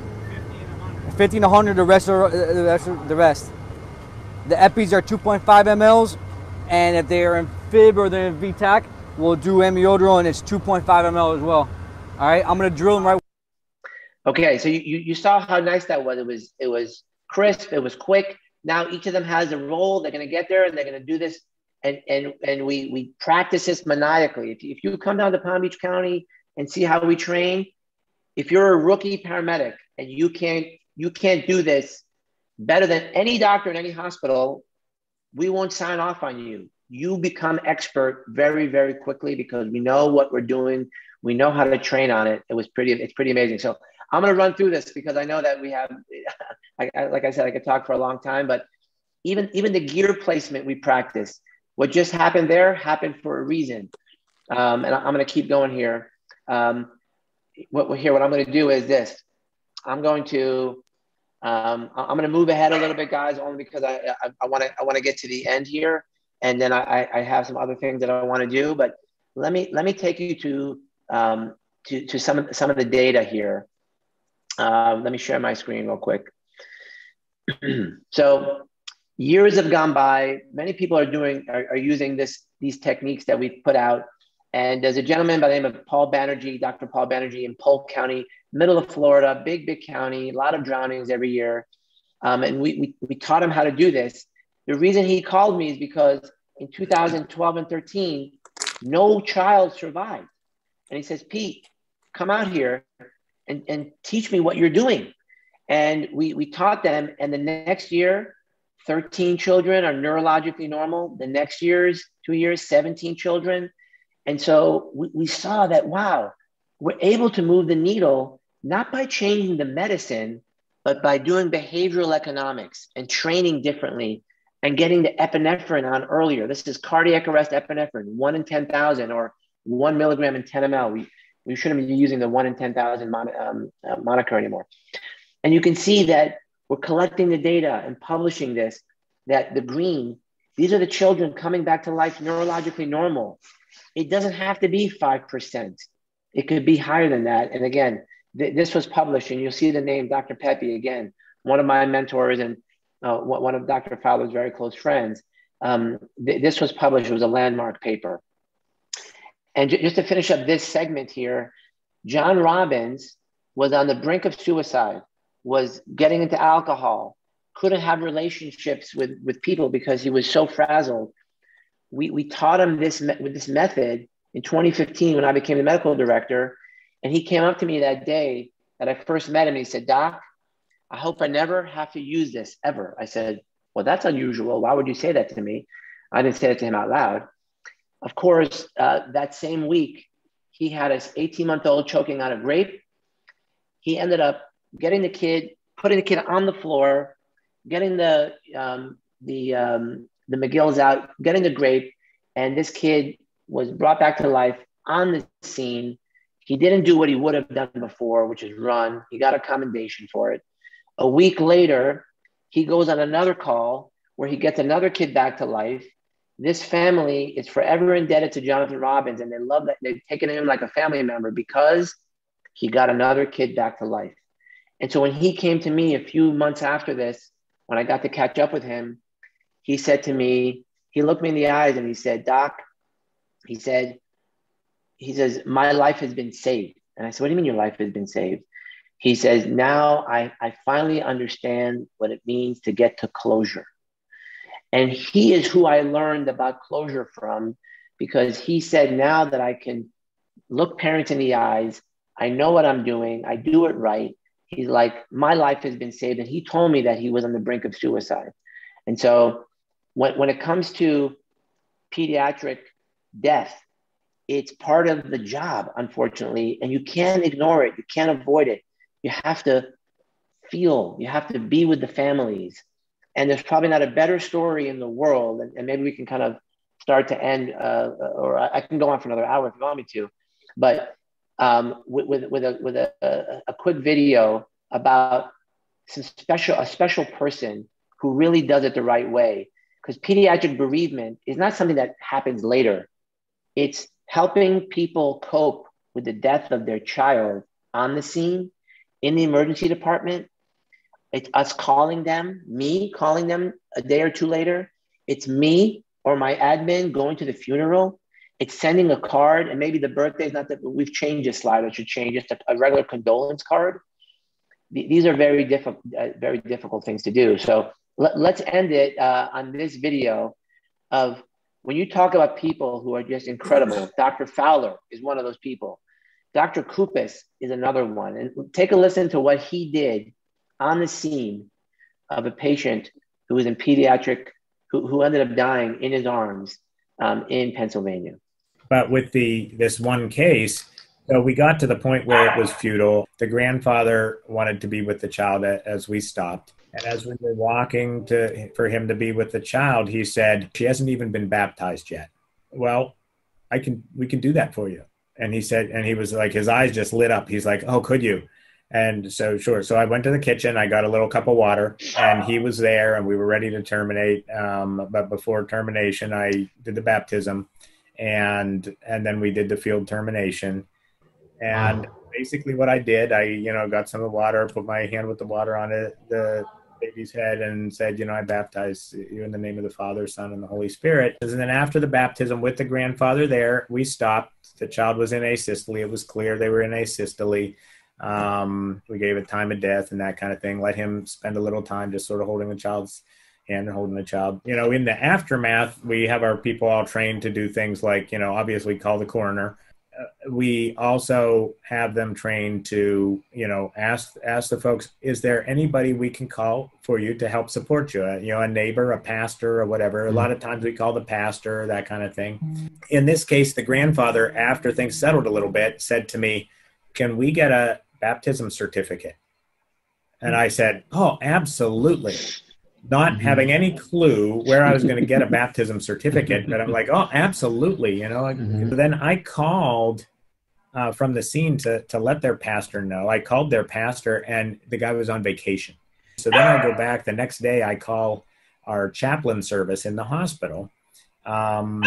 50 and 100, the rest are uh, the rest. Are the rest. The EPIs are 2.5 mLs, and if they are in fib or they're in VTAC, we'll do amiodarone and it's 2.5 ml as well. All right, I'm gonna drill them right. Okay, so you, you saw how nice that was. It was it was crisp. It was quick. Now each of them has a role. They're gonna get there and they're gonna do this. And and and we we practice this maniacally. If, if you come down to Palm Beach County and see how we train, if you're a rookie paramedic and you can't you can't do this better than any doctor in any hospital, we won't sign off on you. You become expert very, very quickly because we know what we're doing. We know how to train on it. It was pretty, it's pretty amazing. So I'm going to run through this because I know that we have, I, I, like I said, I could talk for a long time, but even, even the gear placement we practice, what just happened there happened for a reason. Um, and I'm going to keep going here. Um, what here, what I'm going to do is this. I'm going to um, I'm going to move ahead a little bit, guys, only because I want to I want to get to the end here, and then I, I have some other things that I want to do. But let me let me take you to um, to, to some of some of the data here. Um, let me share my screen real quick. so years have gone by. Many people are doing are, are using this these techniques that we put out. And there's a gentleman by the name of Paul Banerjee, Dr. Paul Banerjee in Polk County middle of Florida, big, big county, a lot of drownings every year. Um, and we, we, we taught him how to do this. The reason he called me is because in 2012 and 13, no child survived. And he says, Pete, come out here and, and teach me what you're doing. And we, we taught them. And the next year, 13 children are neurologically normal. The next year's two years, 17 children. And so we, we saw that, wow, we're able to move the needle not by changing the medicine, but by doing behavioral economics and training differently and getting the epinephrine on earlier. This is cardiac arrest epinephrine, one in 10,000 or one milligram in 10 ml. We, we shouldn't be using the one in 10,000 mon- um, uh, moniker anymore. And you can see that we're collecting the data and publishing this, that the green, these are the children coming back to life neurologically normal. It doesn't have to be 5%. It could be higher than that. And again, th- this was published, and you'll see the name Dr. Pepe again, one of my mentors and uh, one of Dr. Fowler's very close friends. Um, th- this was published, it was a landmark paper. And j- just to finish up this segment here, John Robbins was on the brink of suicide, was getting into alcohol, couldn't have relationships with, with people because he was so frazzled. We, we taught him this me- with this method in 2015 when I became the medical director. And he came up to me that day that I first met him. He said, Doc, I hope I never have to use this ever. I said, Well, that's unusual. Why would you say that to me? I didn't say it to him out loud. Of course, uh, that same week, he had his 18 month old choking on a grape. He ended up getting the kid, putting the kid on the floor, getting the, um, the, um, the Magills out, getting the grape. And this kid was brought back to life on the scene he didn't do what he would have done before, which is run. He got a commendation for it. A week later, he goes on another call where he gets another kid back to life. This family is forever indebted to Jonathan Robbins, and they love that they've taken him like a family member because he got another kid back to life. And so when he came to me a few months after this, when I got to catch up with him, he said to me, he looked me in the eyes and he said, Doc, he said, he says, My life has been saved. And I said, What do you mean your life has been saved? He says, Now I, I finally understand what it means to get to closure. And he is who I learned about closure from because he said, Now that I can look parents in the eyes, I know what I'm doing, I do it right. He's like, My life has been saved. And he told me that he was on the brink of suicide. And so when, when it comes to pediatric death, it's part of the job, unfortunately, and you can't ignore it. You can't avoid it. You have to feel, you have to be with the families. And there's probably not a better story in the world. And, and maybe we can kind of start to end, uh, or I can go on for another hour if you want me to. But um, with, with, with, a, with a, a, a quick video about some special, a special person who really does it the right way. Because pediatric bereavement is not something that happens later. It's helping people cope with the death of their child on the scene in the emergency department. It's us calling them, me calling them a day or two later. It's me or my admin going to the funeral it's sending a card, and maybe the birthday is not that we've changed this slide. I should change just a, a regular condolence card. These are very difficult, uh, very difficult things to do. So let, us end it uh, on this video of when you talk about people who are just incredible. Dr. Fowler is one of those people. Dr. Kupas is another one. And take a listen to what he did on the scene of a patient who was in pediatric, who, who ended up dying in his arms um, in Pennsylvania. But with the this one case, so we got to the point where it was futile. The grandfather wanted to be with the child as we stopped. And as we were walking to for him to be with the child, he said, "She hasn't even been baptized yet." Well, I can we can do that for you. And he said, and he was like, his eyes just lit up. He's like, "Oh, could you?" And so, sure. So I went to the kitchen. I got a little cup of water, and he was there, and we were ready to terminate. Um, but before termination, I did the baptism and and then we did the field termination and wow. basically what i did i you know got some of the water put my hand with the water on it the baby's head and said you know i baptize you in the name of the father son and the holy spirit. And then after the baptism with the grandfather there we stopped. The child was in asystole it was clear they were in asystole um, we gave it time of death and that kind of thing. Let him spend a little time just sort of holding the child's hand and holding the child. You know, in the aftermath, we have our people all trained to do things like, you know, obviously call the coroner. We also have them trained to, you know, ask ask the folks, is there anybody we can call for you to help support you? Uh, you know, a neighbor, a pastor, or whatever. Mm-hmm. A lot of times we call the pastor, that kind of thing. Mm-hmm. In this case, the grandfather, after things settled a little bit, said to me, "Can we get a baptism certificate?" And I said, "Oh, absolutely." Not mm-hmm. having any clue where I was going to get a baptism certificate. But I'm like, oh, absolutely, you know. Mm-hmm. Then I called uh, from the scene to to let their pastor know. I called their pastor, and the guy was on vacation. So then I go back the next day. I call our chaplain service in the hospital. Um,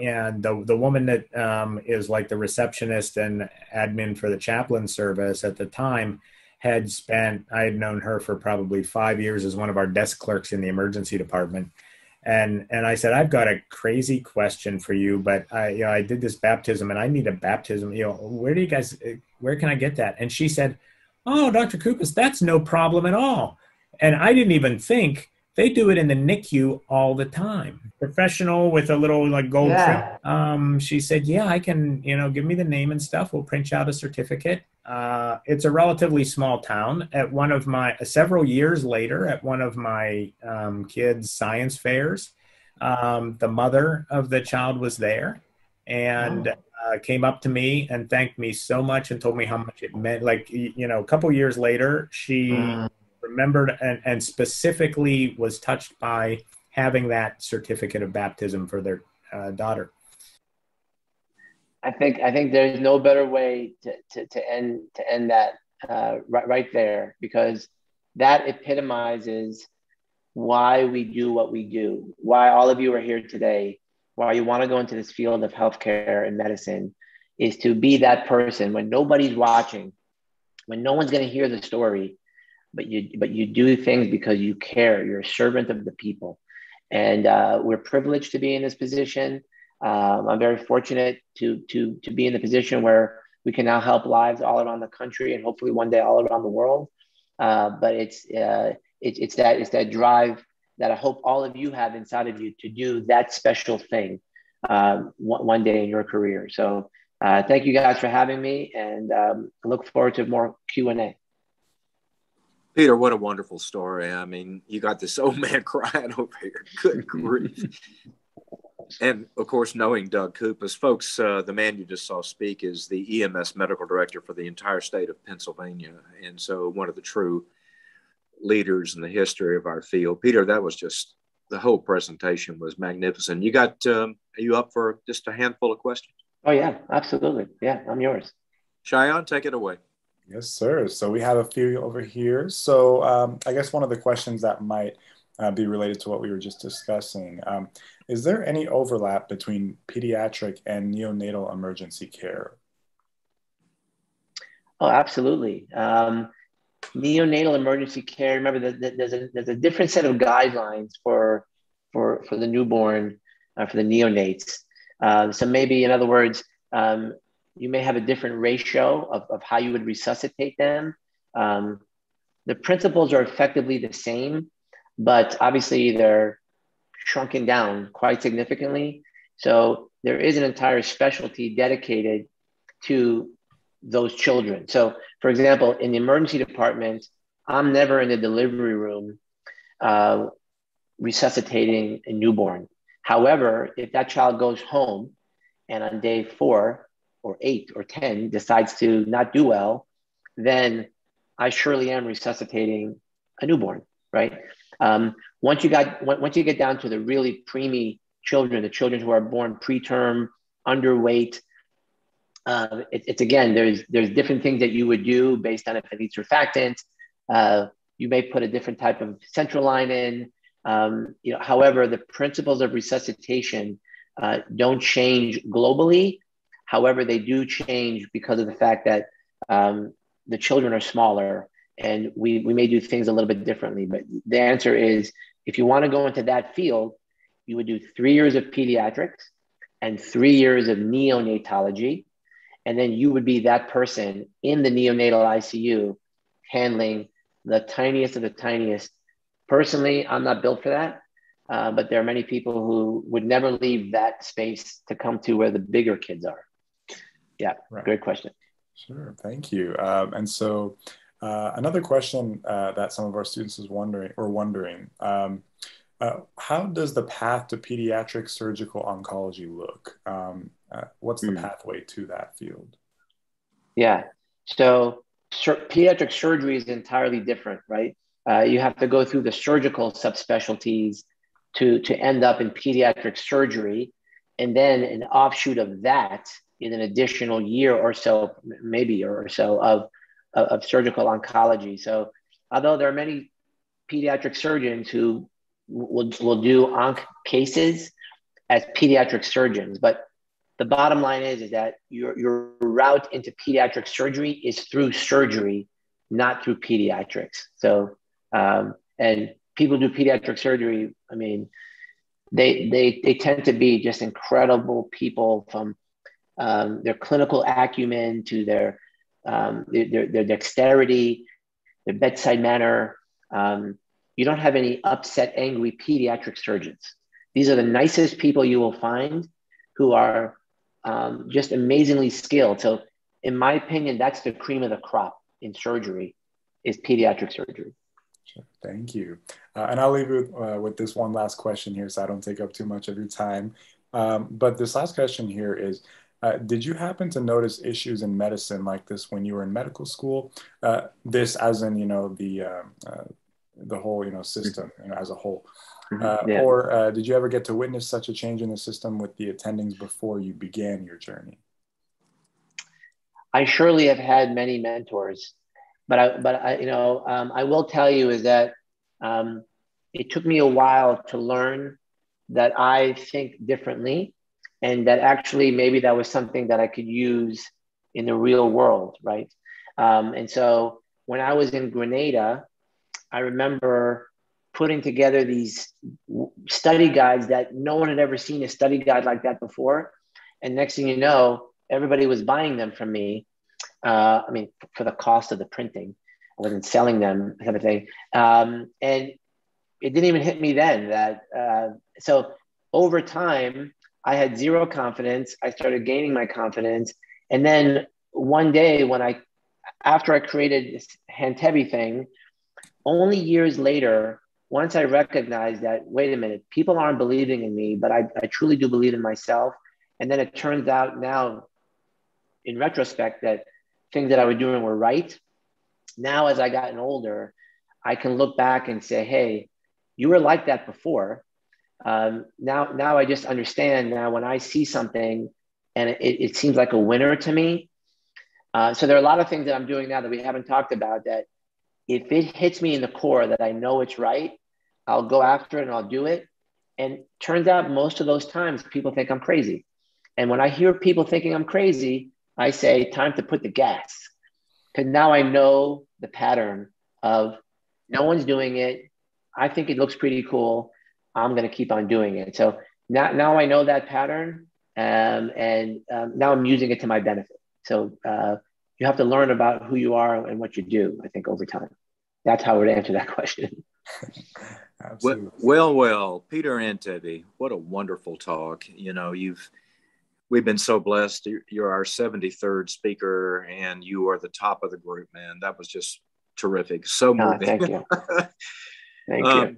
and the the woman that um, is like the receptionist and admin for the chaplain service at the time had spent i had known her for probably five years as one of our desk clerks in the emergency department and and i said i've got a crazy question for you but i you know i did this baptism and i need a baptism you know where do you guys where can i get that and she said oh dr kupas that's no problem at all and i didn't even think they do it in the NICU all the time. Professional with a little like gold yeah. trim. Um, she said, "Yeah, I can. You know, give me the name and stuff. We'll print you out a certificate." Uh, it's a relatively small town. At one of my several years later, at one of my um, kids' science fairs, um, the mother of the child was there, and. Oh. Uh, came up to me and thanked me so much and told me how much it meant. Like, you know, a couple years later, she mm remembered and, and specifically was touched by having that certificate of baptism for their uh, daughter. I think I think there's no better way to, to, to end to end that uh, right right there because that epitomizes why we do what we do, why all of you are here today, why you want to go into this field of healthcare and medicine is to be that person when nobody's watching, when no one's going to hear the story, but you but you do things because you care. You're a servant of the people, and uh, we're privileged to be in this position. Um, I'm very fortunate to to to be in the position where we can now help lives all around the country and hopefully one day all around the world. Uh, but it's uh, it, it's that it's that drive that I hope all of you have inside of you to do that special thing one, one, day in your career. So uh, thank you guys for having me, and um, I look forward to more Q and A. Peter, what a wonderful story. I mean, you got this old man crying over here. Good grief. And of course, knowing Doug Kupas, folks, uh, the man you just saw speak is the EMS medical director for the entire state of Pennsylvania. And so, one of the true leaders in the history of our field. Peter, that was just the whole presentation was magnificent. You got, um, are you up for just a handful of questions? Oh, yeah, absolutely. Yeah, I'm yours. Cheyenne, take it away. Yes, sir. So we have a few over here. So um, I guess one of the questions that might uh, be related to what we were just discussing um, is there any overlap between pediatric and neonatal emergency care? Oh, absolutely. Um, neonatal emergency care. Remember that there's a there's a different set of guidelines for for for the newborn uh, for the neonates. Uh, so maybe, in other words, um, you may have a different ratio of, of how you would resuscitate them. Um, the principles are effectively the same, but obviously they're shrunken down quite significantly. So there is an entire specialty dedicated to those children. So, for example, in the emergency department, I'm never in the delivery room uh, resuscitating a newborn. However, if that child goes home and on day four or eight or 10 decides to not do well, then I surely am resuscitating a newborn, right? Um, once you got once you get down to the really preemie children, the children who are born preterm, underweight, uh, it, it's again there's there's different things that you would do based on if it needs surfactant. Uh, you may put a different type of central line in. Um, you know, however, the principles of resuscitation uh, don't change globally. However, they do change because of the fact that um, the children are smaller and we, we may do things a little bit differently. But the answer is if you want to go into that field, you would do three years of pediatrics and three years of neonatology. And then you would be that person in the neonatal ICU handling the tiniest of the tiniest. Personally, I'm not built for that. Uh, but there are many people who would never leave that space to come to where the bigger kids are. Yeah, right. great question. Sure, thank you. Um, and so, uh, another question uh, that some of our students is wondering or wondering: um, uh, How does the path to pediatric surgical oncology look? Um, uh, what's the mm. pathway to that field? Yeah, so sur- pediatric surgery is entirely different, right? Uh, you have to go through the surgical subspecialties to to end up in pediatric surgery, and then an offshoot of that in an additional year or so, maybe or so of, of, surgical oncology. So, although there are many pediatric surgeons who will, will do onc cases as pediatric surgeons, but the bottom line is, is that your, your route into pediatric surgery is through surgery, not through pediatrics. So, um, and people do pediatric surgery. I mean, they, they, they tend to be just incredible people from um, their clinical acumen to their, um, their, their, dexterity, their bedside manner. Um, you don't have any upset, angry pediatric surgeons. These are the nicest people you will find who are um, just amazingly skilled. So, in my opinion, that's the cream of the crop in surgery is pediatric surgery. Thank you. Uh, and I'll leave you uh, with this one last question here so I don't take up too much of your time. Um, but this last question here is uh, did you happen to notice issues in medicine like this when you were in medical school? Uh, this, as in, you know, the uh, uh the whole, you know, system you know, as a whole. Mm-hmm. Uh, yeah. Or uh, did you ever get to witness such a change in the system with the attendings before you began your journey? I surely have had many mentors, but I, but I, you know, um, I will tell you is that um, it took me a while to learn that I think differently and that actually maybe that was something that I could use in the real world, right? Um, and so when I was in Grenada, I remember putting together these study guides that no one had ever seen a study guide like that before. And next thing you know, everybody was buying them from me. Uh, I mean, for the cost of the printing, I wasn't selling them, kind of thing. Um, and it didn't even hit me then that. Uh, so over time, I had zero confidence. I started gaining my confidence. And then one day when I, after I created this Handtevy thing, only years later, once I recognized that, wait a minute, people aren't believing in me, but I, I truly do believe in myself. And then it turns out now, in retrospect, that things that I was doing were right. Now, as I gotten older, I can look back and say, hey, you were like that before. Um, now, now I just understand now when I see something and it, it seems like a winner to me. Uh, so there are a lot of things that I'm doing now that we haven't talked about that if it hits me in the core that I know it's right, I'll go after it and I'll do it. And turns out most of those times people think I'm crazy. And when I hear people thinking I'm crazy, I say, time to put the gas. Because now I know the pattern of no one's doing it. I think it looks pretty cool. I'm going to keep on doing it. So now, now I know that pattern. Um, and um, now I'm using it to my benefit. So uh, you have to learn about who you are and what you do, I think, over time. That's how I would answer that question. well, well, well, Peter Antevy, what a wonderful talk. You know, you've we've been so blessed. You're our 73rd speaker, and you are the top of the group, man. That was just terrific. So moving. Oh, thank you. thank um, you.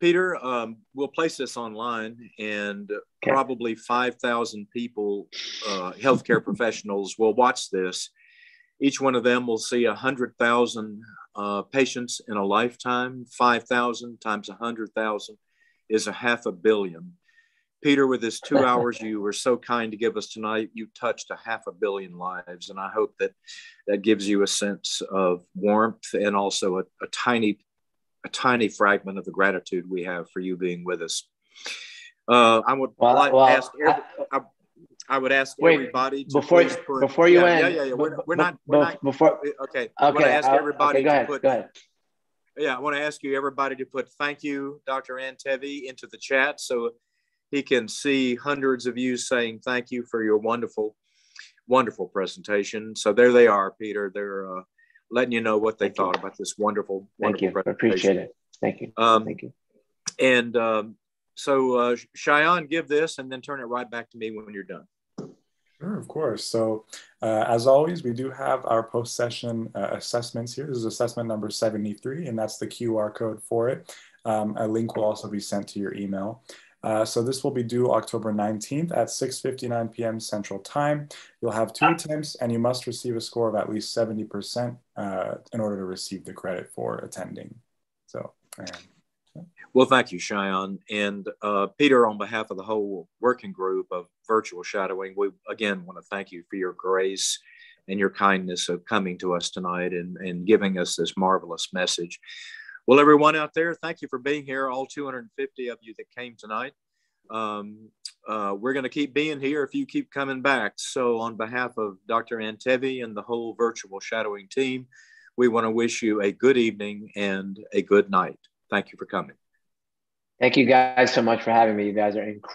Peter, um, we'll place this online, and okay. probably 5,000 people, uh, healthcare professionals, will watch this. Each one of them will see 100,000 uh, patients in a lifetime. 5,000 times 100,000 is a half a billion. Peter, with this two hours you were so kind to give us tonight, you touched a half a billion lives. And I hope that that gives you a sense of warmth and also a, a tiny, a tiny fragment of the gratitude we have for you being with us. Uh, I would well, like well, ask, every, I, I, would ask wait, everybody before put, before you yeah, end. Yeah, yeah, yeah. We're, we're not, we're not before. Okay. Okay. I want to ask everybody okay, go to ahead, put. Go ahead. Yeah, I want to ask you everybody to put thank you, Dr. Antevy, into the chat so he can see hundreds of you saying thank you for your wonderful, wonderful presentation. So there they are, Peter. They're uh, letting you know what they thank thought you. about this wonderful, wonderful thank wonderful you. Appreciate it. Thank you. Um, thank you. And um, so, uh, Cheyenne, give this and then turn it right back to me when you're done. Sure, of course. So, uh, as always, we do have our post session uh, assessments here. This is assessment number 73, and that's the QR code for it. Um, a link will also be sent to your email. Uh, so this will be due October 19th at 6.59 p.m. Central Time. You'll have two attempts and you must receive a score of at least 70% uh, in order to receive the credit for attending. So, um, well, thank you, Cheyenne. And uh, Peter, on behalf of the whole working group of virtual shadowing, we again want to thank you for your grace and your kindness of coming to us tonight and, and giving us this marvelous message. Well, everyone out there, thank you for being here, all 250 of you that came tonight. Um, uh, we're going to keep being here if you keep coming back. So, on behalf of Dr. Antevy and the whole virtual shadowing team, we want to wish you a good evening and a good night. Thank you for coming. Thank you guys so much for having me. You guys are incredible.